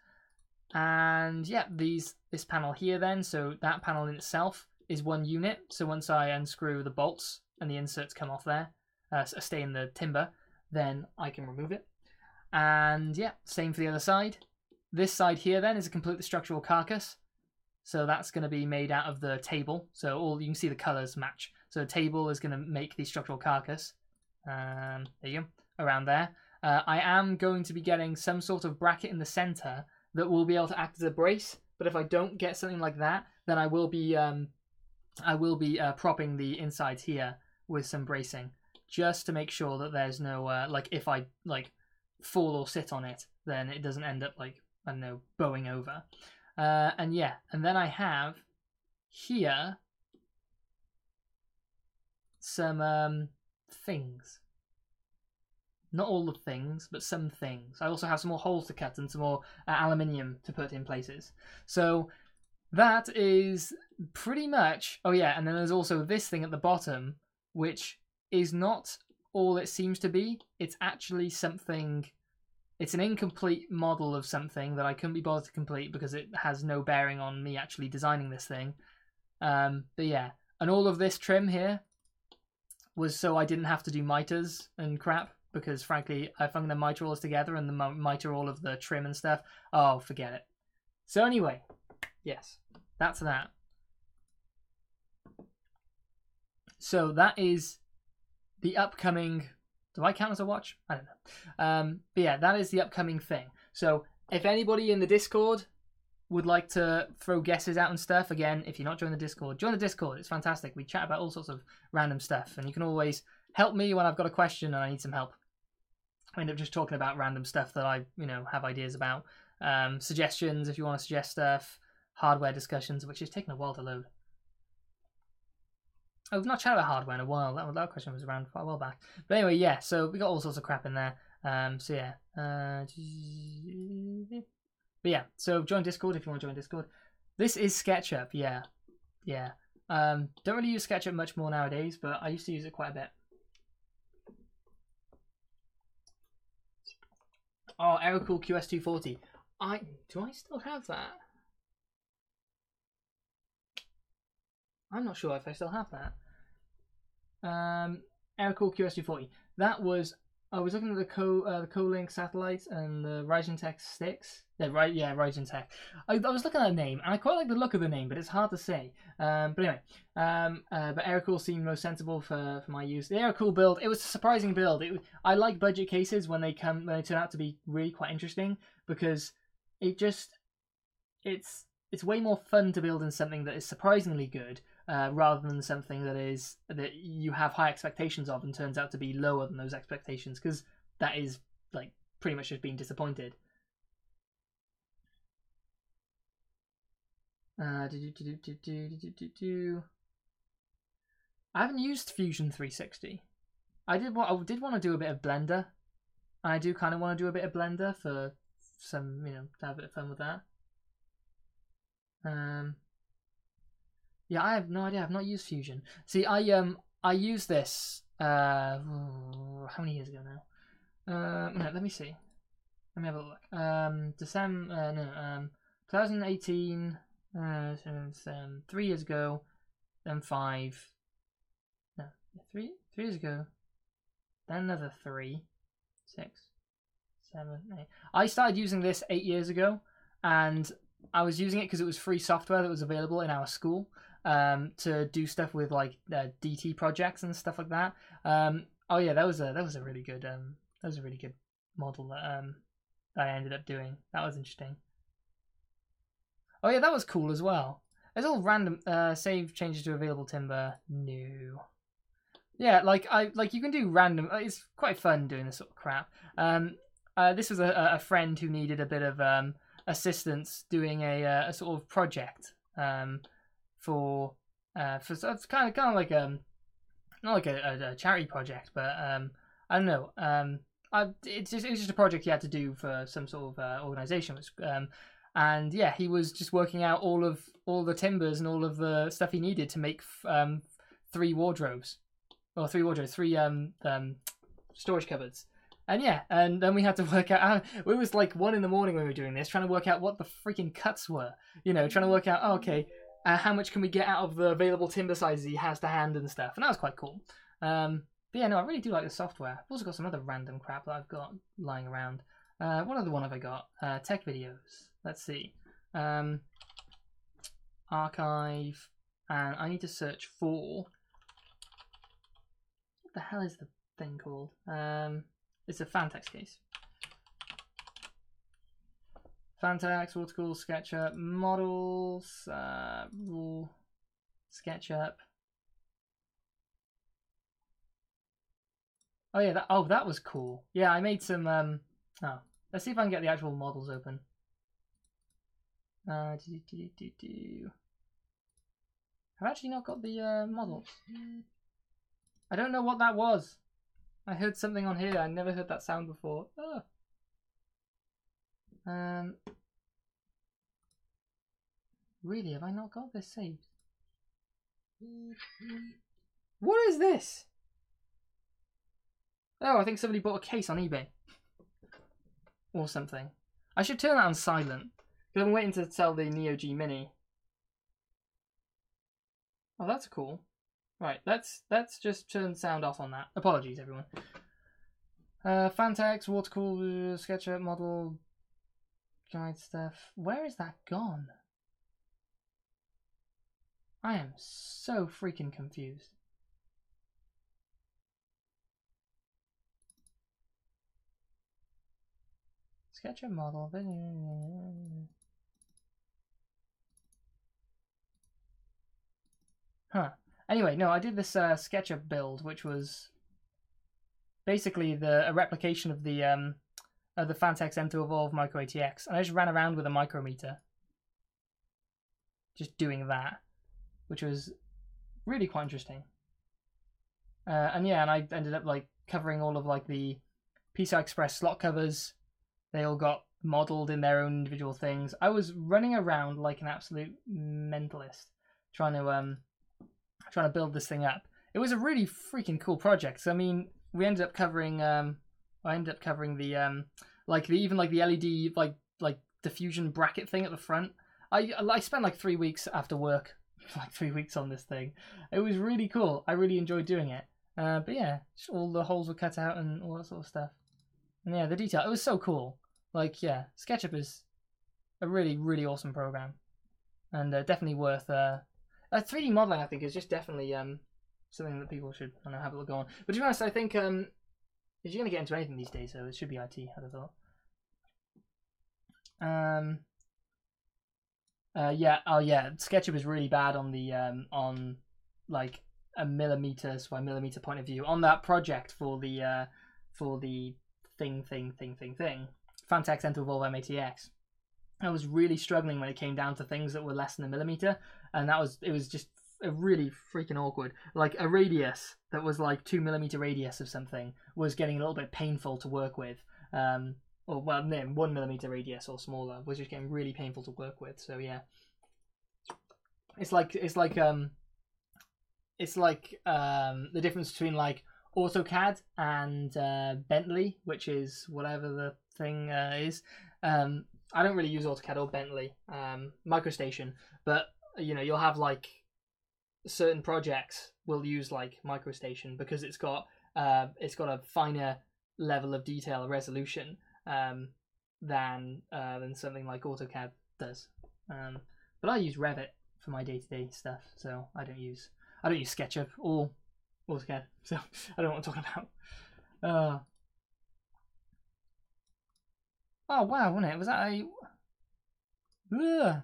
And yeah, these this panel here then, so that panel in itself is one unit. So once I unscrew the bolts and the inserts come off there, uh, stay in the timber, then I can remove it. And yeah, same for the other side. This side here then is a completely structural carcass. So that's going to be made out of the table. So all you can see the colors match. So the table is going to make the structural carcass. Um, there you go, around there. Uh, I am going to be getting some sort of bracket in the center that will be able to act as a brace. But if I don't get something like that, then I will be um, I will be uh, propping the insides here with some bracing, just to make sure that there's no uh, like if I like fall or sit on it, then it doesn't end up like I don't know bowing over. Uh, and yeah, and then I have here some um, things. Not all the things, but some things. I also have some more holes to cut and some more uh, aluminium to put in places. So that is pretty much. Oh yeah, and then there's also this thing at the bottom, which is not all it seems to be. It's actually something. It's an incomplete model of something that I couldn't be bothered to complete because it has no bearing on me actually designing this thing. Um, but yeah, and all of this trim here was so I didn't have to do miters and crap because frankly, I found the miter all together and the miter all of the trim and stuff. Oh, forget it. So anyway, yes, that's that. So that is the upcoming. Do I count as a watch? I don't know. Um, but yeah, that is the upcoming thing. So if anybody in the Discord would like to throw guesses out and stuff, again, if you're not joining the Discord, join the Discord. It's fantastic. We chat about all sorts of random stuff, and you can always help me when I've got a question and I need some help. I end up just talking about random stuff that I, you know, have ideas about. Um, suggestions if you want to suggest stuff, hardware discussions, which is taking a while to load. Oh, we've not chatted about hardware in a while. That, that question was around quite a while back. But anyway, yeah, so we got all sorts of crap in there. Um, so yeah. Uh, but yeah, so join Discord if you want to join Discord. This is SketchUp, yeah. Yeah. Um, don't really use SketchUp much more nowadays, but I used to use it quite a bit. Oh, Aerocool QS240. I do I still have that? I'm not sure if I still have that. Um, Aerocool QS240. That was I was looking at the co uh, the Kolink satellite and the Ryzen Tech Styx. Yeah, right. Yeah, Raijintek. I, I was looking at the name, and I quite like the look of the name, but it's hard to say. Um, but anyway, um, uh, but Aerocool seemed most sensible for, for my use. The Aerocool build, it was a surprising build. It, I like budget cases when they come when they turn out to be really quite interesting because it just it's it's way more fun to build in something that is surprisingly good uh, rather than something that is that you have high expectations of and turns out to be lower than those expectations because that is like pretty much just being disappointed. Uh. I haven't used Fusion 360. I did want I did want to do a bit of Blender. I do kind of want to do a bit of Blender for some, you know, to have a bit of fun with that. Um, yeah, I have no idea. I've not used Fusion. See, I um I used this uh how many years ago now? Uh, no, let me see. Let me have a look. Um, December uh, no um 2018. Uh, three years ago, then five. No, three three years ago. Then another three, six, seven, eight. I started using this eight years ago, and I was using it because it was free software that was available in our school um, to do stuff with like uh, DT projects and stuff like that. Um, oh yeah, that was a that was a really good um, that was a really good model that um, that I ended up doing. That was interesting. Oh yeah, that was cool as well. It's all random. Uh, save changes to available timber. No. Yeah, like I like you can do random. Uh, it's quite fun doing this sort of crap. Um, uh, this was a, a friend who needed a bit of um assistance doing a uh, a sort of project um for uh for so it's kind of kind of like um not like a, a, charity project, but um, I don't know. Um, I, it's just it's just a project he had to do for some sort of uh, organization. Um, and yeah, he was just working out all of all the timbers and all of the stuff he needed to make um, three wardrobes, or three wardrobes, three um, um, storage cupboards. And yeah, and then we had to work out. It was like one in the morning when we were doing this, trying to work out what the freaking cuts were. You know, trying to work out, oh, okay, uh, how much can we get out of the available timber sizes he has to hand and stuff. And that was quite cool. Um, but yeah, no, I really do like the software. I've also got some other random crap that I've got lying around. Uh, what other one have I got? Uh, tech videos. Let's see. Um, archive, and I need to search for. What the hell is the thing called? Um, it's a Phanteks case. Phanteks, Watercool, SketchUp, models, uh, rule, SketchUp. Oh yeah, that oh that was cool. Yeah, I made some. Um, oh, let's see if I can get the actual models open. Uh, do, do, do, do. I've actually not got the uh, models. I don't know what that was. I heard something on here. I never heard that sound before. Oh. Um. Really, have I not got this saved? What is this? Oh, I think somebody bought a case on eBay. Or something. I should turn that on silent. Because I'm waiting to sell the Neo G Mini. Oh, that's cool. Right, let's let's just turn sound off on that. Apologies, everyone. Uh, Phanteks, Watercool, SketchUp model, guide stuff. Where is that gone? I am so freaking confused. SketchUp model. Huh. Anyway, no, I did this uh, SketchUp build, which was basically the a replication of the um, the Phanteks Enthoo Evolv Micro ATX, and I just ran around with a micrometer, just doing that, which was really quite interesting. Uh, and yeah, and I ended up like covering all of like the PCI Express slot covers. They all got modeled in their own individual things. I was running around like an absolute mentalist, trying to um trying to build this thing up. It was a really freaking cool project. So I mean, we ended up covering. Um, I ended up covering the um, like the even like the LED like like diffusion bracket thing at the front. I I spent like three weeks after work, like three weeks on this thing. It was really cool. I really enjoyed doing it. Uh, but yeah, all the holes were cut out and all that sort of stuff. And yeah, the detail. It was so cool. Like yeah, SketchUp is a really really awesome program, and uh, definitely worth uh, uh, 3D modeling, I think, is just definitely um, something that people should I know, have a look on. But to be honest, I think um, if you're going to get into anything these days, so it should be IT, have thought. Um, uh, yeah, oh yeah, SketchUp is really bad on the um, on like a millimeter by millimeter point of view on that project for the uh, for the thing thing thing thing thing. Phanteks Enthoo Evolv M-ATX. I was really struggling when it came down to things that were less than a millimeter, and that was it was just really freaking awkward. Like a radius that was like two millimeter radius of something was getting a little bit painful to work with. Um, or well, no, one millimeter radius or smaller was just getting really painful to work with. So yeah, it's like it's like um, it's like um the difference between like AutoCAD and uh, Bentley, which is whatever the thing uh, is. Um, I don't really use AutoCAD or Bentley, um, MicroStation, but you know you'll have like certain projects will use like MicroStation because it's got uh, it's got a finer level of detail resolution um, than uh, than something like AutoCAD does. Um, but I use Revit for my day to day stuff, so I don't use I don't use SketchUp or AutoCAD, so I don't want to I'm about. Uh, Oh wow, wasn't it? Was that a? Ugh.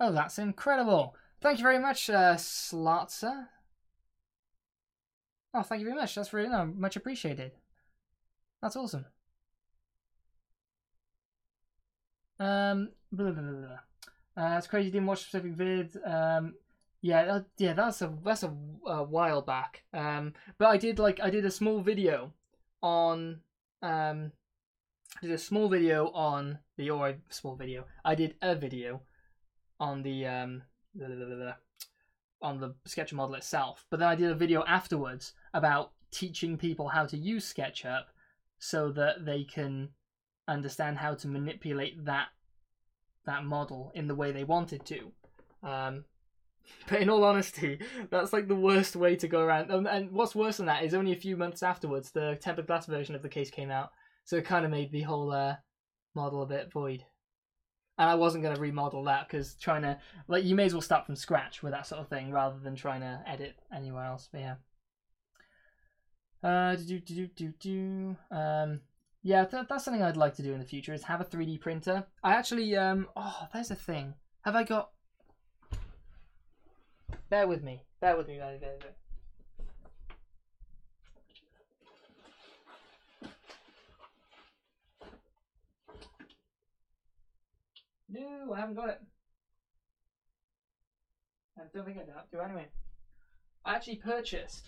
Oh, that's incredible! Thank you very much, uh, Slotzer. Oh, thank you very much. That's really no, much appreciated. That's awesome. Um, blah, blah, blah, uh, it's crazy. you Didn't watch specific vid. Um, Yeah, yeah, that's a that's a, a while back. Um, but I did like I did a small video on um, I did a small video on the or a small video. I did a video on the um on the sketch model itself, but then I did a video afterwards about teaching people how to use SketchUp so that they can understand how to manipulate that that model in the way they wanted to. Um, but in all honesty, that's like the worst way to go around. Um, and what's worse than that is only a few months afterwards, the tempered glass version of the case came out, so it kind of made the whole uh, model a bit void. And I wasn't going to remodel that because trying to like you may as well start from scratch with that sort of thing rather than trying to edit anywhere else. But yeah. Uh, do do do do do. Um, yeah, th- that's something I'd like to do in the future is have a 3D printer. I actually um. Oh, there's a thing. Have I got? Bear with me. Bear with me. Bear, bear, bear. No, I haven't got it. I don't think I do. Anyway, I actually purchased.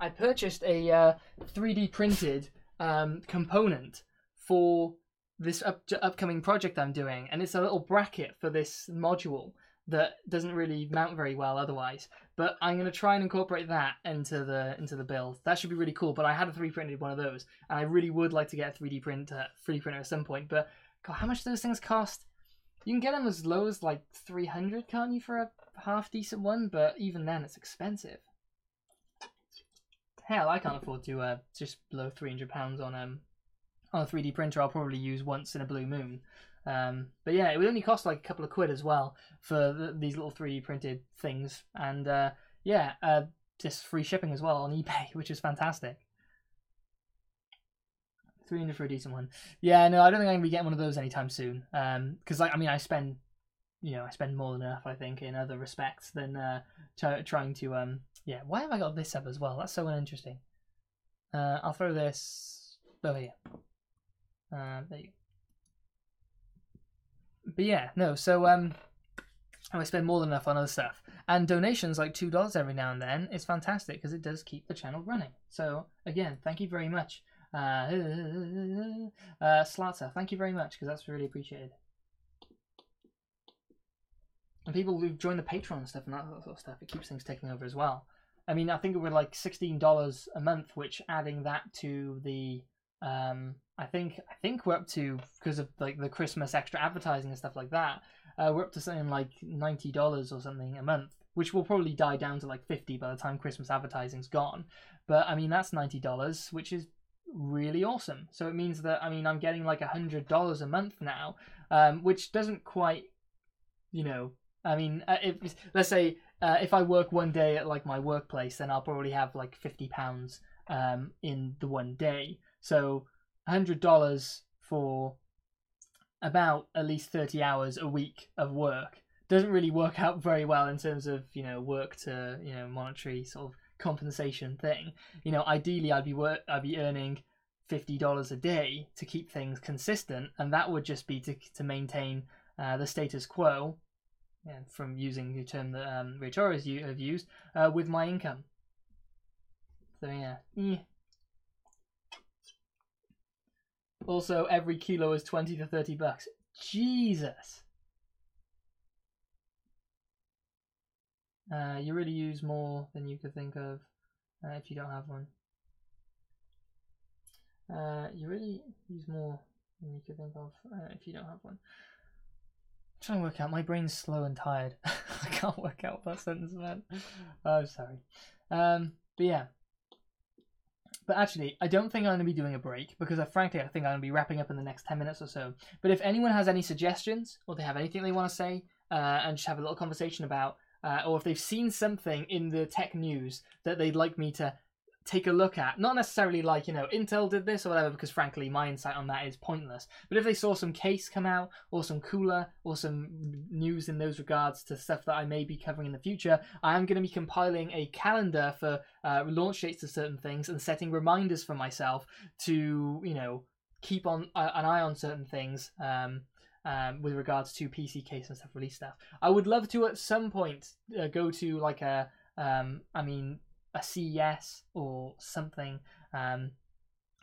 I purchased a uh, 3D printed um, component for this up- upcoming project I'm doing, and it's a little bracket for this module that doesn't really mount very well otherwise. But I'm going to try and incorporate that into the into the build. That should be really cool. But I had a 3D printed one of those, and I really would like to get a 3D printer 3D printer at some point. But God, how much do those things cost? You can get them as low as like 300, can't you, for a half decent one? But even then, it's expensive. Hell, I can't afford to uh, just blow 300 pounds on um on a 3D printer. I'll probably use once in a blue moon. Um, but yeah, it would only cost like a couple of quid as well for the, these little 3D printed things, and uh, yeah, uh, just free shipping as well on eBay, which is fantastic. 300 for a decent one. Yeah, no, I don't think I'm gonna be getting one of those anytime soon. Um, because like I mean, I spend, you know, I spend more than enough, I think, in other respects than uh, trying to um, yeah. Why have I got this up as well? That's so uninteresting. Uh, I'll throw this over here. Uh, there you. But yeah, no. So um, I spend more than enough on other stuff, and donations like two dollars every now and then is fantastic because it does keep the channel running. So again, thank you very much. Uh, uh, Slatter, thank you very much because that's really appreciated. And people who join the Patreon stuff and that sort of stuff, it keeps things ticking over as well. I mean, I think it were like sixteen dollars a month, which adding that to the, um, I think I think we're up to because of like the Christmas extra advertising and stuff like that. Uh, we're up to something like ninety dollars or something a month, which will probably die down to like fifty by the time Christmas advertising's gone. But I mean, that's ninety dollars, which is really awesome. So it means that I mean I'm getting like a hundred dollars a month now, um, which doesn't quite, you know, I mean, uh, if let's say uh, if I work one day at like my workplace, then I'll probably have like fifty pounds um, in the one day. So hundred dollars for about at least thirty hours a week of work doesn't really work out very well in terms of you know work to you know monetary sort of compensation thing. You know, ideally, I'd be work, I'd be earning fifty dollars a day to keep things consistent, and that would just be to to maintain uh, the status quo. Yeah, from using the term that um, Ray Torres have used uh, with my income. So yeah. yeah. Also, every kilo is twenty to thirty bucks. Jesus. Uh, you really use more than you could think of uh, if you don't have one. Uh, you really use more than you could think of uh, if you don't have one. I'm trying to work out. My brain's slow and tired. I can't work out that sentence meant. Oh, sorry. Um, but yeah. But actually, I don't think I'm going to be doing a break because, I, frankly, I think I'm going to be wrapping up in the next 10 minutes or so. But if anyone has any suggestions or they have anything they want to say uh, and just have a little conversation about, uh, or if they've seen something in the tech news that they'd like me to take a look at, not necessarily like, you know, Intel did this or whatever, because frankly, my insight on that is pointless. But if they saw some case come out, or some cooler, or some news in those regards to stuff that I may be covering in the future, I am going to be compiling a calendar for uh, launch dates to certain things and setting reminders for myself to, you know, keep on uh, an eye on certain things. Um, um, with regards to PC case and stuff, release stuff. I would love to at some point uh, go to like a, um, I mean, a CES or something um,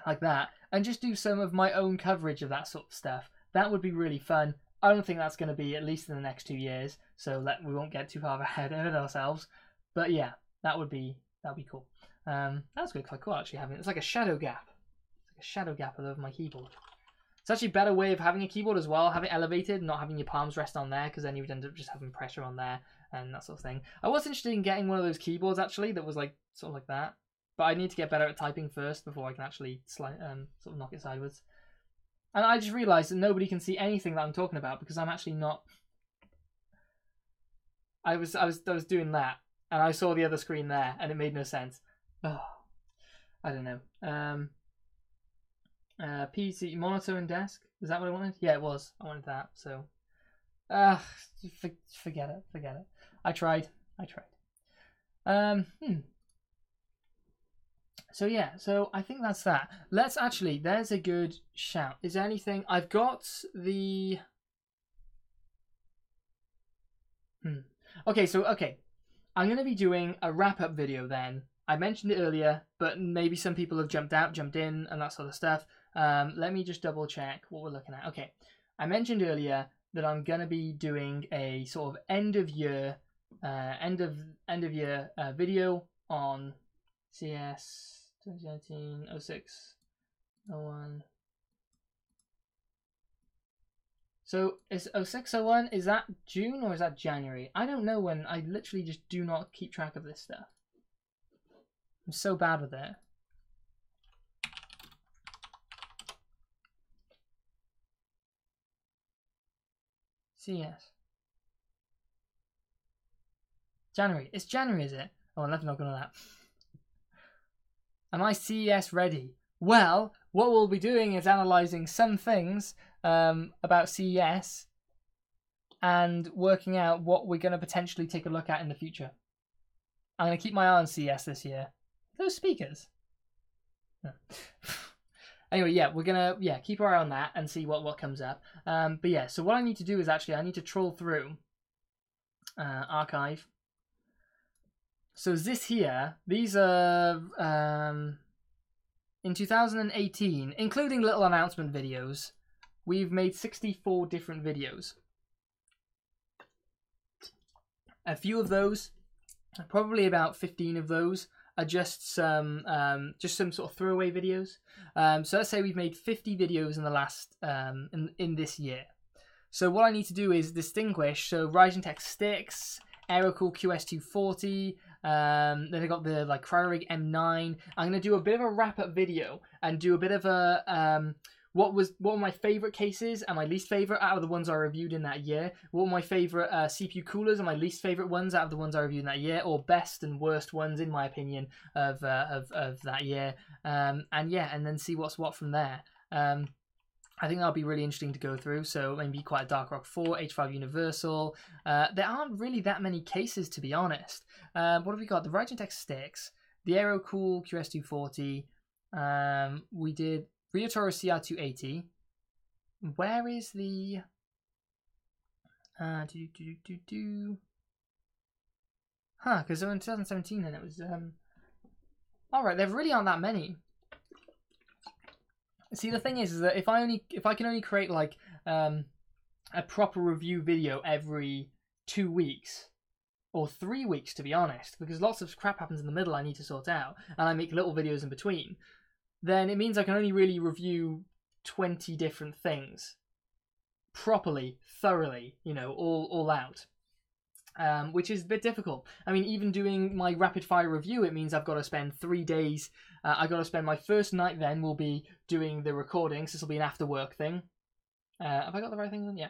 like that, and just do some of my own coverage of that sort of stuff. That would be really fun. I don't think that's going to be at least in the next two years, so let we won't get too far ahead of ourselves. But yeah, that would be that would be cool. Um, that's good, quite cool actually having it. it's like a shadow gap, it's like a shadow gap above my keyboard. It's actually a better way of having a keyboard as well, have it elevated, not having your palms rest on there, because then you would end up just having pressure on there and that sort of thing. I was interested in getting one of those keyboards actually that was like sort of like that, but I need to get better at typing first before I can actually slide, um, sort of knock it sideways. And I just realised that nobody can see anything that I'm talking about because I'm actually not. I was I was I was doing that, and I saw the other screen there, and it made no sense. Oh, I don't know. Um, uh, PC monitor and desk. Is that what I wanted? Yeah, it was. I wanted that. So, uh, for, forget it. Forget it. I tried. I tried. Um, hmm. So yeah, so I think that's that. Let's actually. There's a good shout. Is there anything? I've got the. Hmm. Okay, so okay, I'm gonna be doing a wrap up video then. I mentioned it earlier, but maybe some people have jumped out, jumped in, and that sort of stuff. Um, let me just double check what we're looking at. Okay, I mentioned earlier that I'm gonna be doing a sort of end of year, uh, end of end of year uh, video on CS 2019 06 01. So is 0601 is that June or is that January? I don't know when. I literally just do not keep track of this stuff. I'm so bad with it. CS. January. It's January, is it? Oh, going to that. Am I CES ready? Well, what we'll be doing is analysing some things um, about CES and working out what we're going to potentially take a look at in the future. I'm going to keep my eye on CES this year. Those speakers. anyway, yeah, we're gonna yeah keep our eye on that and see what what comes up. Um, but yeah, so what I need to do is actually I need to troll through uh, archive. So this here, these are um, in 2018, including little announcement videos. We've made 64 different videos. A few of those, probably about 15 of those, are just some um, just some sort of throwaway videos. Um, so let's say we've made 50 videos in the last um, in in this year. So what I need to do is distinguish. So Raijintek Styx, Aerocool QS240. Um, then I got the like CryoRig M9. I'm gonna do a bit of a wrap up video and do a bit of a um, what was what were my favorite cases and my least favorite out of the ones I reviewed in that year? What were my favorite uh, CPU coolers and my least favorite ones out of the ones I reviewed in that year, or best and worst ones in my opinion of uh, of of that year? Um, and yeah, and then see what's what from there. Um, I think that'll be really interesting to go through. So maybe quite a Dark Rock 4, H5 Universal. Uh, there aren't really that many cases to be honest. Uh, what have we got? The Raijintek Styx, the Aerocool QS240. Um, we did Riotoro CR280. Where is the... Uh, do, do, do, do. Huh, because in 2017 then it was... um. Alright, there really aren't that many. See, the thing is, is that if I only if I can only create like um, a proper review video every two weeks or three weeks, to be honest, because lots of crap happens in the middle I need to sort out, and I make little videos in between then it means I can only really review 20 different things properly, thoroughly, you know, all, all out. Um, which is a bit difficult. I mean, even doing my rapid fire review, it means I've got to spend three days. Uh, I've got to spend my first night then will be doing the recordings. This will be an after work thing. Uh, have I got the right thing? Yeah.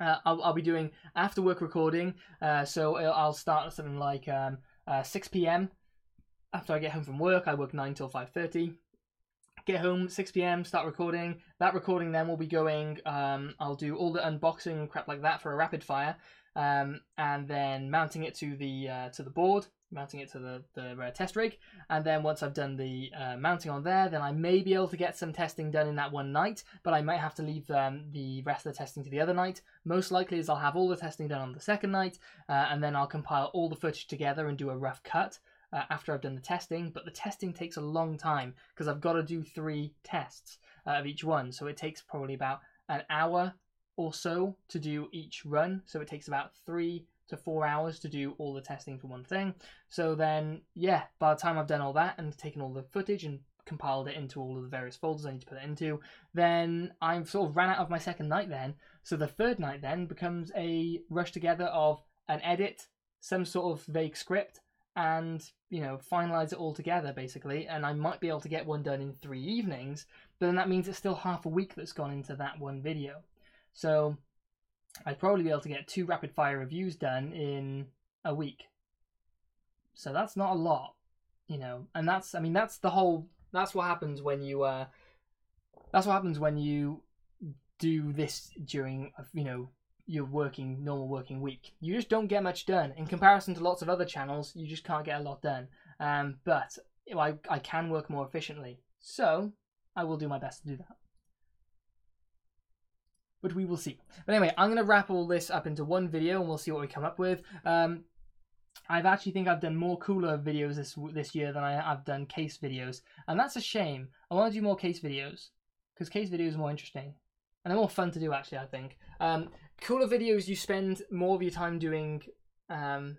Uh, I'll, I'll be doing after work recording. Uh, so I'll start at something like um, uh, 6 p.m. After I get home from work, I work 9 till 5.30 get home 6 p.m start recording that recording then will be going um, i'll do all the unboxing crap like that for a rapid fire um, and then mounting it to the uh, to the board mounting it to the, the uh, test rig. And then once I've done the uh, mounting on there, then I may be able to get some testing done in that one night, but I might have to leave um, the rest of the testing to the other night. Most likely is I'll have all the testing done on the second night, uh, and then I'll compile all the footage together and do a rough cut. Uh, after I've done the testing, but the testing takes a long time because I've got to do three tests uh, of each one. So it takes probably about an hour or so to do each run. So it takes about three to four hours to do all the testing for one thing. So then, yeah, by the time I've done all that and taken all the footage and compiled it into all of the various folders I need to put it into, then I've sort of ran out of my second night then. So the third night then becomes a rush together of an edit, some sort of vague script, and you know finalize it all together basically and i might be able to get one done in three evenings but then that means it's still half a week that's gone into that one video so I'd probably be able to get two rapid fire reviews done in a week. So that's not a lot, you know. And that's I mean that's the whole that's what happens when you uh that's what happens when you do this during you know your working normal working week. You just don't get much done in comparison to lots of other channels. You just can't get a lot done. Um, but I I can work more efficiently, so I will do my best to do that but we will see. But anyway, I'm going to wrap all this up into one video and we'll see what we come up with. Um, I've actually think I've done more cooler videos this this year than I have done case videos, and that's a shame. I want to do more case videos because case videos are more interesting and they're more fun to do. Actually, I think um, cooler videos you spend more of your time doing. Um,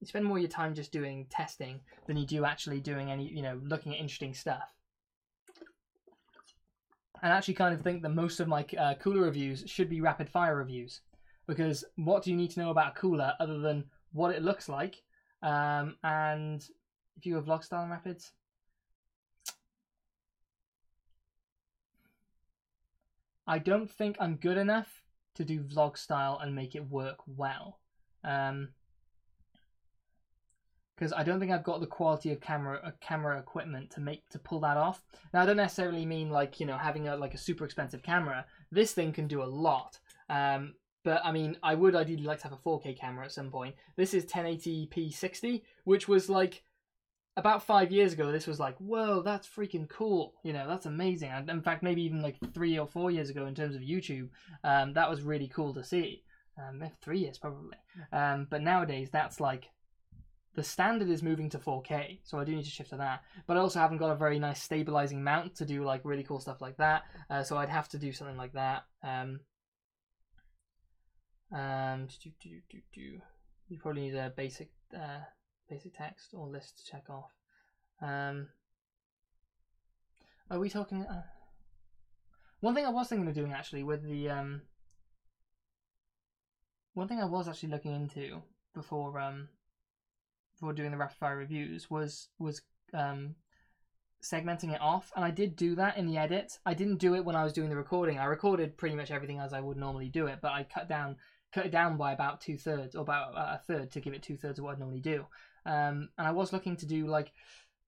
you spend more of your time just doing testing than you do actually doing any, you know, looking at interesting stuff and actually kind of think that most of my uh, cooler reviews should be rapid fire reviews because what do you need to know about a cooler other than what it looks like um, and if you have vlog style rapids I don't think I'm good enough to do vlog style and make it work well. Um, because I don't think I've got the quality of camera uh, camera equipment to make to pull that off. Now I don't necessarily mean like you know having a like a super expensive camera. This thing can do a lot. Um, but I mean, I would ideally like to have a 4K camera at some point. This is 1080p 60, which was like about five years ago. This was like, whoa, that's freaking cool. You know, that's amazing. And in fact, maybe even like three or four years ago in terms of YouTube, um, that was really cool to see. Um, three years probably. Um, but nowadays, that's like the standard is moving to 4K, so I do need to shift to that. But I also haven't got a very nice stabilizing mount to do like really cool stuff like that. Uh, so I'd have to do something like that. Um, um, do, do, do, do. You probably need a basic uh, basic text or list to check off. Um, are we talking? Uh, one thing I was thinking of doing actually with the um, one thing I was actually looking into before um for doing the rapid fire reviews was was um, segmenting it off, and I did do that in the edit. I didn't do it when I was doing the recording. I recorded pretty much everything as I would normally do it, but I cut down cut it down by about two thirds or about a third to give it two thirds of what I normally do. Um, and I was looking to do like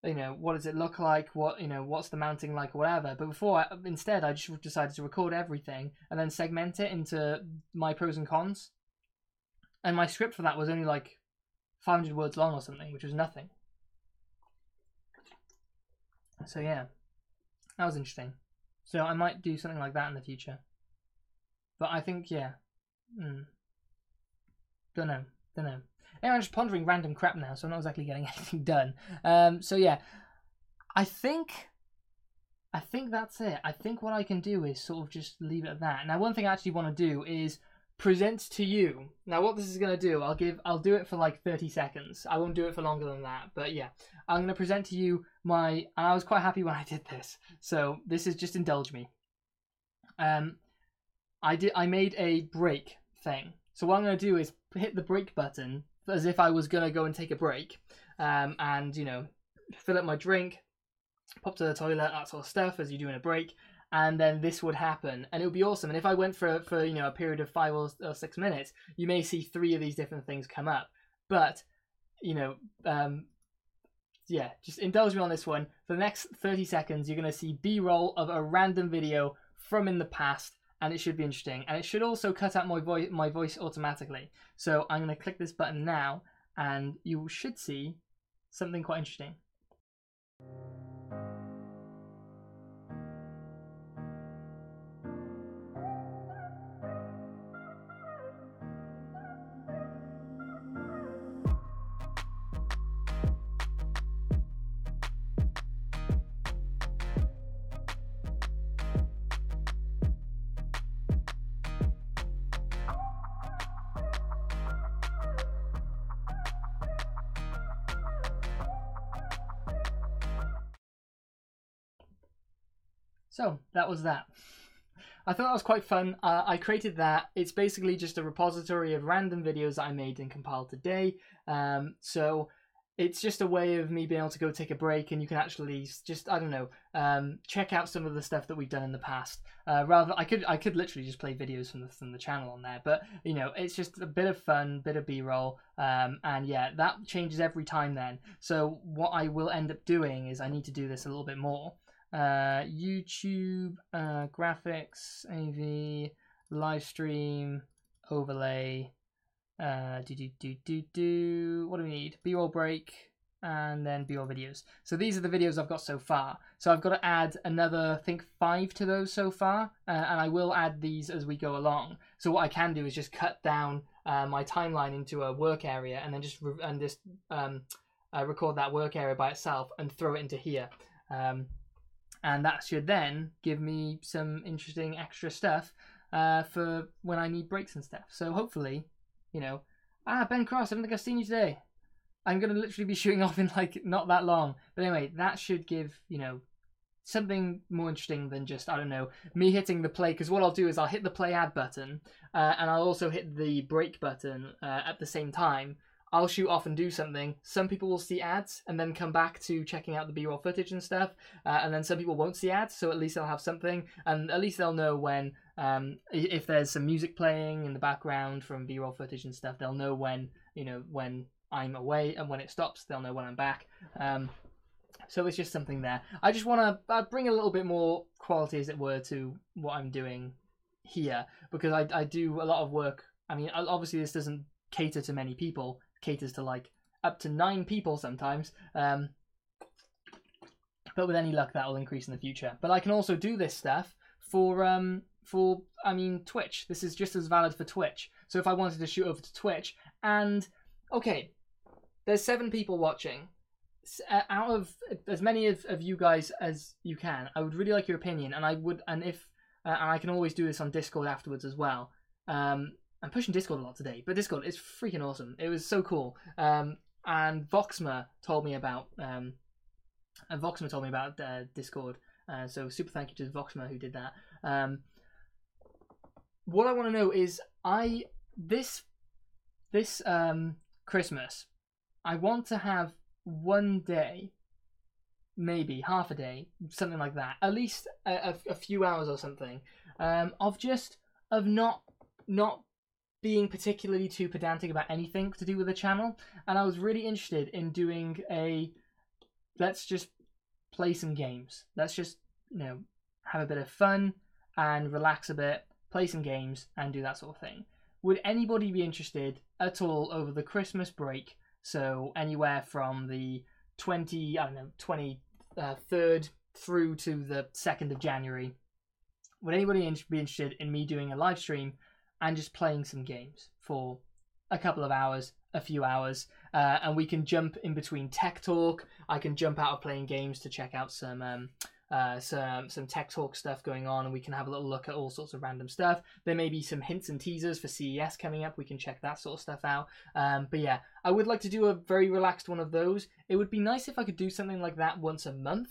you know what does it look like what you know what's the mounting like or whatever but before I, instead i just decided to record everything and then segment it into my pros and cons and my script for that was only like 500 words long or something, which was nothing. So yeah, that was interesting. So I might do something like that in the future. But I think, yeah. Mm. Don't know. Don't know. I'm just pondering random crap now, so I'm not exactly getting anything done. Um, so yeah, I think, I think that's it. I think what I can do is sort of just leave it at that. Now, one thing I actually want to do is present to you. Now what this is going to do, I'll give I'll do it for like 30 seconds. I won't do it for longer than that. But yeah, I'm going to present to you my and I was quite happy when I did this. So this is just indulge me. Um I did I made a break thing. So what I'm going to do is hit the break button as if I was to go and take a break. Um and you know, fill up my drink, pop to the toilet, that sort of stuff as you do in a break. And then this would happen. And it would be awesome. And if i went for for you know a period of five or, or six minutes you may see three of these different things come up. But you know um yeah just indulge me on this one. For the next 30 seconds you're going to see b-roll of a random video from in the past and it should be interesting and it should also cut out my voice my voice automatically so i'm going to click this button now and you should see something quite interesting. So that was that. I thought that was quite fun. Uh, I created that. It's basically just a repository of random videos that I made and compiled today. Um, so it's just a way of me being able to go take a break and you can actually just I don't know um, check out some of the stuff that we've done in the past. Uh, rather, I could I could literally just play videos from the from the channel on there, but you know it's just a bit of fun, bit of B roll, um, and yeah, that changes every time. Then, so what I will end up doing is I need to do this a little bit more uh, YouTube, uh, graphics, AV, live stream, overlay, uh, do do do do do. What do we need? B-roll break, and then B-roll videos. So these are the videos I've got so far. So I've got to add another, I think, five to those so far, uh, and I will add these as we go along. So what I can do is just cut down uh, my timeline into a work area, and then just re- and just um, uh, record that work area by itself and throw it into here. Um, and that should then give me some interesting extra stuff uh, for when I need breaks and stuff. So hopefully, you know, ah Ben Cross, I don't think I've seen you today. I'm gonna literally be shooting off in like not that long. But anyway, that should give you know something more interesting than just I don't know me hitting the play. Because what I'll do is I'll hit the play ad button, uh, and I'll also hit the break button uh, at the same time. I'll shoot off and do something. Some people will see ads and then come back to checking out the B-roll footage and stuff, uh, and then some people won't see ads, so at least they'll have something, and at least they'll know when um, if there's some music playing in the background from B-roll footage and stuff. They'll know when you know when I'm away, and when it stops, they'll know when I'm back. Um, so it's just something there. I just want to uh, bring a little bit more quality, as it were, to what I'm doing here because I I do a lot of work. I mean, obviously this doesn't cater to many people caters to like up to nine people sometimes. Um, but with any luck, that will increase in the future. But I can also do this stuff for um for I mean Twitch. This is just as valid for Twitch. So if I wanted to shoot over to Twitch and okay, there's seven people watching. Uh, out of as many of, of you guys as you can, I would really like your opinion, and I would, and if, uh, and I can always do this on Discord afterwards as well. Um, I'm pushing Discord a lot today, but Discord is freaking awesome. It was so cool. Um, and Voxma told me about um, and Voxma told me about uh, Discord. Uh, so super thank you to Voxma who did that. Um, what I want to know is I this this um, Christmas I want to have one day, maybe half a day, something like that, at least a, a, a few hours or something, um, of just of not not being particularly too pedantic about anything to do with the channel, and I was really interested in doing a let's just play some games. Let's just, you know, have a bit of fun and relax a bit, play some games, and do that sort of thing. Would anybody be interested at all over the Christmas break? So anywhere from the 20, I don't know, 23rd uh, through to the 2nd of January. Would anybody be interested in me doing a live stream and just playing some games for a couple of hours, a few hours, uh, and we can jump in between tech talk. I can jump out of playing games to check out some um, uh, some some tech talk stuff going on, and we can have a little look at all sorts of random stuff. There may be some hints and teasers for CES coming up. We can check that sort of stuff out. Um, but yeah, I would like to do a very relaxed one of those. It would be nice if I could do something like that once a month,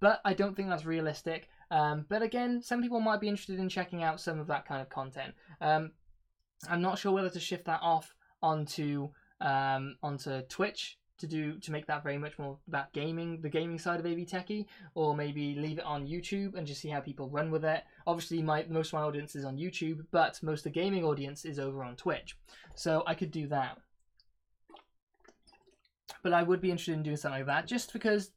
but I don't think that's realistic. Um, but again, some people might be interested in checking out some of that kind of content. Um, I'm not sure whether to shift that off onto um, onto Twitch to do to make that very much more about gaming, the gaming side of AV Techy, or maybe leave it on YouTube and just see how people run with it. Obviously, my most of my audience is on YouTube, but most of the gaming audience is over on Twitch, so I could do that. But I would be interested in doing something like that, just because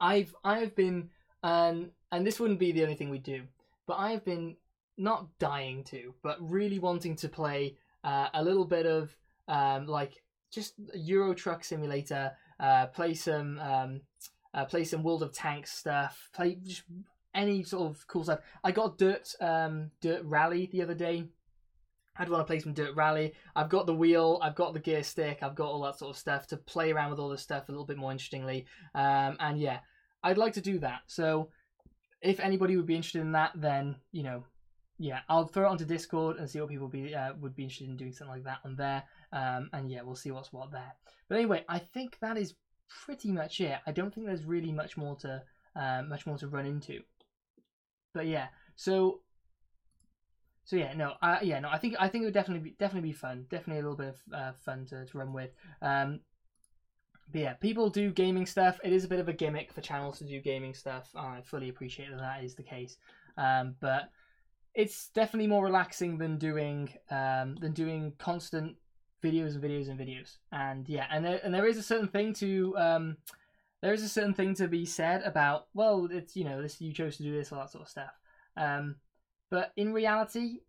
I've I've been and and this wouldn't be the only thing we do, but I've been not dying to, but really wanting to play uh, a little bit of um, like just Euro Truck Simulator uh, play some um, uh, play some World of Tanks stuff, play just any sort of cool stuff. I got Dirt um, Dirt Rally the other day. I'd want to play some Dirt Rally. I've got the wheel, I've got the gear stick, I've got all that sort of stuff to play around with all this stuff a little bit more interestingly. Um, and yeah, I'd like to do that. So if anybody would be interested in that, then you know, yeah, I'll throw it onto Discord and see what people be uh, would be interested in doing something like that on there. Um, and yeah, we'll see what's what there. But anyway, I think that is pretty much it. I don't think there's really much more to uh, much more to run into. But yeah, so so yeah, no, uh, yeah, no, I think I think it would definitely be definitely be fun. Definitely a little bit of uh, fun to, to run with. Um, but yeah, people do gaming stuff. It is a bit of a gimmick for channels to do gaming stuff. I fully appreciate that that is the case. Um, but it's definitely more relaxing than doing um, than doing constant videos and videos and videos. And yeah, and there, and there is a certain thing to um, there is a certain thing to be said about well, it's you know this you chose to do this all that sort of stuff. Um, but in reality,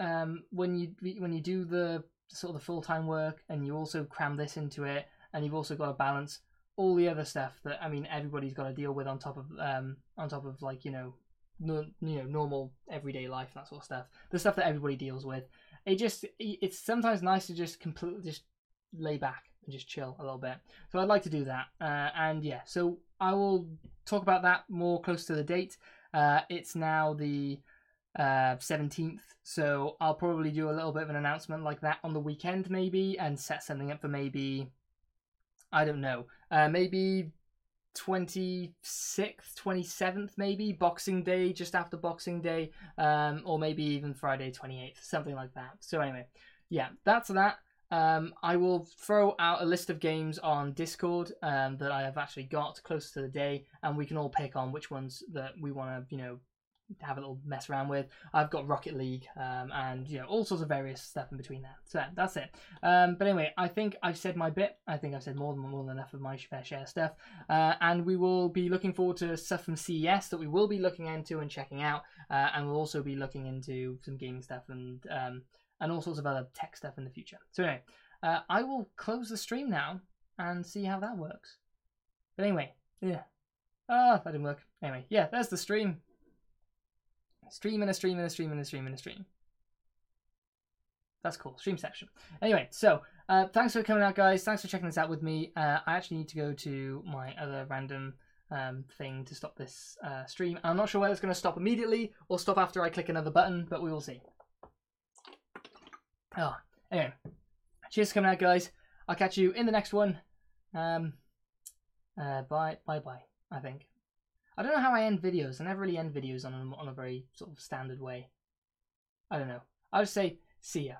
um, when you when you do the sort of the full time work and you also cram this into it and you've also got to balance all the other stuff that I mean everybody's got to deal with on top of um on top of like you know no, you know normal everyday life and that sort of stuff. The stuff that everybody deals with. It just it's sometimes nice to just completely just lay back and just chill a little bit. So I'd like to do that. Uh, and yeah so I will talk about that more close to the date. Uh, it's now the uh, 17th so I'll probably do a little bit of an announcement like that on the weekend maybe and set something up for maybe I don't know. Uh, maybe 26th, 27th, maybe Boxing Day, just after Boxing Day, um, or maybe even Friday 28th, something like that. So, anyway, yeah, that's that. Um, I will throw out a list of games on Discord um, that I have actually got close to the day, and we can all pick on which ones that we want to, you know, have a little mess around with. I've got Rocket League um, and you know all sorts of various stuff in between that. So that's it. Um, but anyway, I think I've said my bit. I think I've said more than more than enough of my fair share stuff. Uh, and we will be looking forward to stuff from CES that we will be looking into and checking out. Uh, and we'll also be looking into some gaming stuff and um, and all sorts of other tech stuff in the future. So anyway, uh, I will close the stream now and see how that works. But anyway, yeah. Ah, oh, that didn't work. Anyway, yeah, there's the stream. Stream and a stream and a stream and a stream and a stream. That's cool. Stream section. Anyway, so uh, thanks for coming out, guys. Thanks for checking this out with me. Uh, I actually need to go to my other random um, thing to stop this uh, stream. I'm not sure whether it's going to stop immediately or stop after I click another button, but we will see. Oh, anyway. Cheers for coming out, guys. I'll catch you in the next one. Um, uh, bye, bye, bye, I think. I don't know how I end videos. I never really end videos on a, on a very sort of standard way. I don't know. I'll just say, see ya.